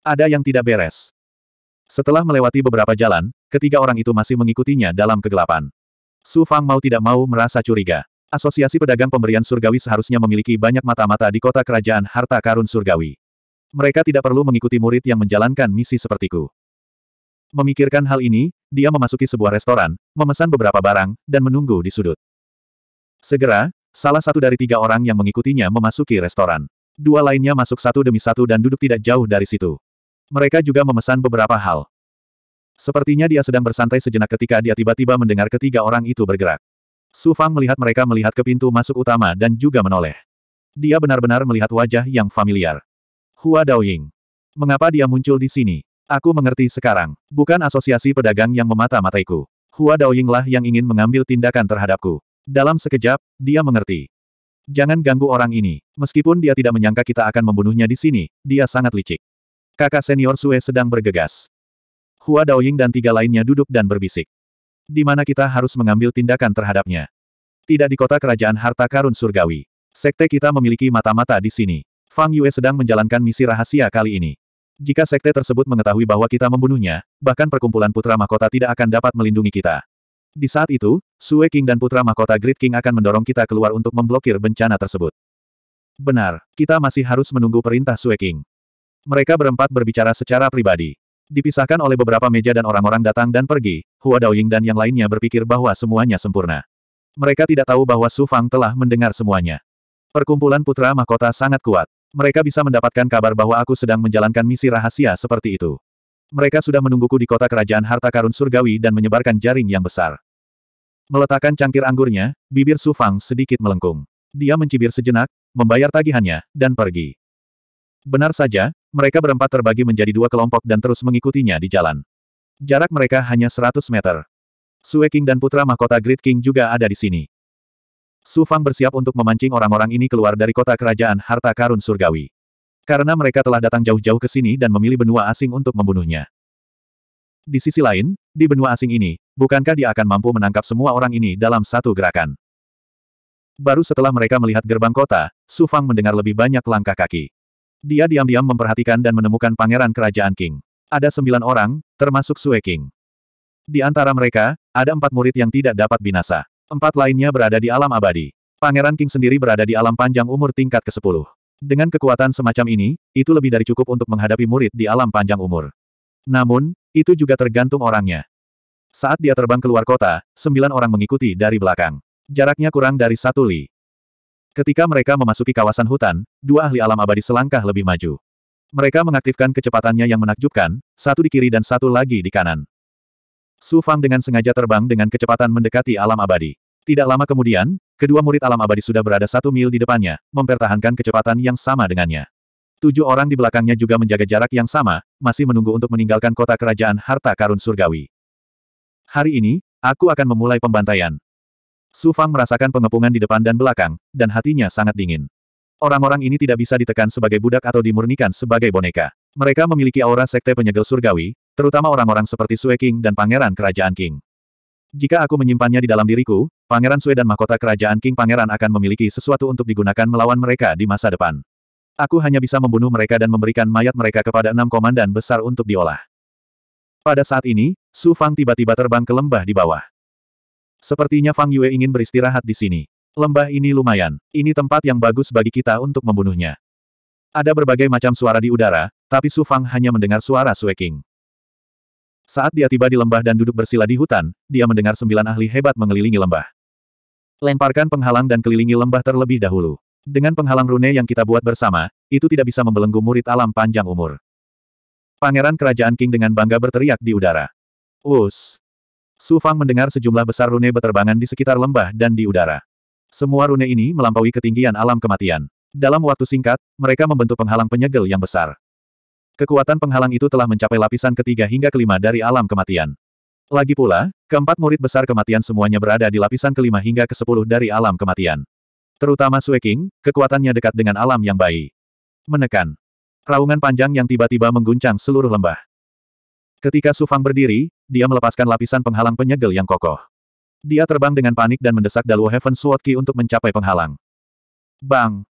Ada yang tidak beres. Setelah melewati beberapa jalan, ketiga orang itu masih mengikutinya dalam kegelapan. Su Fang mau tidak mau merasa curiga. Asosiasi Pedagang Pemberian Surgawi seharusnya memiliki banyak mata-mata di kota kerajaan harta karun surgawi. Mereka tidak perlu mengikuti murid yang menjalankan misi sepertiku. Memikirkan hal ini, dia memasuki sebuah restoran, memesan beberapa barang, dan menunggu di sudut. Segera, salah satu dari tiga orang yang mengikutinya memasuki restoran. Dua lainnya masuk satu demi satu dan duduk tidak jauh dari situ. Mereka juga memesan beberapa hal. Sepertinya dia sedang bersantai sejenak ketika dia tiba-tiba mendengar ketiga orang itu bergerak. Su Fang melihat mereka melihat ke pintu masuk utama dan juga menoleh. Dia benar-benar melihat wajah yang familiar. Hua Daoying. Mengapa dia muncul di sini? Aku mengerti sekarang. Bukan asosiasi pedagang yang memata-mataiku. Hua Daoying lah yang ingin mengambil tindakan terhadapku. Dalam sekejap, dia mengerti. Jangan ganggu orang ini. Meskipun dia tidak menyangka kita akan membunuhnya di sini, dia sangat licik. Kakak senior Sue sedang bergegas. Hua Daoying dan tiga lainnya duduk dan berbisik. Di mana kita harus mengambil tindakan terhadapnya? Tidak di kota kerajaan harta karun surgawi. Sekte kita memiliki mata-mata di sini. Fang Yue sedang menjalankan misi rahasia kali ini. Jika sekte tersebut mengetahui bahwa kita membunuhnya, bahkan perkumpulan putra mahkota tidak akan dapat melindungi kita. Di saat itu, Sue King dan putra mahkota Great King akan mendorong kita keluar untuk memblokir bencana tersebut. Benar, kita masih harus menunggu perintah Sue King. Mereka berempat berbicara secara pribadi. Dipisahkan oleh beberapa meja dan orang-orang datang dan pergi, Hua Daoying dan yang lainnya berpikir bahwa semuanya sempurna. Mereka tidak tahu bahwa Su Fang telah mendengar semuanya. Perkumpulan putra mahkota sangat kuat. Mereka bisa mendapatkan kabar bahwa aku sedang menjalankan misi rahasia seperti itu. Mereka sudah menungguku di kota kerajaan harta karun surgawi dan menyebarkan jaring yang besar. Meletakkan cangkir anggurnya, bibir Su Fang sedikit melengkung. Dia mencibir sejenak, membayar tagihannya, dan pergi. Benar saja, mereka berempat terbagi menjadi dua kelompok dan terus mengikutinya di jalan. Jarak mereka hanya 100 meter. Sue King dan putra mahkota Great King juga ada di sini. Su Fang bersiap untuk memancing orang-orang ini keluar dari kota kerajaan harta karun surgawi. Karena mereka telah datang jauh-jauh ke sini dan memilih benua asing untuk membunuhnya. Di sisi lain, di benua asing ini, bukankah dia akan mampu menangkap semua orang ini dalam satu gerakan? Baru setelah mereka melihat gerbang kota, Su Fang mendengar lebih banyak langkah kaki. Dia diam-diam memperhatikan dan menemukan pangeran kerajaan King. Ada sembilan orang, termasuk Sue King. Di antara mereka, ada empat murid yang tidak dapat binasa. Empat lainnya berada di alam abadi. Pangeran King sendiri berada di alam panjang umur tingkat ke-10. Dengan kekuatan semacam ini, itu lebih dari cukup untuk menghadapi murid di alam panjang umur. Namun, itu juga tergantung orangnya. Saat dia terbang keluar kota, sembilan orang mengikuti dari belakang. Jaraknya kurang dari satu li. Ketika mereka memasuki kawasan hutan, dua ahli alam abadi selangkah lebih maju. Mereka mengaktifkan kecepatannya yang menakjubkan, satu di kiri dan satu lagi di kanan. Su Fang dengan sengaja terbang dengan kecepatan mendekati alam abadi. Tidak lama kemudian, kedua murid alam abadi sudah berada satu mil di depannya, mempertahankan kecepatan yang sama dengannya. Tujuh orang di belakangnya juga menjaga jarak yang sama, masih menunggu untuk meninggalkan kota kerajaan harta karun surgawi. Hari ini, aku akan memulai pembantaian. Su Fang merasakan pengepungan di depan dan belakang, dan hatinya sangat dingin. Orang-orang ini tidak bisa ditekan sebagai budak atau dimurnikan sebagai boneka. Mereka memiliki aura sekte penyegel surgawi, terutama orang-orang seperti Sue King dan Pangeran Kerajaan King. Jika aku menyimpannya di dalam diriku, Pangeran Sue dan mahkota Kerajaan King Pangeran akan memiliki sesuatu untuk digunakan melawan mereka di masa depan. Aku hanya bisa membunuh mereka dan memberikan mayat mereka kepada enam komandan besar untuk diolah. Pada saat ini, Su Fang tiba-tiba terbang ke lembah di bawah. Sepertinya Fang Yue ingin beristirahat di sini. Lembah ini lumayan. Ini tempat yang bagus bagi kita untuk membunuhnya. Ada berbagai macam suara di udara, tapi Su Fang hanya mendengar suara Sue King. Saat dia tiba di lembah dan duduk bersila di hutan, dia mendengar sembilan ahli hebat mengelilingi lembah. Lemparkan penghalang dan kelilingi lembah terlebih dahulu. Dengan penghalang rune yang kita buat bersama, itu tidak bisa membelenggu murid alam panjang umur. Pangeran Kerajaan King dengan bangga berteriak di udara. Us! Su Fang mendengar sejumlah besar rune beterbangan di sekitar lembah dan di udara. Semua rune ini melampaui ketinggian alam kematian. Dalam waktu singkat, mereka membentuk penghalang penyegel yang besar. Kekuatan penghalang itu telah mencapai lapisan ketiga hingga kelima dari alam kematian. Lagi pula, keempat murid besar kematian semuanya berada di lapisan kelima hingga ke sepuluh dari alam kematian. Terutama Sue King, kekuatannya dekat dengan alam yang baik. Menekan. Raungan panjang yang tiba-tiba mengguncang seluruh lembah. Ketika Su Fang berdiri, dia melepaskan lapisan penghalang penyegel yang kokoh. Dia terbang dengan panik dan mendesak Daluo Heaven Sword Key untuk mencapai penghalang. Bang!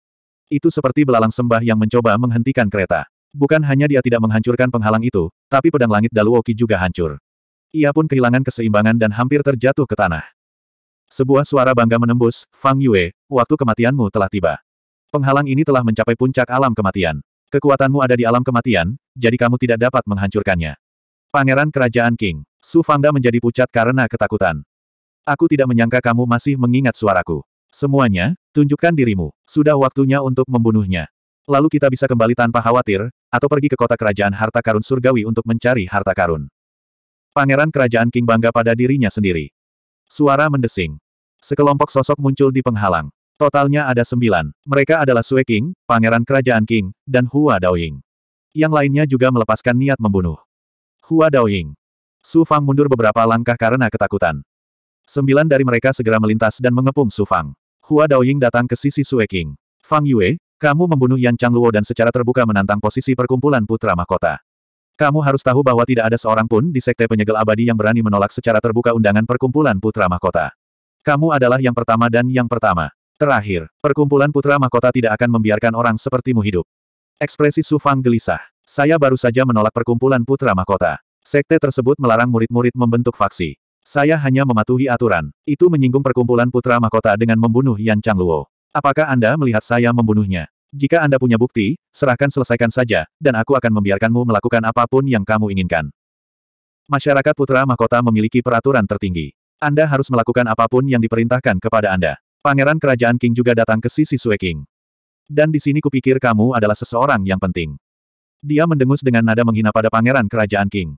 Itu seperti belalang sembah yang mencoba menghentikan kereta. Bukan hanya dia tidak menghancurkan penghalang itu, tapi pedang langit Daluoki juga hancur. Ia pun kehilangan keseimbangan dan hampir terjatuh ke tanah. Sebuah suara bangga menembus, Fang Yue, waktu kematianmu telah tiba. Penghalang ini telah mencapai puncak alam kematian. Kekuatanmu ada di alam kematian, jadi kamu tidak dapat menghancurkannya. Pangeran Kerajaan King, Su Fangda menjadi pucat karena ketakutan. Aku tidak menyangka kamu masih mengingat suaraku. Semuanya, tunjukkan dirimu. Sudah waktunya untuk membunuhnya. Lalu kita bisa kembali tanpa khawatir, atau pergi ke kota kerajaan harta karun surgawi untuk mencari harta karun. Pangeran kerajaan King bangga pada dirinya sendiri. Suara mendesing. Sekelompok sosok muncul di penghalang. Totalnya ada sembilan. Mereka adalah Sue King, Pangeran Kerajaan King, dan Hua Daoying. Yang lainnya juga melepaskan niat membunuh. Hua Daoying. Su Fang mundur beberapa langkah karena ketakutan. Sembilan dari mereka segera melintas dan mengepung Su Fang. Hua Daoying datang ke sisi Sue King. Fang Yue, kamu membunuh Yan Changluo dan secara terbuka menantang posisi perkumpulan putra mahkota. Kamu harus tahu bahwa tidak ada seorang pun di Sekte Penyegel Abadi yang berani menolak secara terbuka undangan perkumpulan putra mahkota. Kamu adalah yang pertama dan yang pertama. Terakhir, perkumpulan putra mahkota tidak akan membiarkan orang sepertimu hidup. Ekspresi Su Fang gelisah. Saya baru saja menolak perkumpulan putra mahkota. Sekte tersebut melarang murid-murid membentuk faksi. Saya hanya mematuhi aturan. Itu menyinggung perkumpulan putra mahkota dengan membunuh Yan Changluo. Apakah Anda melihat saya membunuhnya? Jika Anda punya bukti, serahkan selesaikan saja, dan aku akan membiarkanmu melakukan apa pun yang kamu inginkan. Masyarakat putra mahkota memiliki peraturan tertinggi. Anda harus melakukan apa pun yang diperintahkan kepada Anda. Pangeran Kerajaan King juga datang ke sisi Sue King. Dan di sini kupikir kamu adalah seseorang yang penting. Dia mendengus dengan nada menghina pada Pangeran Kerajaan King.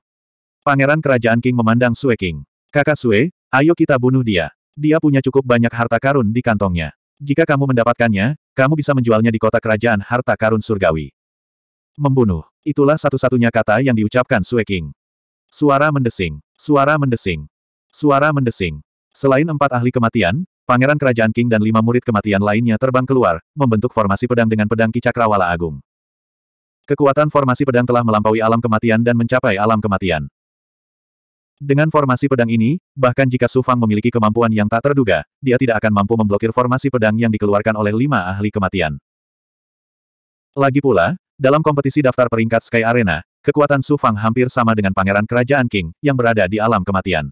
Pangeran Kerajaan King memandang Sue King. Kakak Sue, ayo kita bunuh dia. Dia punya cukup banyak harta karun di kantongnya. Jika kamu mendapatkannya, kamu bisa menjualnya di kota kerajaan harta karun surgawi. Membunuh. Itulah satu-satunya kata yang diucapkan Sue King. Suara mendesing. Suara mendesing. Suara mendesing. Selain empat ahli kematian, Pangeran Kerajaan King dan lima murid kematian lainnya terbang keluar, membentuk formasi pedang dengan pedang Kicakrawala Agung. Kekuatan formasi pedang telah melampaui alam kematian dan mencapai alam kematian. Dengan formasi pedang ini, bahkan jika Su Fang memiliki kemampuan yang tak terduga, dia tidak akan mampu memblokir formasi pedang yang dikeluarkan oleh lima ahli kematian. Lagi pula, dalam kompetisi daftar peringkat Sky Arena, kekuatan Su Fang hampir sama dengan Pangeran Kerajaan King, yang berada di alam kematian.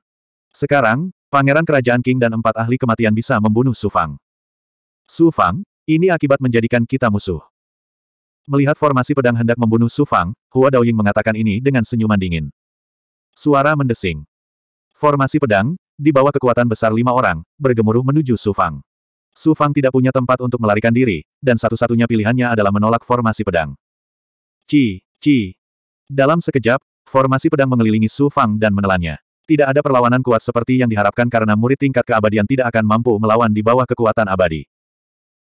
Sekarang, Pangeran Kerajaan King dan empat ahli kematian bisa membunuh Su Fang. Su Fang, ini akibat menjadikan kita musuh. Melihat formasi pedang hendak membunuh Su Fang, Hua Daoying mengatakan ini dengan senyuman dingin. Suara mendesing. Formasi pedang, di bawah kekuatan besar lima orang, bergemuruh menuju Su Fang. Su Fang tidak punya tempat untuk melarikan diri, dan satu-satunya pilihannya adalah menolak formasi pedang. Ci, Ci. Dalam sekejap, formasi pedang mengelilingi Su Fang dan menelannya. Tidak ada perlawanan kuat seperti yang diharapkan karena murid tingkat keabadian tidak akan mampu melawan di bawah kekuatan abadi.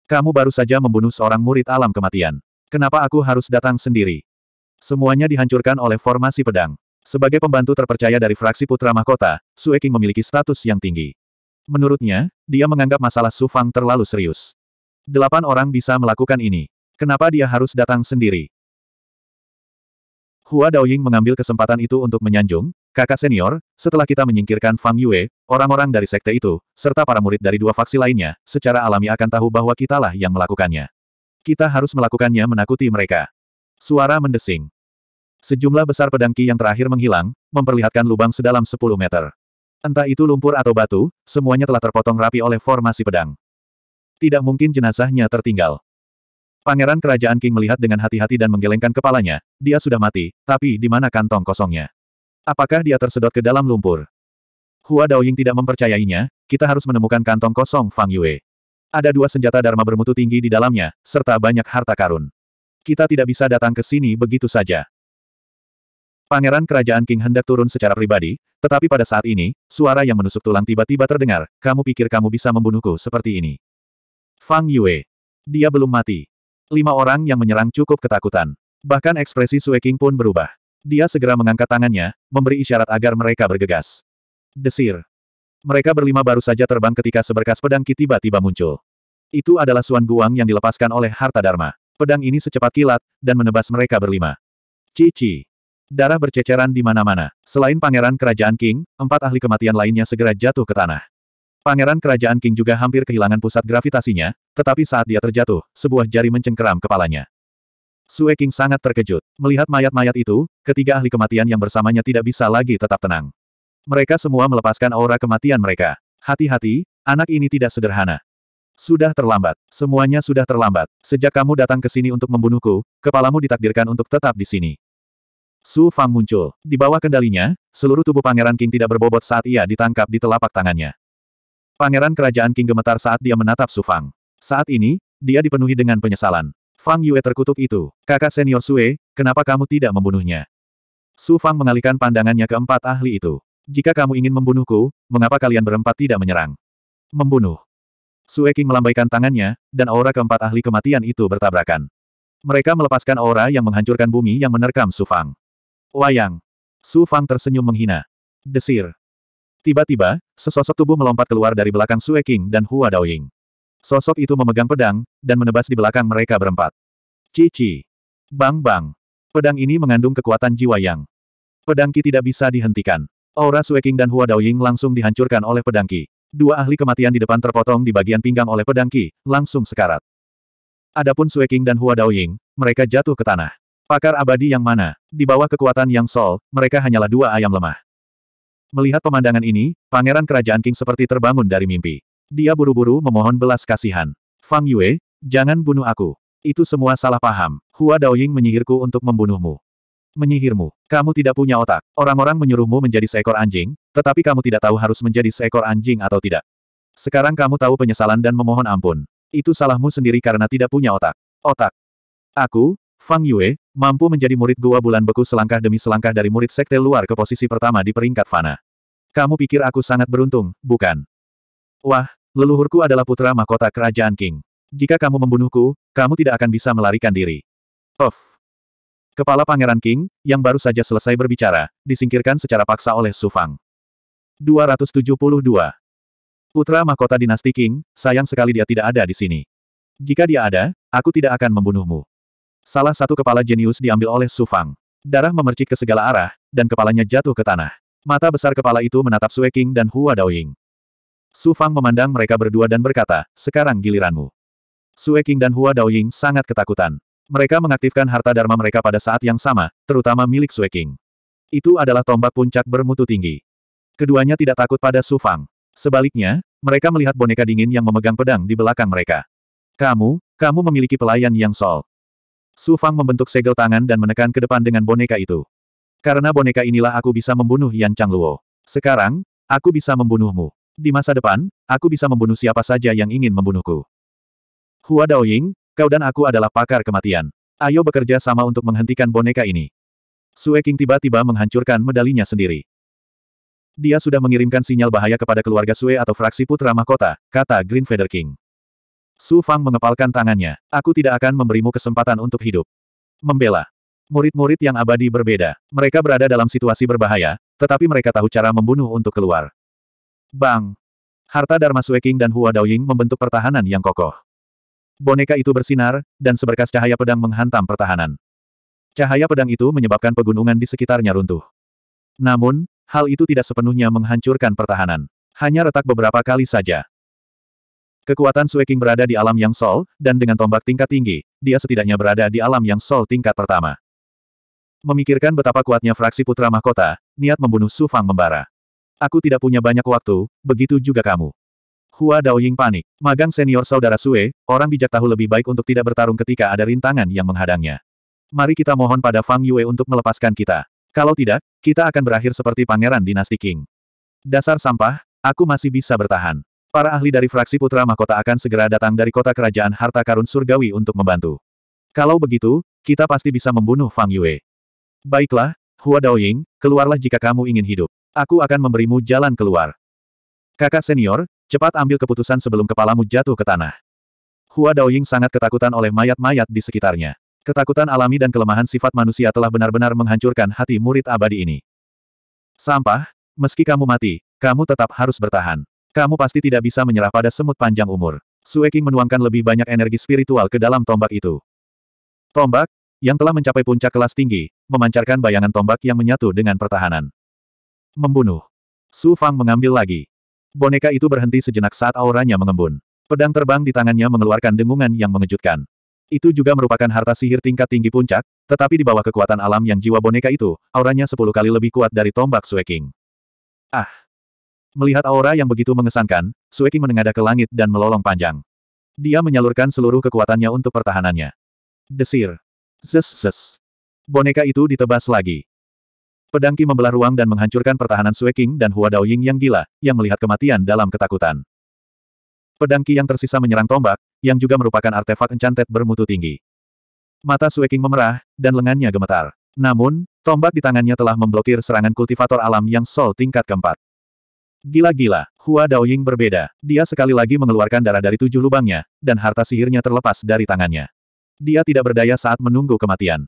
Kamu baru saja membunuh seorang murid alam kematian. Kenapa aku harus datang sendiri? Semuanya dihancurkan oleh formasi pedang. Sebagai pembantu terpercaya dari fraksi putra mahkota, Su Eking memiliki status yang tinggi. Menurutnya, dia menganggap masalah Su Fang terlalu serius. Delapan orang bisa melakukan ini. Kenapa dia harus datang sendiri? Hua Daoying mengambil kesempatan itu untuk menyanjung, kakak senior, setelah kita menyingkirkan Fang Yue, orang-orang dari sekte itu, serta para murid dari dua faksi lainnya, secara alami akan tahu bahwa kitalah yang melakukannya. Kita harus melakukannya menakuti mereka. Suara mendesing. Sejumlah besar pedang Ki yang terakhir menghilang, memperlihatkan lubang sedalam 10 meter. Entah itu lumpur atau batu, semuanya telah terpotong rapi oleh formasi pedang. Tidak mungkin jenazahnya tertinggal. Pangeran Kerajaan King melihat dengan hati-hati dan menggelengkan kepalanya, dia sudah mati, tapi di mana kantong kosongnya? Apakah dia tersedot ke dalam lumpur? Hua Daoying tidak mempercayainya, kita harus menemukan kantong kosong Fang Yue. Ada dua senjata Dharma bermutu tinggi di dalamnya, serta banyak harta karun. Kita tidak bisa datang ke sini begitu saja. Pangeran Kerajaan King hendak turun secara pribadi, tetapi pada saat ini, suara yang menusuk tulang tiba-tiba terdengar, kamu pikir kamu bisa membunuhku seperti ini. Fang Yue. Dia belum mati. Lima orang yang menyerang cukup ketakutan. Bahkan ekspresi Sue King pun berubah. Dia segera mengangkat tangannya, memberi isyarat agar mereka bergegas. Desir. Mereka berlima baru saja terbang ketika seberkas pedang Ki tiba-tiba muncul. Itu adalah Suan Guang yang dilepaskan oleh Harta Dharma. Pedang ini secepat kilat, dan menebas mereka berlima. Cici. Darah berceceran di mana-mana. Selain Pangeran Kerajaan King, empat ahli kematian lainnya segera jatuh ke tanah. Pangeran Kerajaan King juga hampir kehilangan pusat gravitasinya, tetapi saat dia terjatuh, sebuah jari mencengkeram kepalanya. Sue King sangat terkejut. Melihat mayat-mayat itu, ketiga ahli kematian yang bersamanya tidak bisa lagi tetap tenang. Mereka semua melepaskan aura kematian mereka. Hati-hati, anak ini tidak sederhana. Sudah terlambat. Semuanya sudah terlambat. Sejak kamu datang ke sini untuk membunuhku, kepalamu ditakdirkan untuk tetap di sini. Su Fang muncul. Di bawah kendalinya, seluruh tubuh Pangeran King tidak berbobot saat ia ditangkap di telapak tangannya. Pangeran Kerajaan King gemetar saat dia menatap Su Fang. Saat ini, dia dipenuhi dengan penyesalan. Fang Yue terkutuk itu. Kakak senior Sue, kenapa kamu tidak membunuhnya? Su Fang mengalihkan pandangannya ke empat ahli itu. Jika kamu ingin membunuhku, mengapa kalian berempat tidak menyerang? Membunuh. Sue King melambaikan tangannya, dan aura keempat ahli kematian itu bertabrakan. Mereka melepaskan aura yang menghancurkan bumi yang menerkam Su Fang. Wayang. Su Fang tersenyum menghina. Desir. Tiba-tiba, sesosok tubuh melompat keluar dari belakang Sue King dan Hua Daoying. Sosok itu memegang pedang, dan menebas di belakang mereka berempat. Cici. Bang bang. Pedang ini mengandung kekuatan jiwa yang. Pedang Ki tidak bisa dihentikan. Aura Sue King dan Hua Daoying langsung dihancurkan oleh pedang Qi. Dua ahli kematian di depan terpotong di bagian pinggang oleh pedang Qi, langsung sekarat. Adapun Sue King dan Hua Daoying, mereka jatuh ke tanah. Pakar abadi yang mana? Di bawah kekuatan Yang Sol, mereka hanyalah dua ayam lemah. Melihat pemandangan ini, Pangeran Kerajaan King seperti terbangun dari mimpi. Dia buru-buru memohon belas kasihan. Fang Yue, jangan bunuh aku. Itu semua salah paham. Hua Daoying menyihirku untuk membunuhmu. Menyihirmu. Kamu tidak punya otak. Orang-orang menyuruhmu menjadi seekor anjing, tetapi kamu tidak tahu harus menjadi seekor anjing atau tidak. Sekarang kamu tahu penyesalan dan memohon ampun. Itu salahmu sendiri karena tidak punya otak. Otak. Aku, Fang Yue, mampu menjadi murid gua bulan beku selangkah demi selangkah dari murid sekte luar ke posisi pertama di peringkat fana. Kamu pikir aku sangat beruntung, bukan? Wah, leluhurku adalah putra mahkota kerajaan King. Jika kamu membunuhku, kamu tidak akan bisa melarikan diri. Of. Kepala Pangeran King, yang baru saja selesai berbicara, disingkirkan secara paksa oleh Su Fang. 272. Putra mahkota dinasti King, sayang sekali dia tidak ada di sini. Jika dia ada, aku tidak akan membunuhmu. Salah satu kepala jenius diambil oleh Su Fang. Darah memercik ke segala arah, dan kepalanya jatuh ke tanah. Mata besar kepala itu menatap Sue King dan Hua Daoying. Su Fang memandang mereka berdua dan berkata, sekarang giliranmu. Sue King dan Hua Daoying sangat ketakutan. Mereka mengaktifkan harta dharma mereka pada saat yang sama, terutama milik Sue King. Itu adalah tombak puncak bermutu tinggi. Keduanya tidak takut pada Su Fang. Sebaliknya, mereka melihat boneka dingin yang memegang pedang di belakang mereka. Kamu, kamu memiliki pelayan yang sol. Su Fang membentuk segel tangan dan menekan ke depan dengan boneka itu. Karena boneka inilah aku bisa membunuh Yan Changluo. Sekarang, aku bisa membunuhmu. Di masa depan, aku bisa membunuh siapa saja yang ingin membunuhku. Hua Daoying, Kau dan aku adalah pakar kematian. Ayo bekerja sama untuk menghentikan boneka ini. Sue King tiba-tiba menghancurkan medalinya sendiri. Dia sudah mengirimkan sinyal bahaya kepada keluarga Sue atau fraksi putra mahkota, kata Green Feather King. Su Fang mengepalkan tangannya. Aku tidak akan memberimu kesempatan untuk hidup. Membela. Murid-murid yang abadi berbeda. Mereka berada dalam situasi berbahaya, tetapi mereka tahu cara membunuh untuk keluar. Bang! Harta Dharma Sue King dan Hua Daoying membentuk pertahanan yang kokoh. Boneka itu bersinar, dan seberkas cahaya pedang menghantam pertahanan. Cahaya pedang itu menyebabkan pegunungan di sekitarnya runtuh. Namun, hal itu tidak sepenuhnya menghancurkan pertahanan. Hanya retak beberapa kali saja. Kekuatan Sueking berada di alam yang sol, dan dengan tombak tingkat tinggi, dia setidaknya berada di alam yang sol tingkat pertama. Memikirkan betapa kuatnya fraksi putra mahkota, niat membunuh Su Fang membara. Aku tidak punya banyak waktu, begitu juga kamu. Hua Daoying panik. Magang senior saudara Sue, orang bijak tahu lebih baik untuk tidak bertarung ketika ada rintangan yang menghadangnya. Mari kita mohon pada Fang Yue untuk melepaskan kita. Kalau tidak, kita akan berakhir seperti pangeran dinasti King. Dasar sampah, aku masih bisa bertahan. Para ahli dari fraksi putra mahkota akan segera datang dari kota kerajaan harta karun surgawi untuk membantu. Kalau begitu, kita pasti bisa membunuh Fang Yue. Baiklah, Hua Daoying, keluarlah jika kamu ingin hidup. Aku akan memberimu jalan keluar. Kakak senior, Cepat ambil keputusan sebelum kepalamu jatuh ke tanah. Hua Daoying sangat ketakutan oleh mayat-mayat di sekitarnya. Ketakutan alami dan kelemahan sifat manusia telah benar-benar menghancurkan hati murid abadi ini. Sampah, meski kamu mati, kamu tetap harus bertahan. Kamu pasti tidak bisa menyerah pada semut panjang umur. Sue King menuangkan lebih banyak energi spiritual ke dalam tombak itu. Tombak, yang telah mencapai puncak kelas tinggi, memancarkan bayangan tombak yang menyatu dengan pertahanan. Membunuh. Su Fang mengambil lagi. Boneka itu berhenti sejenak saat auranya mengembun. Pedang terbang di tangannya mengeluarkan dengungan yang mengejutkan. Itu juga merupakan harta sihir tingkat tinggi puncak, tetapi di bawah kekuatan alam yang jiwa boneka itu, auranya sepuluh kali lebih kuat dari tombak Sueking. Ah! Melihat aura yang begitu mengesankan, Sueking menengadah ke langit dan melolong panjang. Dia menyalurkan seluruh kekuatannya untuk pertahanannya. Desir. Zes zes. Boneka itu ditebas lagi. Pedang Qi membelah ruang dan menghancurkan pertahanan Sueking dan Hua Daoying yang gila, yang melihat kematian dalam ketakutan. Pedang Qi yang tersisa menyerang tombak, yang juga merupakan artefak enchanted bermutu tinggi. Mata Sueking memerah, dan lengannya gemetar. Namun, tombak di tangannya telah memblokir serangan kultivator alam yang sol tingkat keempat. Gila-gila, Hua Daoying berbeda. Dia sekali lagi mengeluarkan darah dari tujuh lubangnya, dan harta sihirnya terlepas dari tangannya. Dia tidak berdaya saat menunggu kematian.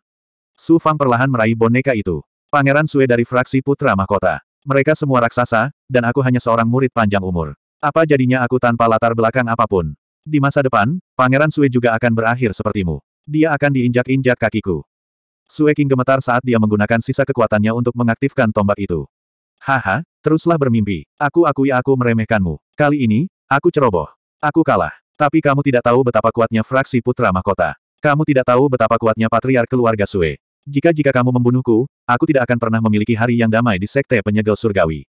Su Fang perlahan meraih boneka itu. Pangeran Sue dari fraksi Putra Mahkota. Mereka semua raksasa, dan aku hanya seorang murid panjang umur. Apa jadinya aku tanpa latar belakang apa pun? Di masa depan, Pangeran Sue juga akan berakhir sepertimu. Dia akan diinjak-injak kakiku. Sue King gemetar saat dia menggunakan sisa kekuatannya untuk mengaktifkan tombak itu. Haha, teruslah bermimpi. Aku akui aku meremehkanmu. Kali ini, aku ceroboh. Aku kalah. Tapi kamu tidak tahu betapa kuatnya fraksi putra mahkota. Kamu tidak tahu betapa kuatnya patriar keluarga Sue. Jika-jika kamu membunuhku, aku tidak akan pernah memiliki hari yang damai di Sekte Penyegel Surgawi.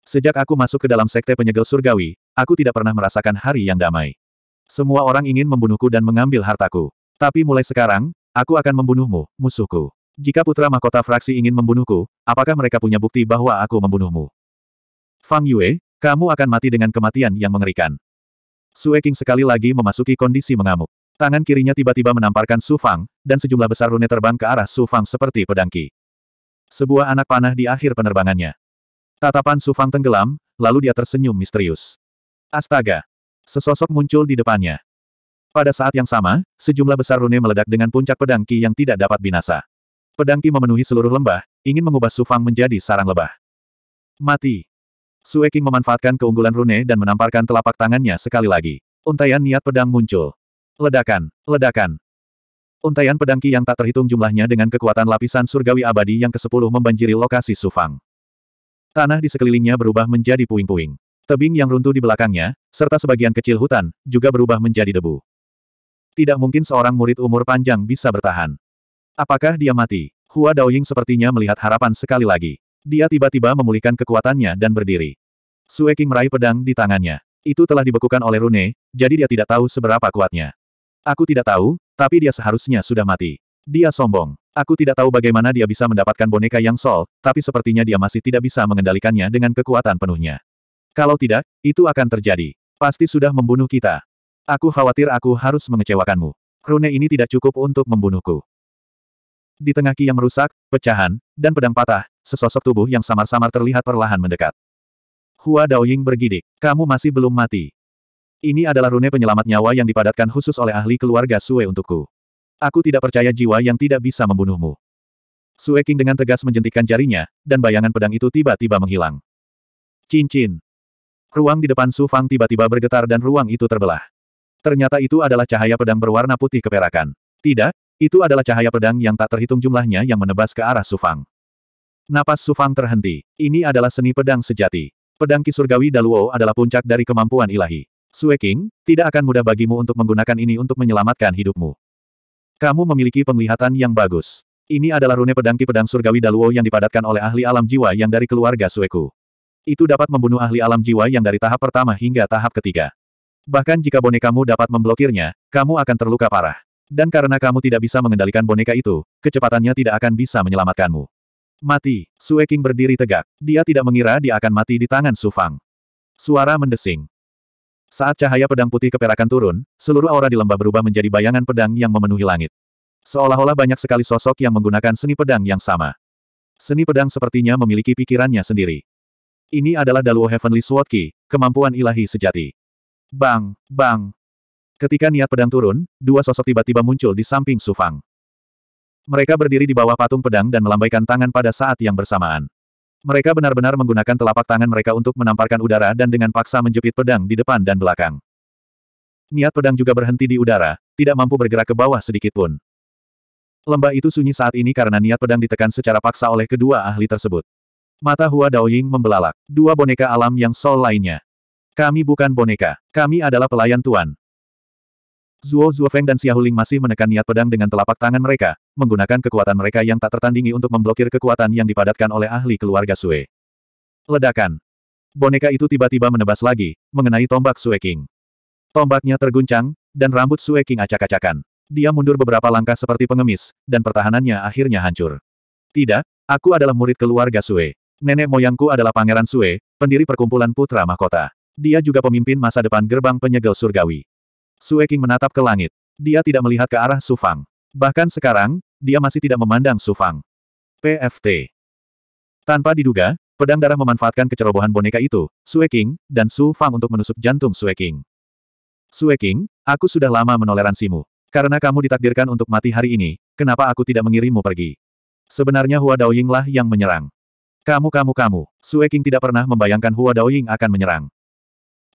Sejak aku masuk ke dalam Sekte Penyegel Surgawi, aku tidak pernah merasakan hari yang damai. Semua orang ingin membunuhku dan mengambil hartaku. Tapi mulai sekarang, aku akan membunuhmu, musuhku. Jika putra mahkota fraksi ingin membunuhku, apakah mereka punya bukti bahwa aku membunuhmu? Fang Yue, kamu akan mati dengan kematian yang mengerikan. Sue King sekali lagi memasuki kondisi mengamuk. Tangan kirinya tiba-tiba menamparkan Su Fang, dan sejumlah besar rune terbang ke arah Su Fang seperti pedangki. Sebuah anak panah di akhir penerbangannya. Tatapan Su Fang tenggelam, lalu dia tersenyum misterius. Astaga! Sesosok muncul di depannya. Pada saat yang sama, sejumlah besar rune meledak dengan puncak pedang Ki yang tidak dapat binasa. Pedang Qi memenuhi seluruh lembah, ingin mengubah Su Fang menjadi sarang lebah. Mati. Sue King memanfaatkan keunggulan rune dan menamparkan telapak tangannya sekali lagi. Untaian niat pedang muncul. Ledakan, ledakan. Untaian pedang Qi yang tak terhitung jumlahnya dengan kekuatan lapisan surgawi abadi yang ke-10 membanjiri lokasi Su Fang. Tanah di sekelilingnya berubah menjadi puing-puing. Tebing yang runtuh di belakangnya, serta sebagian kecil hutan, juga berubah menjadi debu. Tidak mungkin seorang murid umur panjang bisa bertahan. Apakah dia mati? Hua Daoying sepertinya melihat harapan sekali lagi. Dia tiba-tiba memulihkan kekuatannya dan berdiri. Sue King meraih pedang di tangannya. Itu telah dibekukan oleh rune, jadi dia tidak tahu seberapa kuatnya. Aku tidak tahu, tapi dia seharusnya sudah mati. Dia sombong. Aku tidak tahu bagaimana dia bisa mendapatkan boneka yang sol, tapi sepertinya dia masih tidak bisa mengendalikannya dengan kekuatan penuhnya. Kalau tidak, itu akan terjadi. Pasti sudah membunuh kita. Aku khawatir aku harus mengecewakanmu. Rune ini tidak cukup untuk membunuhku. Di tengah ki yang merusak, pecahan, dan pedang patah, sesosok tubuh yang samar-samar terlihat perlahan mendekat. Hua Daoying bergidik. Kamu masih belum mati. Ini adalah rune penyelamat nyawa yang dipadatkan khusus oleh ahli keluarga Sue untukku. Aku tidak percaya jiwa yang tidak bisa membunuhmu. Sue King dengan tegas menjentikkan jarinya, dan bayangan pedang itu tiba-tiba menghilang. Cincin. Ruang di depan Su Fang tiba-tiba bergetar dan ruang itu terbelah. Ternyata itu adalah cahaya pedang berwarna putih keperakan. Tidak, itu adalah cahaya pedang yang tak terhitung jumlahnya yang menebas ke arah Sufang. Napas Sufang terhenti. Ini adalah seni pedang sejati. Pedang Kisurgawi Daluo adalah puncak dari kemampuan ilahi. Sue King, tidak akan mudah bagimu untuk menggunakan ini untuk menyelamatkan hidupmu. Kamu memiliki penglihatan yang bagus. Ini adalah rune pedang Ki Pedang Surgawi Daluo yang dipadatkan oleh ahli alam jiwa yang dari keluarga Sueku. Itu dapat membunuh ahli alam jiwa yang dari tahap pertama hingga tahap ketiga. Bahkan jika bonekamu dapat memblokirnya, kamu akan terluka parah. Dan karena kamu tidak bisa mengendalikan boneka itu, kecepatannya tidak akan bisa menyelamatkanmu. Mati. Sue King berdiri tegak. Dia tidak mengira dia akan mati di tangan Su Fang. Suara mendesing. Saat cahaya pedang putih keperakan turun, seluruh aura di lembah berubah menjadi bayangan pedang yang memenuhi langit. Seolah-olah banyak sekali sosok yang menggunakan seni pedang yang sama. Seni pedang sepertinya memiliki pikirannya sendiri. Ini adalah Daluo Heavenly Sword Key, kemampuan ilahi sejati. Bang, bang, Ketika niat pedang turun, dua sosok tiba-tiba muncul di samping Su Fang. Mereka berdiri di bawah patung pedang dan melambaikan tangan pada saat yang bersamaan. Mereka benar-benar menggunakan telapak tangan mereka untuk menamparkan udara dan dengan paksa menjepit pedang di depan dan belakang. Niat pedang juga berhenti di udara, tidak mampu bergerak ke bawah sedikit pun. Lembah itu sunyi saat ini karena niat pedang ditekan secara paksa oleh kedua ahli tersebut. Mata Hua Daoying membelalak. Dua boneka alam yang sol lainnya. Kami bukan boneka. Kami adalah pelayan Tuan. Zuo Zuofeng dan Xia Huling masih menekan niat pedang dengan telapak tangan mereka, menggunakan kekuatan mereka yang tak tertandingi untuk memblokir kekuatan yang dipadatkan oleh ahli keluarga Sue. Ledakan. Boneka itu tiba-tiba menebas lagi, mengenai tombak Sue King. Tombaknya terguncang, dan rambut Sue King acak-acakan. Dia mundur beberapa langkah seperti pengemis, dan pertahanannya akhirnya hancur. Tidak, aku adalah murid keluarga Sue. Nenek moyangku adalah Pangeran Sue, pendiri perkumpulan putra mahkota. Dia juga pemimpin masa depan gerbang penyegel surgawi. Sue King menatap ke langit. Dia tidak melihat ke arah Su Fang. Bahkan sekarang, dia masih tidak memandang Su Fang. PFT. Tanpa diduga, pedang darah memanfaatkan kecerobohan boneka itu, Sue King, dan Su Fang untuk menusuk jantung Sue King. Sue King, aku sudah lama menoleransimu. Karena kamu ditakdirkan untuk mati hari ini, kenapa aku tidak mengirimmu pergi? Sebenarnya Hua Daoying lah yang menyerang. Kamu kamu kamu, Sue King tidak pernah membayangkan Hua Daoying akan menyerang.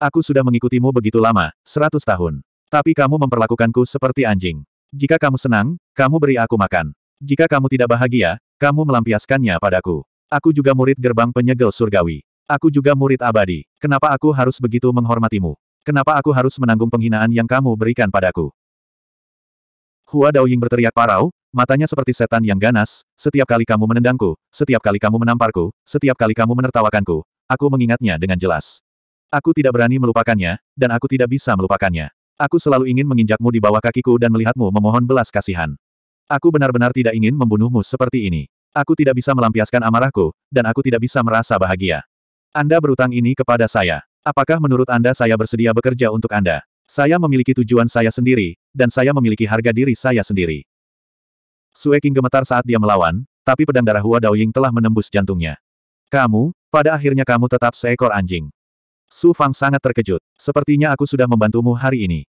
Aku sudah mengikutimu begitu lama, seratus tahun. Tapi kamu memperlakukanku seperti anjing. Jika kamu senang, kamu beri aku makan. Jika kamu tidak bahagia, kamu melampiaskannya padaku. Aku juga murid gerbang penyegel surgawi. Aku juga murid abadi. Kenapa aku harus begitu menghormatimu? Kenapa aku harus menanggung penghinaan yang kamu berikan padaku? Hua Daoying berteriak parau, matanya seperti setan yang ganas, setiap kali kamu menendangku, setiap kali kamu menamparku, setiap kali kamu menertawakanku, aku mengingatnya dengan jelas. Aku tidak berani melupakannya, dan aku tidak bisa melupakannya. Aku selalu ingin menginjakmu di bawah kakiku dan melihatmu memohon belas kasihan. Aku benar-benar tidak ingin membunuhmu seperti ini. Aku tidak bisa melampiaskan amarahku, dan aku tidak bisa merasa bahagia. Anda berutang ini kepada saya. Apakah menurut Anda saya bersedia bekerja untuk Anda? Saya memiliki tujuan saya sendiri, dan saya memiliki harga diri saya sendiri. Sue King gemetar saat dia melawan, tapi pedang darah Hua Daoying telah menembus jantungnya. Kamu, pada akhirnya kamu tetap seekor anjing. Su Fang sangat terkejut. Sepertinya aku sudah membantumu hari ini.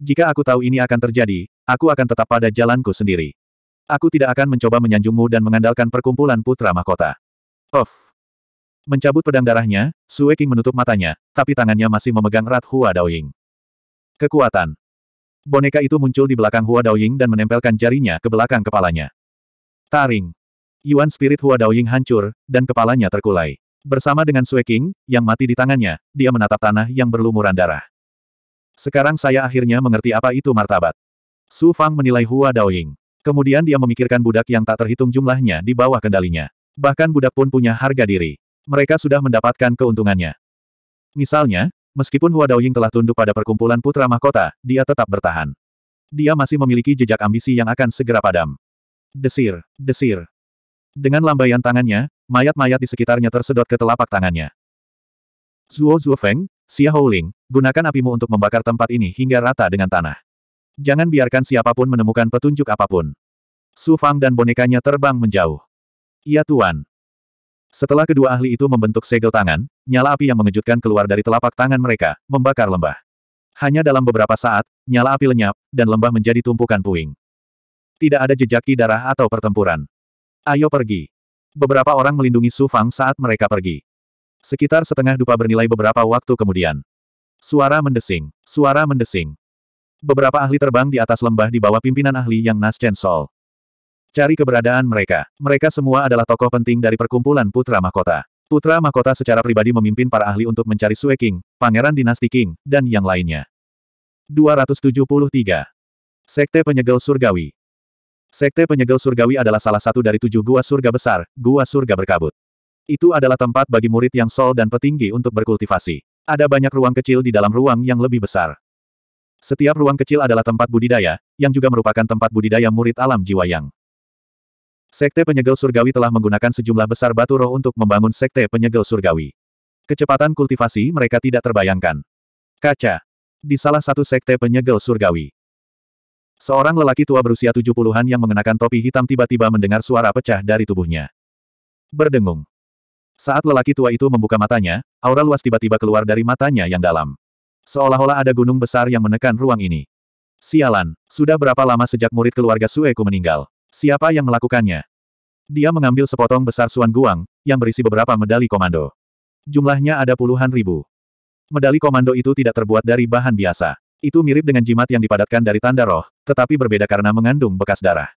Jika aku tahu ini akan terjadi, aku akan tetap pada jalanku sendiri. Aku tidak akan mencoba menyanjungmu dan mengandalkan perkumpulan putra mahkota. Of. Mencabut pedang darahnya, Su King menutup matanya, tapi tangannya masih memegang erat Hua Daoying. Kekuatan. Boneka itu muncul di belakang Hua Daoying dan menempelkan jarinya ke belakang kepalanya. Taring. Yuan spirit Hua Daoying hancur, dan kepalanya terkulai. Bersama dengan Sue King, yang mati di tangannya, dia menatap tanah yang berlumuran darah. Sekarang saya akhirnya mengerti apa itu martabat. Su Fang menilai Hua Daoying. Kemudian dia memikirkan budak yang tak terhitung jumlahnya di bawah kendalinya. Bahkan budak pun punya harga diri. Mereka sudah mendapatkan keuntungannya. Misalnya, meskipun Hua Daoying telah tunduk pada perkumpulan putra mahkota, dia tetap bertahan. Dia masih memiliki jejak ambisi yang akan segera padam. Desir, desir. Dengan lambaian tangannya, mayat-mayat di sekitarnya tersedot ke telapak tangannya. Zuo Zuofeng, Xia Houling, gunakan apimu untuk membakar tempat ini hingga rata dengan tanah. Jangan biarkan siapa pun menemukan petunjuk apa pun. Su Fang dan bonekanya terbang menjauh. Iya tuan. Setelah kedua ahli itu membentuk segel tangan, nyala api yang mengejutkan keluar dari telapak tangan mereka, membakar lembah. Hanya dalam beberapa saat, nyala api lenyap, dan lembah menjadi tumpukan puing. Tidak ada jejak darah atau pertempuran. Ayo pergi. Beberapa orang melindungi Su Fang saat mereka pergi. Sekitar setengah dupa bernilai beberapa waktu kemudian. Suara mendesing. Suara mendesing. Beberapa ahli terbang di atas lembah di bawah pimpinan ahli yang Nas Chen Sol. Cari keberadaan mereka. Mereka semua adalah tokoh penting dari perkumpulan Putra Mahkota. Putra Mahkota secara pribadi memimpin para ahli untuk mencari Sue King, Pangeran Dinasti King, dan yang lainnya. 273. Sekte Penyegel Surgawi Sekte penyegel surgawi adalah salah satu dari tujuh gua surga besar, gua surga berkabut. Itu adalah tempat bagi murid yang sol dan petinggi untuk berkultivasi. Ada banyak ruang kecil di dalam ruang yang lebih besar. Setiap ruang kecil adalah tempat budidaya, yang juga merupakan tempat budidaya murid alam jiwa yang. Sekte penyegel surgawi telah menggunakan sejumlah besar batu roh untuk membangun sekte penyegel surgawi. Kecepatan kultivasi mereka tidak terbayangkan. Kaca. Di salah satu sekte penyegel surgawi. Seorang lelaki tua berusia tujuh puluhan yang mengenakan topi hitam tiba-tiba mendengar suara pecah dari tubuhnya. Berdengung. Saat lelaki tua itu membuka matanya, aura luas tiba-tiba keluar dari matanya yang dalam. Seolah-olah ada gunung besar yang menekan ruang ini. Sialan, sudah berapa lama sejak murid keluarga Sueku meninggal? Siapa yang melakukannya? Dia mengambil sepotong besar Suan Guang, yang berisi beberapa medali komando. Jumlahnya ada puluhan ribu. Medali komando itu tidak terbuat dari bahan biasa. Itu mirip dengan jimat yang dipadatkan dari tanda roh, tetapi berbeda karena mengandung bekas darah.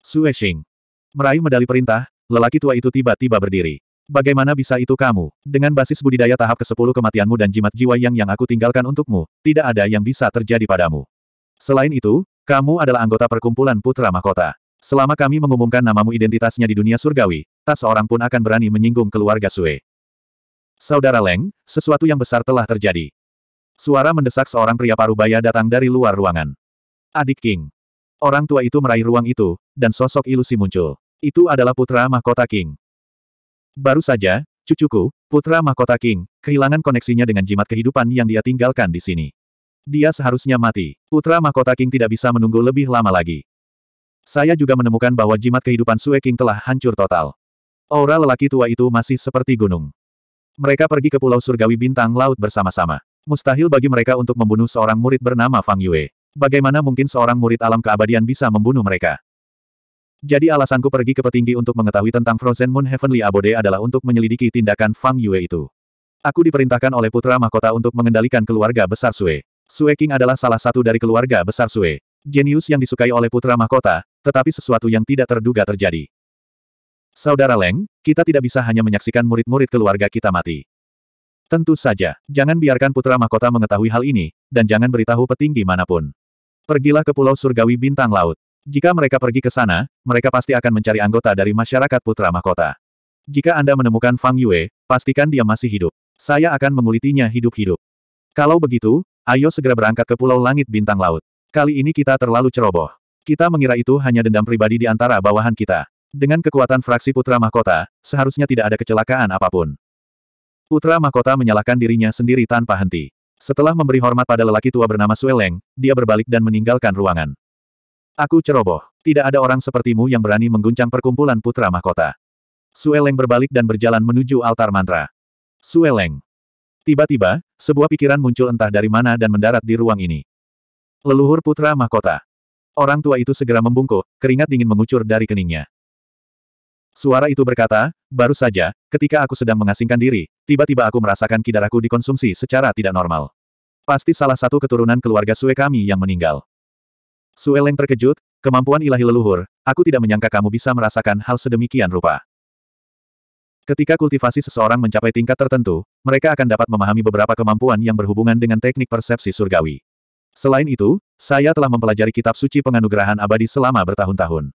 Sue Xing. Meraih medali perintah, lelaki tua itu tiba-tiba berdiri. Bagaimana bisa itu kamu? Dengan basis budidaya tahap ke-10 kematianmu dan jimat jiwa yang yang aku tinggalkan untukmu, tidak ada yang bisa terjadi padamu. Selain itu, kamu adalah anggota perkumpulan putra mahkota. Selama kami mengumumkan namamu identitasnya di dunia surgawi, tak seorang pun akan berani menyinggung keluarga Sue. Saudara Leng, sesuatu yang besar telah terjadi. Suara mendesak seorang pria parubaya datang dari luar ruangan. Adik King. Orang tua itu meraih ruang itu, dan sosok ilusi muncul. Itu adalah putra mahkota King. Baru saja, cucuku, putra mahkota King, kehilangan koneksinya dengan jimat kehidupan yang dia tinggalkan di sini. Dia seharusnya mati. Putra mahkota King tidak bisa menunggu lebih lama lagi. Saya juga menemukan bahwa jimat kehidupan Sue King telah hancur total. Aura lelaki tua itu masih seperti gunung. Mereka pergi ke Pulau Surgawi Bintang Laut bersama-sama. Mustahil bagi mereka untuk membunuh seorang murid bernama Fang Yue. Bagaimana mungkin seorang murid alam keabadian bisa membunuh mereka? Jadi alasanku pergi ke petinggi untuk mengetahui tentang Frozen Moon Heavenly Abode adalah untuk menyelidiki tindakan Fang Yue itu. Aku diperintahkan oleh putra mahkota untuk mengendalikan keluarga besar Sue. Sue King adalah salah satu dari keluarga besar Sue. Jenius yang disukai oleh putra mahkota, tetapi sesuatu yang tidak terduga terjadi. Saudara Leng, kita tidak bisa hanya menyaksikan murid-murid keluarga kita mati. Tentu saja, jangan biarkan putra mahkota mengetahui hal ini, dan jangan beritahu petinggi mana pun. Pergilah ke Pulau Surgawi Bintang Laut. Jika mereka pergi ke sana, mereka pasti akan mencari anggota dari masyarakat putra mahkota. Jika Anda menemukan Fang Yue, pastikan dia masih hidup. Saya akan mengulitinya hidup-hidup. Kalau begitu, ayo segera berangkat ke Pulau Langit Bintang Laut. Kali ini kita terlalu ceroboh. Kita mengira itu hanya dendam pribadi di antara bawahan kita. Dengan kekuatan fraksi Putra Mahkota, seharusnya tidak ada kecelakaan apa pun. Putra Mahkota menyalahkan dirinya sendiri tanpa henti. Setelah memberi hormat pada lelaki tua bernama Sueleng, dia berbalik dan meninggalkan ruangan. Aku ceroboh. Tidak ada orang sepertimu yang berani mengguncang perkumpulan Putra Mahkota. Sueleng berbalik dan berjalan menuju altar mantra. Sueleng. Tiba-tiba, sebuah pikiran muncul entah dari mana dan mendarat di ruang ini. Leluhur putra mahkota. Orang tua itu segera membungkuk, keringat dingin mengucur dari keningnya. Suara itu berkata, baru saja, ketika aku sedang mengasingkan diri, tiba-tiba aku merasakan kidarahku dikonsumsi secara tidak normal. Pasti salah satu keturunan keluarga Sue kami yang meninggal. Sue Leng terkejut, kemampuan ilahi leluhur, aku tidak menyangka kamu bisa merasakan hal sedemikian rupa. Ketika kultivasi seseorang mencapai tingkat tertentu, mereka akan dapat memahami beberapa kemampuan yang berhubungan dengan teknik persepsi surgawi. Selain itu, saya telah mempelajari kitab suci penganugerahan abadi selama bertahun-tahun.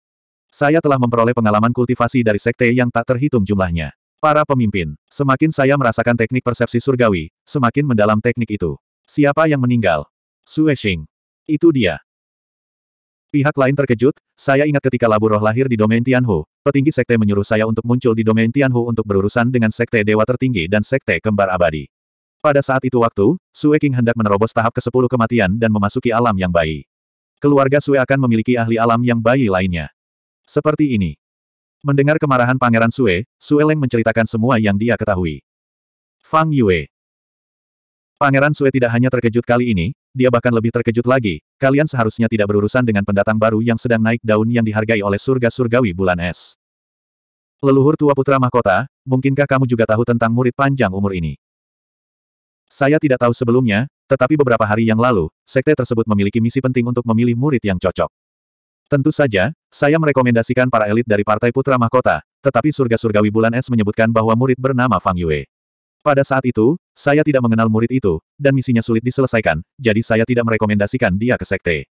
Saya telah memperoleh pengalaman kultivasi dari sekte yang tak terhitung jumlahnya. Para pemimpin, semakin saya merasakan teknik persepsi surgawi, semakin mendalam teknik itu. Siapa yang meninggal? Sue Xing. Itu dia. Pihak lain terkejut, saya ingat ketika labu roh lahir di domain Tianhu, petinggi sekte menyuruh saya untuk muncul di domain Tianhu untuk berurusan dengan sekte dewa tertinggi dan sekte kembar abadi. Pada saat itu waktu, Sue King hendak menerobos tahap ke-10 kematian dan memasuki alam yang bayi. Keluarga Sue akan memiliki ahli alam yang bayi lainnya. Seperti ini. Mendengar kemarahan Pangeran Sue, Sue Leng menceritakan semua yang dia ketahui. Fang Yue. Pangeran Sue tidak hanya terkejut kali ini, dia bahkan lebih terkejut lagi, kalian seharusnya tidak berurusan dengan pendatang baru yang sedang naik daun yang dihargai oleh surga surgawi bulan es. Leluhur tua putra mahkota, mungkinkah kamu juga tahu tentang murid panjang umur ini? Saya tidak tahu sebelumnya, tetapi beberapa hari yang lalu, sekte tersebut memiliki misi penting untuk memilih murid yang cocok. Tentu saja, saya merekomendasikan para elit dari Partai Putra Mahkota, tetapi surga surgawi bulan es menyebutkan bahwa murid bernama Fang Yue. Pada saat itu, saya tidak mengenal murid itu, dan misinya sulit diselesaikan, jadi saya tidak merekomendasikan dia ke sekte.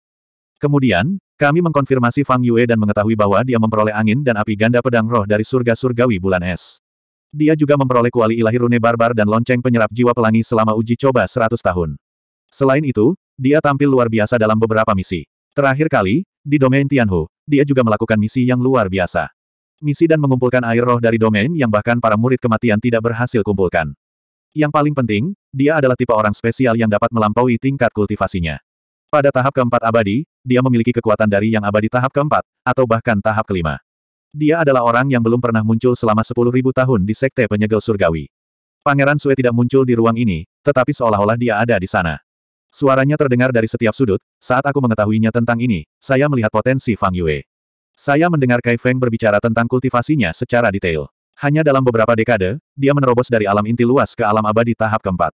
Kemudian, kami mengkonfirmasi Fang Yue dan mengetahui bahwa dia memperoleh angin dan api ganda pedang roh dari surga surgawi bulan es. Dia juga memperoleh kuali ilahi rune barbar dan lonceng penyerap jiwa pelangi selama uji coba 100 tahun. Selain itu, dia tampil luar biasa dalam beberapa misi. Terakhir kali, di domain Tianhu, dia juga melakukan misi yang luar biasa. Misi dan mengumpulkan air roh dari domain yang bahkan para murid kematian tidak berhasil kumpulkan. Yang paling penting, dia adalah tipe orang spesial yang dapat melampaui tingkat kultivasinya. Pada tahap keempat abadi, dia memiliki kekuatan dari yang abadi tahap keempat, atau bahkan tahap kelima. Dia adalah orang yang belum pernah muncul selama sepuluh ribu tahun di Sekte Penyegel Surgawi. Pangeran Sue tidak muncul di ruang ini, tetapi seolah-olah dia ada di sana. Suaranya terdengar dari setiap sudut, saat aku mengetahuinya tentang ini, saya melihat potensi Fang Yue. Saya mendengar Kai Feng berbicara tentang kultivasinya secara detail. Hanya dalam beberapa dekade, dia menerobos dari alam inti luas ke alam abadi tahap keempat.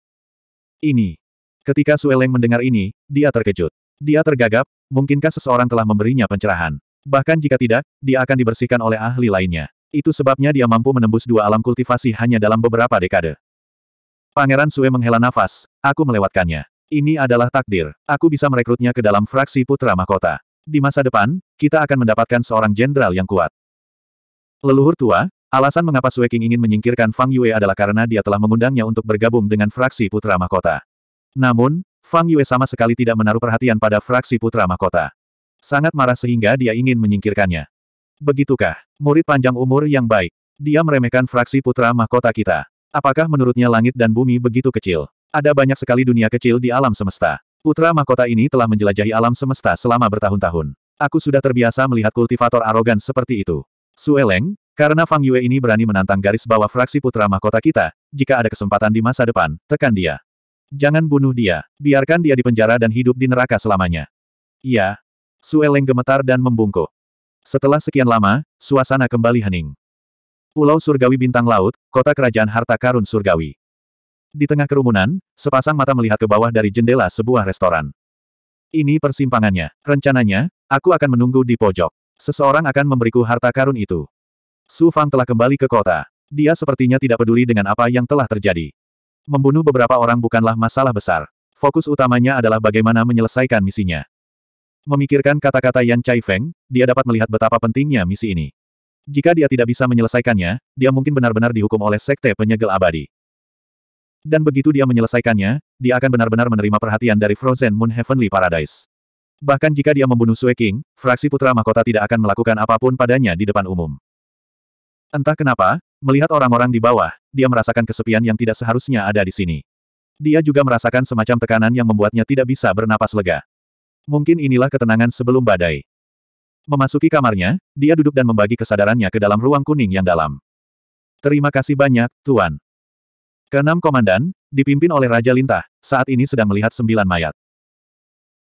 Ini. Ketika Sue Leng mendengar ini, dia terkejut. Dia tergagap, mungkinkah seseorang telah memberinya pencerahan. Bahkan jika tidak, dia akan dibersihkan oleh ahli lainnya. Itu sebabnya dia mampu menembus dua alam kultivasi hanya dalam beberapa dekade. Pangeran Sue menghela nafas, aku melewatkannya. Ini adalah takdir. Aku bisa merekrutnya ke dalam fraksi putra mahkota. Di masa depan, kita akan mendapatkan seorang jenderal yang kuat. Leluhur tua, alasan mengapa Sue King ingin menyingkirkan Fang Yue adalah karena dia telah mengundangnya untuk bergabung dengan fraksi putra mahkota. Namun, Fang Yue sama sekali tidak menaruh perhatian pada fraksi putra mahkota. Sangat marah sehingga dia ingin menyingkirkannya. Begitukah? Murid panjang umur yang baik. Dia meremehkan fraksi putra mahkota kita. Apakah menurutnya langit dan bumi begitu kecil? Ada banyak sekali dunia kecil di alam semesta. Putra mahkota ini telah menjelajahi alam semesta selama bertahun-tahun. Aku sudah terbiasa melihat kultivator arogan seperti itu. Sueleng, karena Fang Yue ini berani menantang garis bawah fraksi putra mahkota kita, jika ada kesempatan di masa depan, tekan dia. Jangan bunuh dia, biarkan dia di penjara dan hidup di neraka selamanya. Iya. Sueleng gemetar dan membungkuk. Setelah sekian lama, suasana kembali hening. Pulau Surgawi Bintang Laut, kota kerajaan harta karun Surgawi. Di tengah kerumunan, sepasang mata melihat ke bawah dari jendela sebuah restoran. Ini persimpangannya. Rencananya, aku akan menunggu di pojok. Seseorang akan memberiku harta karun itu. Su Fang telah kembali ke kota. Dia sepertinya tidak peduli dengan apa yang telah terjadi. Membunuh beberapa orang bukanlah masalah besar. Fokus utamanya adalah bagaimana menyelesaikan misinya. Memikirkan kata-kata Yan Chai Feng, dia dapat melihat betapa pentingnya misi ini. Jika dia tidak bisa menyelesaikannya, dia mungkin benar-benar dihukum oleh Sekte Penyegel Abadi. Dan begitu dia menyelesaikannya, dia akan benar-benar menerima perhatian dari Frozen Moon Heavenly Paradise. Bahkan jika dia membunuh Sue King, fraksi putra mahkota tidak akan melakukan apa pun padanya di depan umum. Entah kenapa, melihat orang-orang di bawah, dia merasakan kesepian yang tidak seharusnya ada di sini. Dia juga merasakan semacam tekanan yang membuatnya tidak bisa bernapas lega. Mungkin inilah ketenangan sebelum badai. Memasuki kamarnya, dia duduk dan membagi kesadarannya ke dalam ruang kuning yang dalam. Terima kasih banyak, Tuan. Keenam komandan, dipimpin oleh Raja Lintah, saat ini sedang melihat sembilan mayat.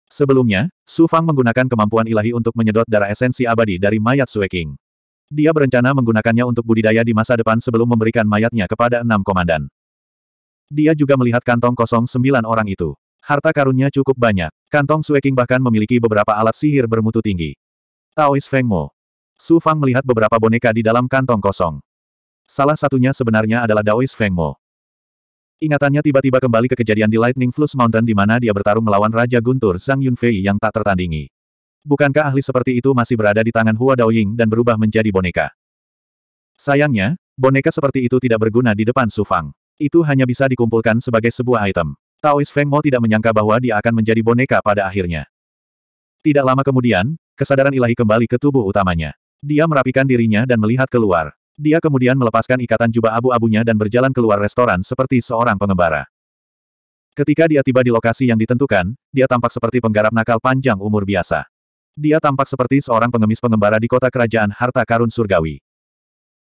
Sebelumnya, Su Fang menggunakan kemampuan ilahi untuk menyedot darah esensi abadi dari mayat Sue King. Dia berencana menggunakannya untuk budidaya di masa depan sebelum memberikan mayatnya kepada enam komandan. Dia juga melihat kantong kosong sembilan orang itu. Harta karunnya cukup banyak. Kantong Sue King bahkan memiliki beberapa alat sihir bermutu tinggi. Taois Feng Mo. Su Fang melihat beberapa boneka di dalam kantong kosong. Salah satunya sebenarnya adalah Daois Feng Mo. Ingatannya tiba-tiba kembali ke kejadian di Lightning Flush Mountain di mana dia bertarung melawan Raja Guntur Zhang Yunfei yang tak tertandingi. Bukankah ahli seperti itu masih berada di tangan Hua Daoying dan berubah menjadi boneka? Sayangnya, boneka seperti itu tidak berguna di depan Su Fang. Itu hanya bisa dikumpulkan sebagai sebuah item. Taois Feng Mo tidak menyangka bahwa dia akan menjadi boneka pada akhirnya. Tidak lama kemudian, kesadaran ilahi kembali ke tubuh utamanya. Dia merapikan dirinya dan melihat keluar. Dia kemudian melepaskan ikatan jubah abu-abunya dan berjalan keluar restoran seperti seorang pengembara. Ketika dia tiba di lokasi yang ditentukan, dia tampak seperti penggarap nakal panjang umur biasa. Dia tampak seperti seorang pengemis pengembara di kota kerajaan harta karun surgawi.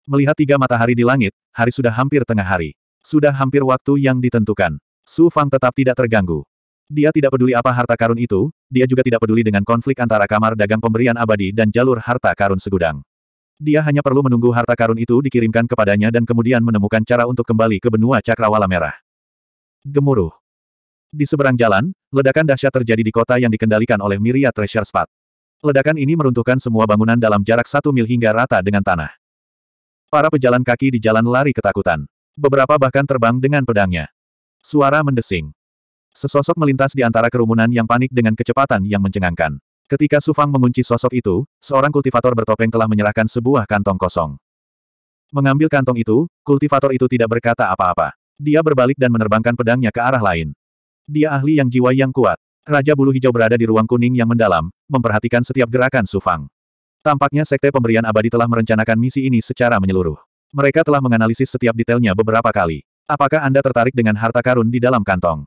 Melihat tiga matahari di langit, hari sudah hampir tengah hari. Sudah hampir waktu yang ditentukan. Su Fang tetap tidak terganggu. Dia tidak peduli apa harta karun itu, dia juga tidak peduli dengan konflik antara kamar dagang pemberian abadi dan jalur harta karun segudang. Dia hanya perlu menunggu harta karun itu dikirimkan kepadanya dan kemudian menemukan cara untuk kembali ke benua cakrawala merah. Gemuruh. Di seberang jalan, ledakan dahsyat terjadi di kota yang dikendalikan oleh Miria Treasure Spot. Ledakan ini meruntuhkan semua bangunan dalam jarak satu mil hingga rata dengan tanah. Para pejalan kaki di jalan lari ketakutan. Beberapa bahkan terbang dengan pedangnya. Suara mendesing. Sesosok melintas di antara kerumunan yang panik dengan kecepatan yang mencengangkan. Ketika Su Fang mengunci sosok itu, seorang kultivator bertopeng telah menyerahkan sebuah kantong kosong. Mengambil kantong itu, kultivator itu tidak berkata apa-apa. Dia berbalik dan menerbangkan pedangnya ke arah lain. Dia ahli yang jiwa yang kuat. Raja Bulu Hijau berada di ruang kuning yang mendalam, memperhatikan setiap gerakan Su Fang. Tampaknya Sekte Pemberian Abadi telah merencanakan misi ini secara menyeluruh. Mereka telah menganalisis setiap detailnya beberapa kali. Apakah Anda tertarik dengan harta karun di dalam kantong?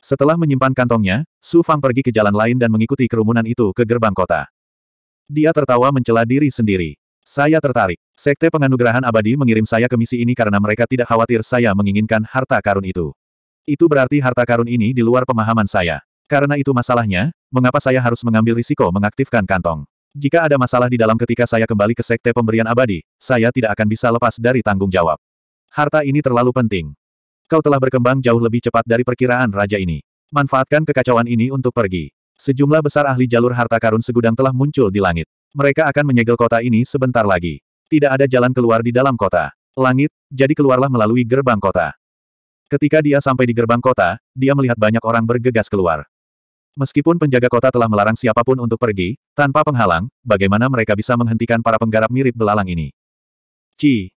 Setelah menyimpan kantongnya, Su Fang pergi ke jalan lain dan mengikuti kerumunan itu ke gerbang kota. Dia tertawa mencela diri sendiri. Saya tertarik. Sekte Penganugerahan Abadi mengirim saya ke misi ini karena mereka tidak khawatir saya menginginkan harta karun itu. Itu berarti harta karun ini di luar pemahaman saya. Karena itu masalahnya, mengapa saya harus mengambil risiko mengaktifkan kantong? Jika ada masalah di dalam ketika saya kembali ke Sekte Pemberian Abadi, saya tidak akan bisa lepas dari tanggung jawab. Harta ini terlalu penting. Kau telah berkembang jauh lebih cepat dari perkiraan raja ini. Manfaatkan kekacauan ini untuk pergi. Sejumlah besar ahli jalur harta karun segudang telah muncul di langit. Mereka akan menyegel kota ini sebentar lagi. Tidak ada jalan keluar di dalam kota. Langit, jadi keluarlah melalui gerbang kota. Ketika dia sampai di gerbang kota, dia melihat banyak orang bergegas keluar. Meskipun penjaga kota telah melarang siapa pun untuk pergi, tanpa penghalang, bagaimana mereka bisa menghentikan para penggarap mirip belalang ini? Ci.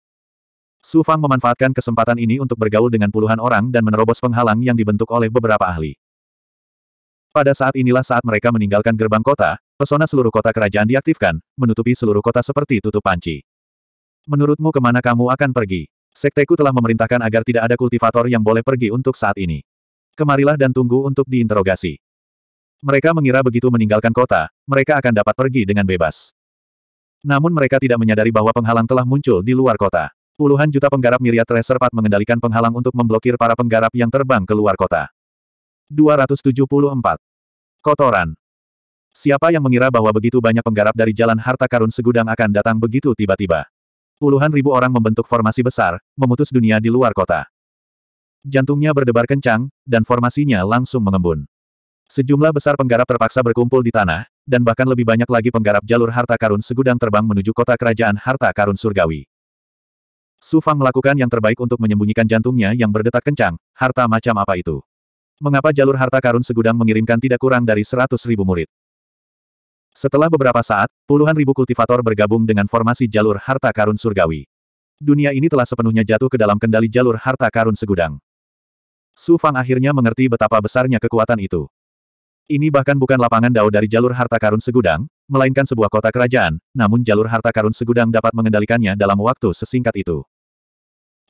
Su Fang memanfaatkan kesempatan ini untuk bergaul dengan puluhan orang dan menerobos penghalang yang dibentuk oleh beberapa ahli. Pada saat inilah saat mereka meninggalkan gerbang kota, pesona seluruh kota kerajaan diaktifkan, menutupi seluruh kota seperti tutup panci. Menurutmu ke mana kamu akan pergi? Sekteku telah memerintahkan agar tidak ada kultivator yang boleh pergi untuk saat ini. Kemarilah dan tunggu untuk diinterogasi. Mereka mengira begitu meninggalkan kota, mereka akan dapat pergi dengan bebas. Namun mereka tidak menyadari bahwa penghalang telah muncul di luar kota. Puluhan juta penggarap Myriad Reservat mengendalikan penghalang untuk memblokir para penggarap yang terbang ke luar kota. 274. Kotoran. Siapa yang mengira bahwa begitu banyak penggarap dari jalan harta karun segudang akan datang begitu tiba-tiba? Puluhan ribu orang membentuk formasi besar, memutus dunia di luar kota. Jantungnya berdebar kencang, dan formasinya langsung mengembun. Sejumlah besar penggarap terpaksa berkumpul di tanah, dan bahkan lebih banyak lagi penggarap jalur harta karun segudang terbang menuju kota kerajaan harta karun surgawi. Su Fang melakukan yang terbaik untuk menyembunyikan jantungnya yang berdetak kencang, harta macam apa itu? Mengapa jalur harta karun segudang mengirimkan tidak kurang dari seratus ribu murid? Setelah beberapa saat, puluhan ribu kultivator bergabung dengan formasi jalur harta karun surgawi. Dunia ini telah sepenuhnya jatuh ke dalam kendali jalur harta karun segudang. Su Fang akhirnya mengerti betapa besarnya kekuatan itu. Ini bahkan bukan lapangan dao dari jalur harta karun segudang, melainkan sebuah kota kerajaan, namun jalur harta karun segudang dapat mengendalikannya dalam waktu sesingkat itu.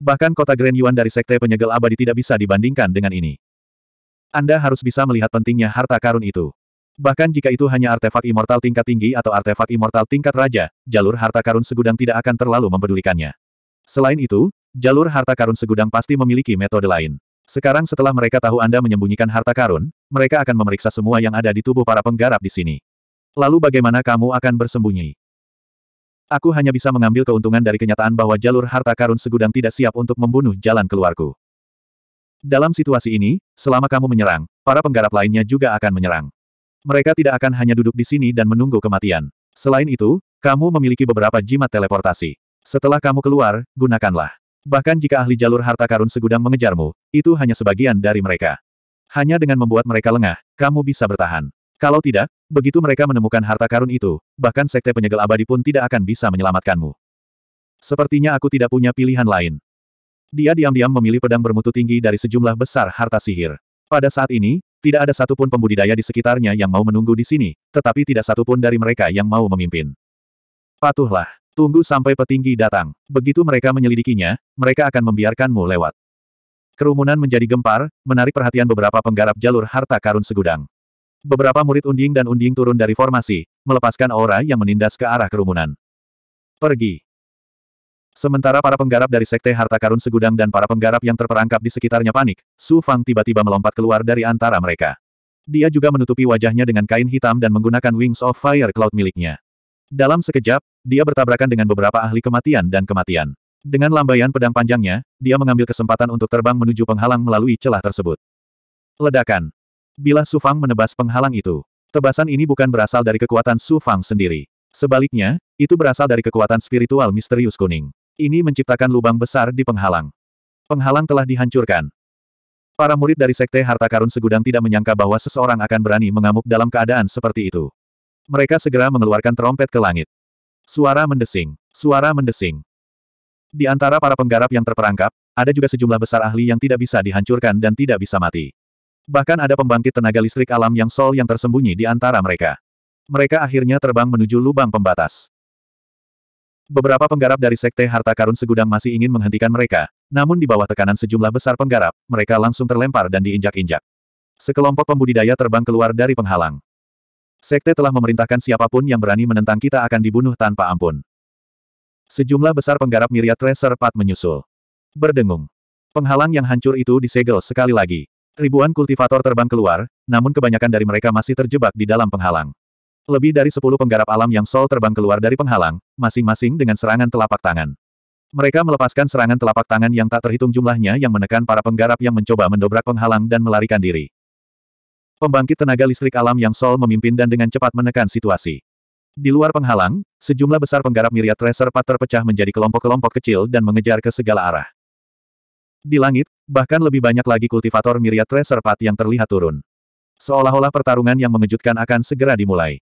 Bahkan kota Grand Yuan dari Sekte Penyegel Abadi tidak bisa dibandingkan dengan ini. Anda harus bisa melihat pentingnya harta karun itu. Bahkan jika itu hanya artefak immortal tingkat tinggi atau artefak immortal tingkat raja, jalur harta karun segudang tidak akan terlalu mempedulikannya. Selain itu, jalur harta karun segudang pasti memiliki metode lain. Sekarang setelah mereka tahu Anda menyembunyikan harta karun, mereka akan memeriksa semua yang ada di tubuh para penggarap di sini. Lalu bagaimana kamu akan bersembunyi? Aku hanya bisa mengambil keuntungan dari kenyataan bahwa jalur harta karun segudang tidak siap untuk membunuh jalan keluarku. Dalam situasi ini, selama kamu menyerang, para penggarap lainnya juga akan menyerang. Mereka tidak akan hanya duduk di sini dan menunggu kematian. Selain itu, kamu memiliki beberapa jimat teleportasi. Setelah kamu keluar, gunakanlah. Bahkan jika ahli jalur harta karun segudang mengejarmu, itu hanya sebagian dari mereka. Hanya dengan membuat mereka lengah, kamu bisa bertahan. Kalau tidak, begitu mereka menemukan harta karun itu, bahkan sekte penyegel abadi pun tidak akan bisa menyelamatkanmu. Sepertinya aku tidak punya pilihan lain. Dia diam-diam memilih pedang bermutu tinggi dari sejumlah besar harta sihir. Pada saat ini, tidak ada satupun pembudidaya di sekitarnya yang mau menunggu di sini, tetapi tidak satupun dari mereka yang mau memimpin. Patuhlah. Tunggu sampai petinggi datang. Begitu mereka menyelidikinya, mereka akan membiarkanmu lewat. Kerumunan menjadi gempar, menarik perhatian beberapa penggarap jalur harta karun segudang. Beberapa murid unding dan unding turun dari formasi, melepaskan aura yang menindas ke arah kerumunan. Pergi. Sementara para penggarap dari Sekte Harta Karun Segudang dan para penggarap yang terperangkap di sekitarnya panik, Su Fang tiba-tiba melompat keluar dari antara mereka. Dia juga menutupi wajahnya dengan kain hitam dan menggunakan Wings of Fire Cloud miliknya. Dalam sekejap, dia bertabrakan dengan beberapa ahli kematian dan kematian. Dengan lambaian pedang panjangnya, dia mengambil kesempatan untuk terbang menuju penghalang melalui celah tersebut. Ledakan. Bila Su Fang menebas penghalang itu, tebasan ini bukan berasal dari kekuatan Su Fang sendiri. Sebaliknya, itu berasal dari kekuatan spiritual misterius kuning. Ini menciptakan lubang besar di penghalang. Penghalang telah dihancurkan. Para murid dari Sekte Harta Karun Segudang tidak menyangka bahwa seseorang akan berani mengamuk dalam keadaan seperti itu. Mereka segera mengeluarkan trompet ke langit. Suara mendesing. Suara mendesing. Di antara para penggarap yang terperangkap, ada juga sejumlah besar ahli yang tidak bisa dihancurkan dan tidak bisa mati. Bahkan ada pembangkit tenaga listrik alam yang sol yang tersembunyi di antara mereka. Mereka akhirnya terbang menuju lubang pembatas. Beberapa penggarap dari Sekte Harta Karun Segudang masih ingin menghentikan mereka, namun di bawah tekanan sejumlah besar penggarap, mereka langsung terlempar dan diinjak-injak. Sekelompok pembudidaya terbang keluar dari penghalang. Sekte telah memerintahkan siapa pun yang berani menentang kita akan dibunuh tanpa ampun. Sejumlah besar penggarap Myriad Tracer menyusul. Berdengung. Penghalang yang hancur itu disegel sekali lagi. Ribuan kultivator terbang keluar, namun kebanyakan dari mereka masih terjebak di dalam penghalang. Lebih dari sepuluh penggarap alam yang sol terbang keluar dari penghalang, masing-masing dengan serangan telapak tangan. Mereka melepaskan serangan telapak tangan yang tak terhitung jumlahnya yang menekan para penggarap yang mencoba mendobrak penghalang dan melarikan diri. Pembangkit tenaga listrik alam yang Sol memimpin dan dengan cepat menekan situasi. Di luar penghalang, sejumlah besar penggarap Myriad Tracer Pat terpecah menjadi kelompok-kelompok kecil dan mengejar ke segala arah. Di langit, bahkan lebih banyak lagi kultivator Myriad Tracer Path yang terlihat turun. Seolah-olah pertarungan yang mengejutkan akan segera dimulai.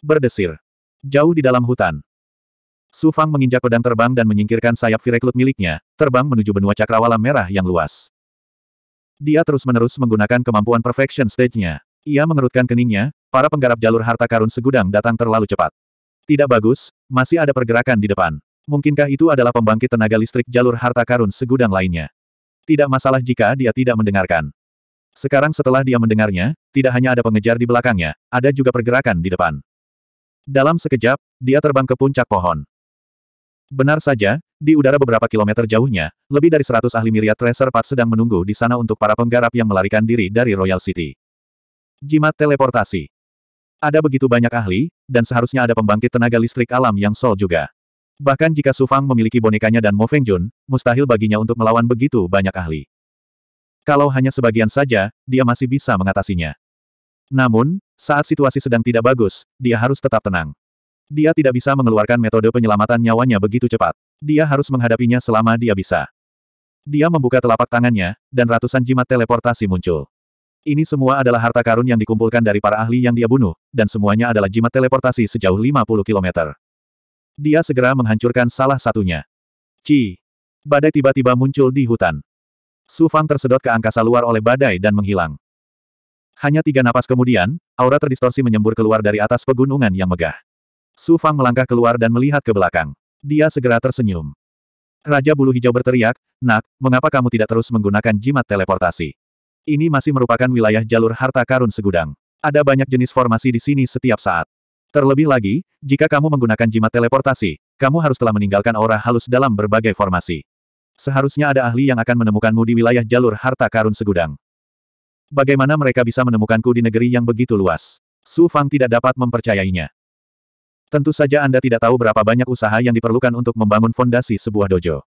Berdesir. Jauh di dalam hutan. Su Fang menginjak pedang terbang dan menyingkirkan sayap Vireklut miliknya, terbang menuju benua cakrawala merah yang luas. Dia terus-menerus menggunakan kemampuan Perfection Stage-nya. Ia mengerutkan keningnya, para penggarap jalur harta karun segudang datang terlalu cepat. Tidak bagus, masih ada pergerakan di depan. Mungkinkah itu adalah pembangkit tenaga listrik jalur harta karun segudang lainnya? Tidak masalah jika dia tidak mendengarkan. Sekarang setelah dia mendengarnya, tidak hanya ada pengejar di belakangnya, ada juga pergerakan di depan. Dalam sekejap, dia terbang ke puncak pohon. Benar saja, di udara beberapa kilometer jauhnya, lebih dari seratus ahli Myriad Tracer Path sedang menunggu di sana untuk para penggarap yang melarikan diri dari Royal City. Jimat teleportasi. Ada begitu banyak ahli, dan seharusnya ada pembangkit tenaga listrik alam yang Sol juga. Bahkan jika Su Fang memiliki bonekanya dan Mo Fengjun, mustahil baginya untuk melawan begitu banyak ahli. Kalau hanya sebagian saja, dia masih bisa mengatasinya. Namun, saat situasi sedang tidak bagus, dia harus tetap tenang. Dia tidak bisa mengeluarkan metode penyelamatan nyawanya begitu cepat. Dia harus menghadapinya selama dia bisa. Dia membuka telapak tangannya, dan ratusan jimat teleportasi muncul. Ini semua adalah harta karun yang dikumpulkan dari para ahli yang dia bunuh, dan semuanya adalah jimat teleportasi sejauh 50 kilometer. Dia segera menghancurkan salah satunya. Ci. Badai tiba-tiba muncul di hutan. Su Fang tersedot ke angkasa luar oleh badai dan menghilang. Hanya tiga napas kemudian, aura terdistorsi menyembur keluar dari atas pegunungan yang megah. Su Fang melangkah keluar dan melihat ke belakang. Dia segera tersenyum. Raja Bulu Hijau berteriak, Nak, mengapa kamu tidak terus menggunakan jimat teleportasi? Ini masih merupakan wilayah jalur harta karun segudang. Ada banyak jenis formasi di sini setiap saat. Terlebih lagi, jika kamu menggunakan jimat teleportasi, kamu harus telah meninggalkan aura halus dalam berbagai formasi. Seharusnya ada ahli yang akan menemukanmu di wilayah jalur harta karun segudang. Bagaimana mereka bisa menemukanku di negeri yang begitu luas? Su Fang tidak dapat mempercayainya. Tentu saja Anda tidak tahu berapa banyak usaha yang diperlukan untuk membangun fondasi sebuah dojo.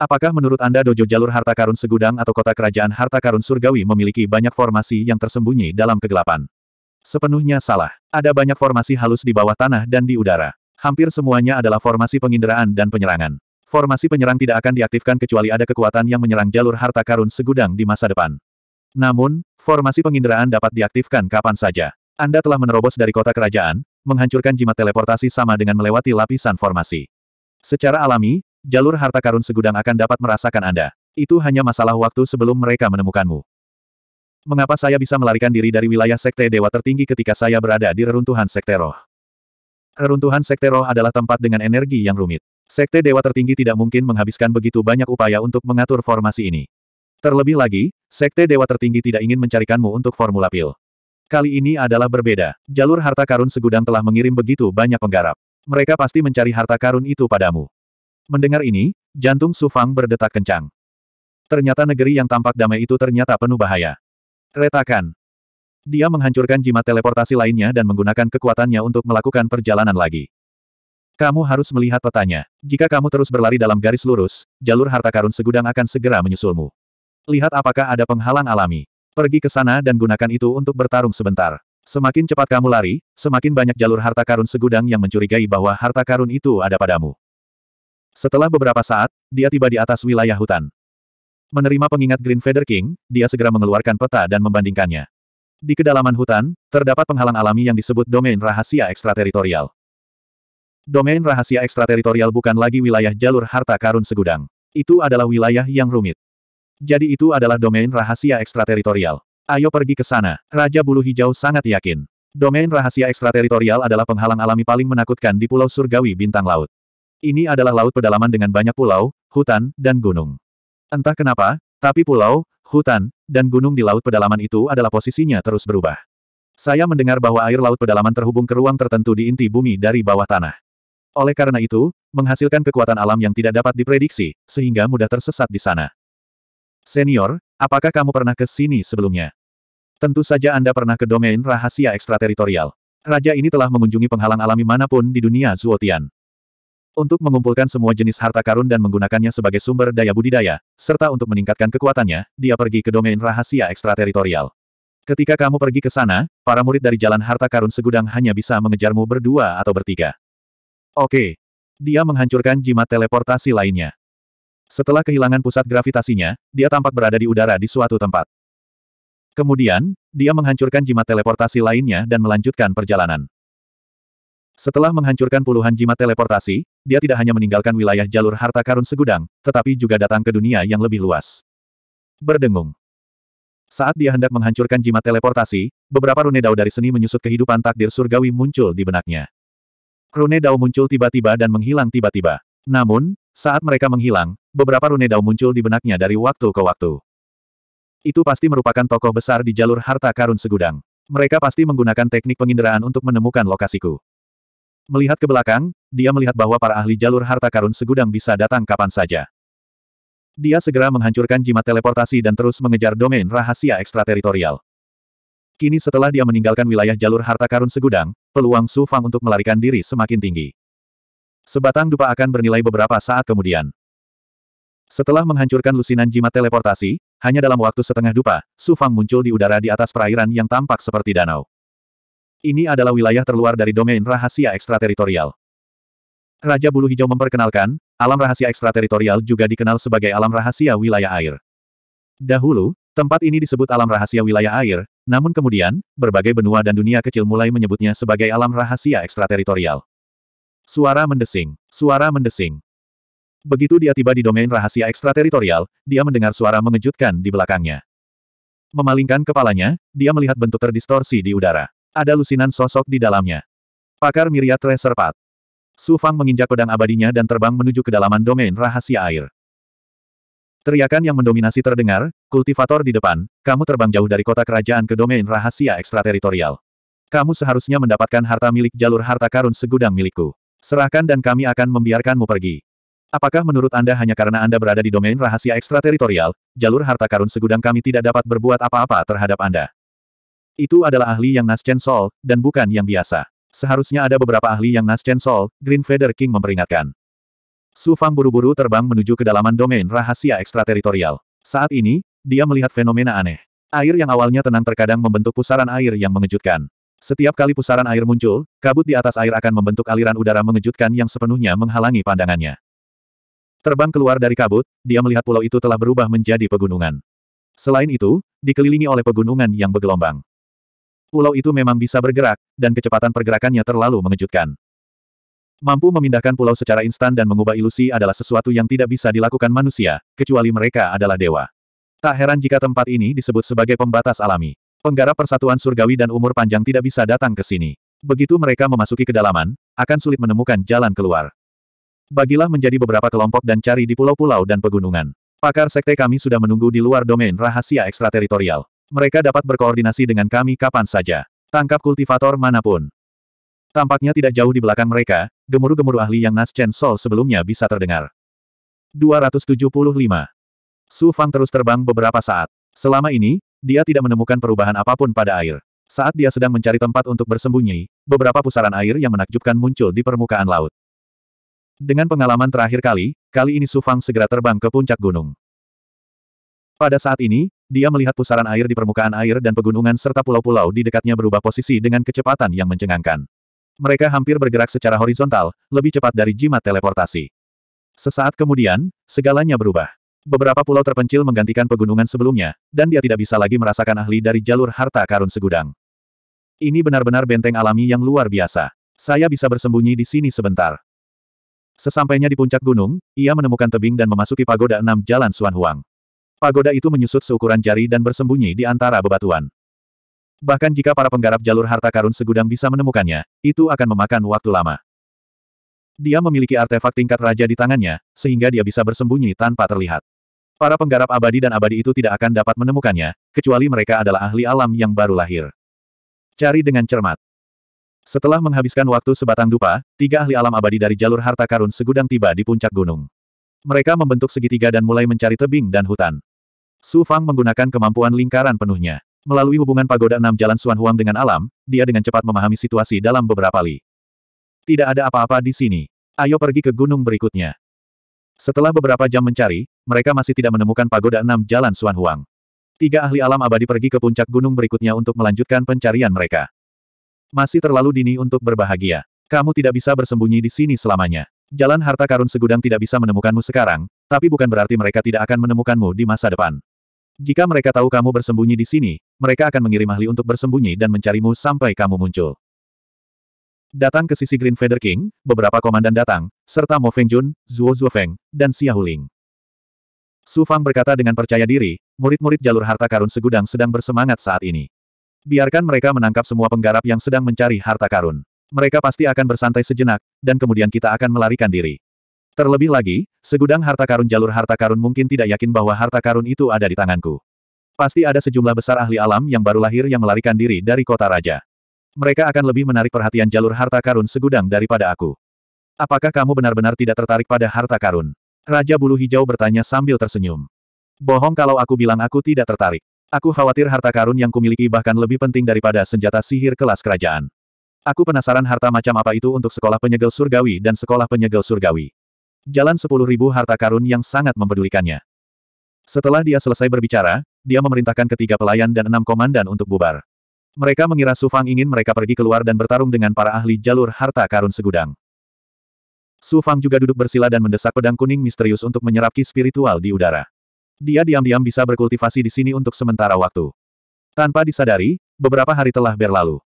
Apakah menurut Anda dojo jalur harta karun segudang atau kota kerajaan harta karun surgawi memiliki banyak formasi yang tersembunyi dalam kegelapan? Sepenuhnya salah. Ada banyak formasi halus di bawah tanah dan di udara. Hampir semuanya adalah formasi penginderaan dan penyerangan. Formasi penyerang tidak akan diaktifkan kecuali ada kekuatan yang menyerang jalur harta karun segudang di masa depan. Namun, formasi penginderaan dapat diaktifkan kapan saja. Anda telah menerobos dari kota kerajaan, menghancurkan jimat teleportasi sama dengan melewati lapisan formasi. Secara alami, jalur harta karun segudang akan dapat merasakan Anda. Itu hanya masalah waktu sebelum mereka menemukanmu. Mengapa saya bisa melarikan diri dari wilayah Sekte Dewa tertinggi ketika saya berada di reruntuhan Sekte Roh? Reruntuhan Sekte Roh adalah tempat dengan energi yang rumit. Sekte Dewa tertinggi tidak mungkin menghabiskan begitu banyak upaya untuk mengatur formasi ini. Terlebih lagi, Sekte Dewa tertinggi tidak ingin mencarikanmu untuk formula pil. Kali ini adalah berbeda. Jalur harta karun segudang telah mengirim begitu banyak penggarap. Mereka pasti mencari harta karun itu padamu. Mendengar ini, jantung Su Fang berdetak kencang. Ternyata negeri yang tampak damai itu ternyata penuh bahaya. Retakan. Dia menghancurkan jimat teleportasi lainnya dan menggunakan kekuatannya untuk melakukan perjalanan lagi. Kamu harus melihat petanya. Jika kamu terus berlari dalam garis lurus, jalur harta karun segudang akan segera menyusulmu. Lihat apakah ada penghalang alami. Pergi ke sana dan gunakan itu untuk bertarung sebentar. Semakin cepat kamu lari, semakin banyak jalur harta karun segudang yang mencurigai bahwa harta karun itu ada padamu. Setelah beberapa saat, dia tiba di atas wilayah hutan. Menerima pengingat Green Feather King, dia segera mengeluarkan peta dan membandingkannya. Di kedalaman hutan, terdapat penghalang alami yang disebut domain rahasia ekstrateritorial. Domain rahasia ekstrateritorial bukan lagi wilayah jalur harta karun segudang. Itu adalah wilayah yang rumit. Jadi itu adalah domain rahasia ekstrateritorial. Ayo pergi ke sana. Raja Bulu Hijau sangat yakin. Domain rahasia ekstrateritorial adalah penghalang alami paling menakutkan di Pulau Surgawi Bintang Laut. Ini adalah laut pedalaman dengan banyak pulau, hutan, dan gunung. Entah kenapa, tapi pulau, hutan, dan gunung di laut pedalaman itu adalah posisinya terus berubah. Saya mendengar bahwa air laut pedalaman terhubung ke ruang tertentu di inti bumi dari bawah tanah. Oleh karena itu, menghasilkan kekuatan alam yang tidak dapat diprediksi, sehingga mudah tersesat di sana. Senior, apakah kamu pernah ke sini sebelumnya? Tentu saja Anda pernah ke domain rahasia ekstrateritorial. Raja ini telah mengunjungi penghalang alami mana pun di dunia Zuotian. Untuk mengumpulkan semua jenis harta karun dan menggunakannya sebagai sumber daya budidaya, serta untuk meningkatkan kekuatannya, dia pergi ke domain rahasia ekstrateritorial. Ketika kamu pergi ke sana, para murid dari jalan harta karun segudang hanya bisa mengejarmu berdua atau bertiga. Oke. Dia menghancurkan jimat teleportasi lainnya. Setelah kehilangan pusat gravitasinya, dia tampak berada di udara di suatu tempat. Kemudian, dia menghancurkan jimat teleportasi lainnya dan melanjutkan perjalanan. Setelah menghancurkan puluhan jimat teleportasi, dia tidak hanya meninggalkan wilayah jalur harta karun segudang, tetapi juga datang ke dunia yang lebih luas. Berdengung. Saat dia hendak menghancurkan jimat teleportasi, beberapa rune dao dari seni menyusut kehidupan takdir surgawi muncul di benaknya. Rune dao muncul tiba-tiba dan menghilang tiba-tiba. Namun, saat mereka menghilang, beberapa rune dao muncul di benaknya dari waktu ke waktu. Itu pasti merupakan tokoh besar di jalur harta karun segudang. Mereka pasti menggunakan teknik penginderaan untuk menemukan lokasiku. Melihat ke belakang, dia melihat bahwa para ahli jalur harta karun segudang bisa datang kapan saja. Dia segera menghancurkan jimat teleportasi dan terus mengejar domain rahasia ekstrateritorial. Kini setelah dia meninggalkan wilayah jalur harta karun segudang, peluang Su Fang untuk melarikan diri semakin tinggi. Sebatang dupa akan bernilai beberapa saat kemudian. Setelah menghancurkan lusinan jimat teleportasi, hanya dalam waktu setengah dupa, Su Fang muncul di udara di atas perairan yang tampak seperti danau. Ini adalah wilayah terluar dari domain rahasia ekstrateritorial. Raja Bulu Hijau memperkenalkan, alam rahasia ekstrateritorial juga dikenal sebagai alam rahasia wilayah air. Dahulu, tempat ini disebut alam rahasia wilayah air, namun kemudian, berbagai benua dan dunia kecil mulai menyebutnya sebagai alam rahasia ekstrateritorial. Suara mendesing. Suara mendesing. Begitu dia tiba di domain rahasia ekstrateritorial, dia mendengar suara mengejutkan di belakangnya. Memalingkan kepalanya, dia melihat bentuk terdistorsi di udara. Ada lusinan sosok di dalamnya. Pakar Miriat Tracer Path. Su Fang menginjak pedang abadinya dan terbang menuju kedalaman domain rahasia air. Teriakan yang mendominasi terdengar, kultivator di depan, kamu terbang jauh dari kota kerajaan ke domain rahasia ekstrateritorial. Kamu seharusnya mendapatkan harta milik jalur harta karun segudang milikku. Serahkan dan kami akan membiarkanmu pergi. Apakah menurut Anda hanya karena Anda berada di domain rahasia ekstrateritorial, jalur harta karun segudang kami tidak dapat berbuat apa-apa terhadap Anda? Itu adalah ahli yang Naschen Sol, dan bukan yang biasa. Seharusnya ada beberapa ahli yang Naschen Sol, Green Feather King memperingatkan. Su Fang buru-buru terbang menuju ke dalaman domain rahasia ekstrateritorial. Saat ini, dia melihat fenomena aneh. Air yang awalnya tenang terkadang membentuk pusaran air yang mengejutkan. Setiap kali pusaran air muncul, kabut di atas air akan membentuk aliran udara mengejutkan yang sepenuhnya menghalangi pandangannya. Terbang keluar dari kabut, dia melihat pulau itu telah berubah menjadi pegunungan. Selain itu, dikelilingi oleh pegunungan yang bergelombang. Pulau itu memang bisa bergerak, dan kecepatan pergerakannya terlalu mengejutkan. Mampu memindahkan pulau secara instan dan mengubah ilusi adalah sesuatu yang tidak bisa dilakukan manusia, kecuali mereka adalah dewa. Tak heran jika tempat ini disebut sebagai pembatas alami. Penggarap persatuan surgawi dan umur panjang tidak bisa datang ke sini. Begitu mereka memasuki kedalaman, akan sulit menemukan jalan keluar. Bagilah menjadi beberapa kelompok dan cari di pulau-pulau dan pegunungan. Pakar sekte kami sudah menunggu di luar domain rahasia ekstrateritorial. Mereka dapat berkoordinasi dengan kami kapan saja. Tangkap kultivator mana pun. Tampaknya tidak jauh di belakang mereka, gemuruh-gemuruh ahli yang Nas Chen Sol sebelumnya bisa terdengar. 275. Su Fang terus terbang beberapa saat. Selama ini, dia tidak menemukan perubahan apa pun pada air. Saat dia sedang mencari tempat untuk bersembunyi, beberapa pusaran air yang menakjubkan muncul di permukaan laut. Dengan pengalaman terakhir kali, kali ini Su Fang segera terbang ke puncak gunung. Pada saat ini, dia melihat pusaran air di permukaan air dan pegunungan serta pulau-pulau di dekatnya berubah posisi dengan kecepatan yang mencengangkan. Mereka hampir bergerak secara horizontal, lebih cepat dari jimat teleportasi. Sesaat kemudian, segalanya berubah. Beberapa pulau terpencil menggantikan pegunungan sebelumnya, dan dia tidak bisa lagi merasakan ahli dari jalur harta karun segudang. Ini benar-benar benteng alami yang luar biasa. Saya bisa bersembunyi di sini sebentar. Sesampainya di puncak gunung, ia menemukan tebing dan memasuki pagoda enam jalan Suan Huang. Pagoda itu menyusut seukuran jari dan bersembunyi di antara bebatuan. Bahkan jika para penggarap jalur harta karun segudang bisa menemukannya, itu akan memakan waktu lama. Dia memiliki artefak tingkat raja di tangannya, sehingga dia bisa bersembunyi tanpa terlihat. Para penggarap abadi dan abadi itu tidak akan dapat menemukannya, kecuali mereka adalah ahli alam yang baru lahir. Cari dengan cermat. Setelah menghabiskan waktu sebatang dupa, tiga ahli alam abadi dari jalur harta karun segudang tiba di puncak gunung. Mereka membentuk segitiga dan mulai mencari tebing dan hutan. Su Fang menggunakan kemampuan lingkaran penuhnya. Melalui hubungan pagoda enam jalan Suan Huang dengan alam, dia dengan cepat memahami situasi dalam beberapa li. Tidak ada apa-apa di sini. Ayo pergi ke gunung berikutnya. Setelah beberapa jam mencari, mereka masih tidak menemukan pagoda enam jalan Suan Huang. Tiga ahli alam abadi pergi ke puncak gunung berikutnya untuk melanjutkan pencarian mereka. Masih terlalu dini untuk berbahagia. Kamu tidak bisa bersembunyi di sini selamanya. Jalan harta karun segudang tidak bisa menemukanmu sekarang, tapi bukan berarti mereka tidak akan menemukanmu di masa depan. Jika mereka tahu kamu bersembunyi di sini, mereka akan mengirim ahli untuk bersembunyi dan mencarimu sampai kamu muncul. Datang ke sisi Green Feather King, beberapa komandan datang, serta Mo Fengjun, Zuo Zuofeng, dan Xia Huling. Su Fang berkata dengan percaya diri, murid-murid jalur harta karun segudang sedang bersemangat saat ini. Biarkan mereka menangkap semua penggarap yang sedang mencari harta karun. Mereka pasti akan bersantai sejenak, dan kemudian kita akan melarikan diri. Terlebih lagi, segudang harta karun jalur harta karun mungkin tidak yakin bahwa harta karun itu ada di tanganku. Pasti ada sejumlah besar ahli alam yang baru lahir yang melarikan diri dari kota raja. Mereka akan lebih menarik perhatian jalur harta karun segudang daripada aku. Apakah kamu benar-benar tidak tertarik pada harta karun? Raja Bulu Hijau bertanya sambil tersenyum. Bohong kalau aku bilang aku tidak tertarik. Aku khawatir harta karun yang kumiliki bahkan lebih penting daripada senjata sihir kelas kerajaan. Aku penasaran harta macam apa itu untuk sekolah penyegel surgawi dan sekolah penyegel surgawi. Jalan sepuluh ribu harta karun yang sangat mempedulikannya. Setelah dia selesai berbicara, dia memerintahkan ketiga pelayan dan enam komandan untuk bubar. Mereka mengira Su Fang ingin mereka pergi keluar dan bertarung dengan para ahli jalur harta karun segudang. Su Fang juga duduk bersila dan mendesak pedang kuning misterius untuk menyerap ki spiritual di udara. Dia diam-diam bisa berkultivasi di sini untuk sementara waktu. Tanpa disadari, beberapa hari telah berlalu.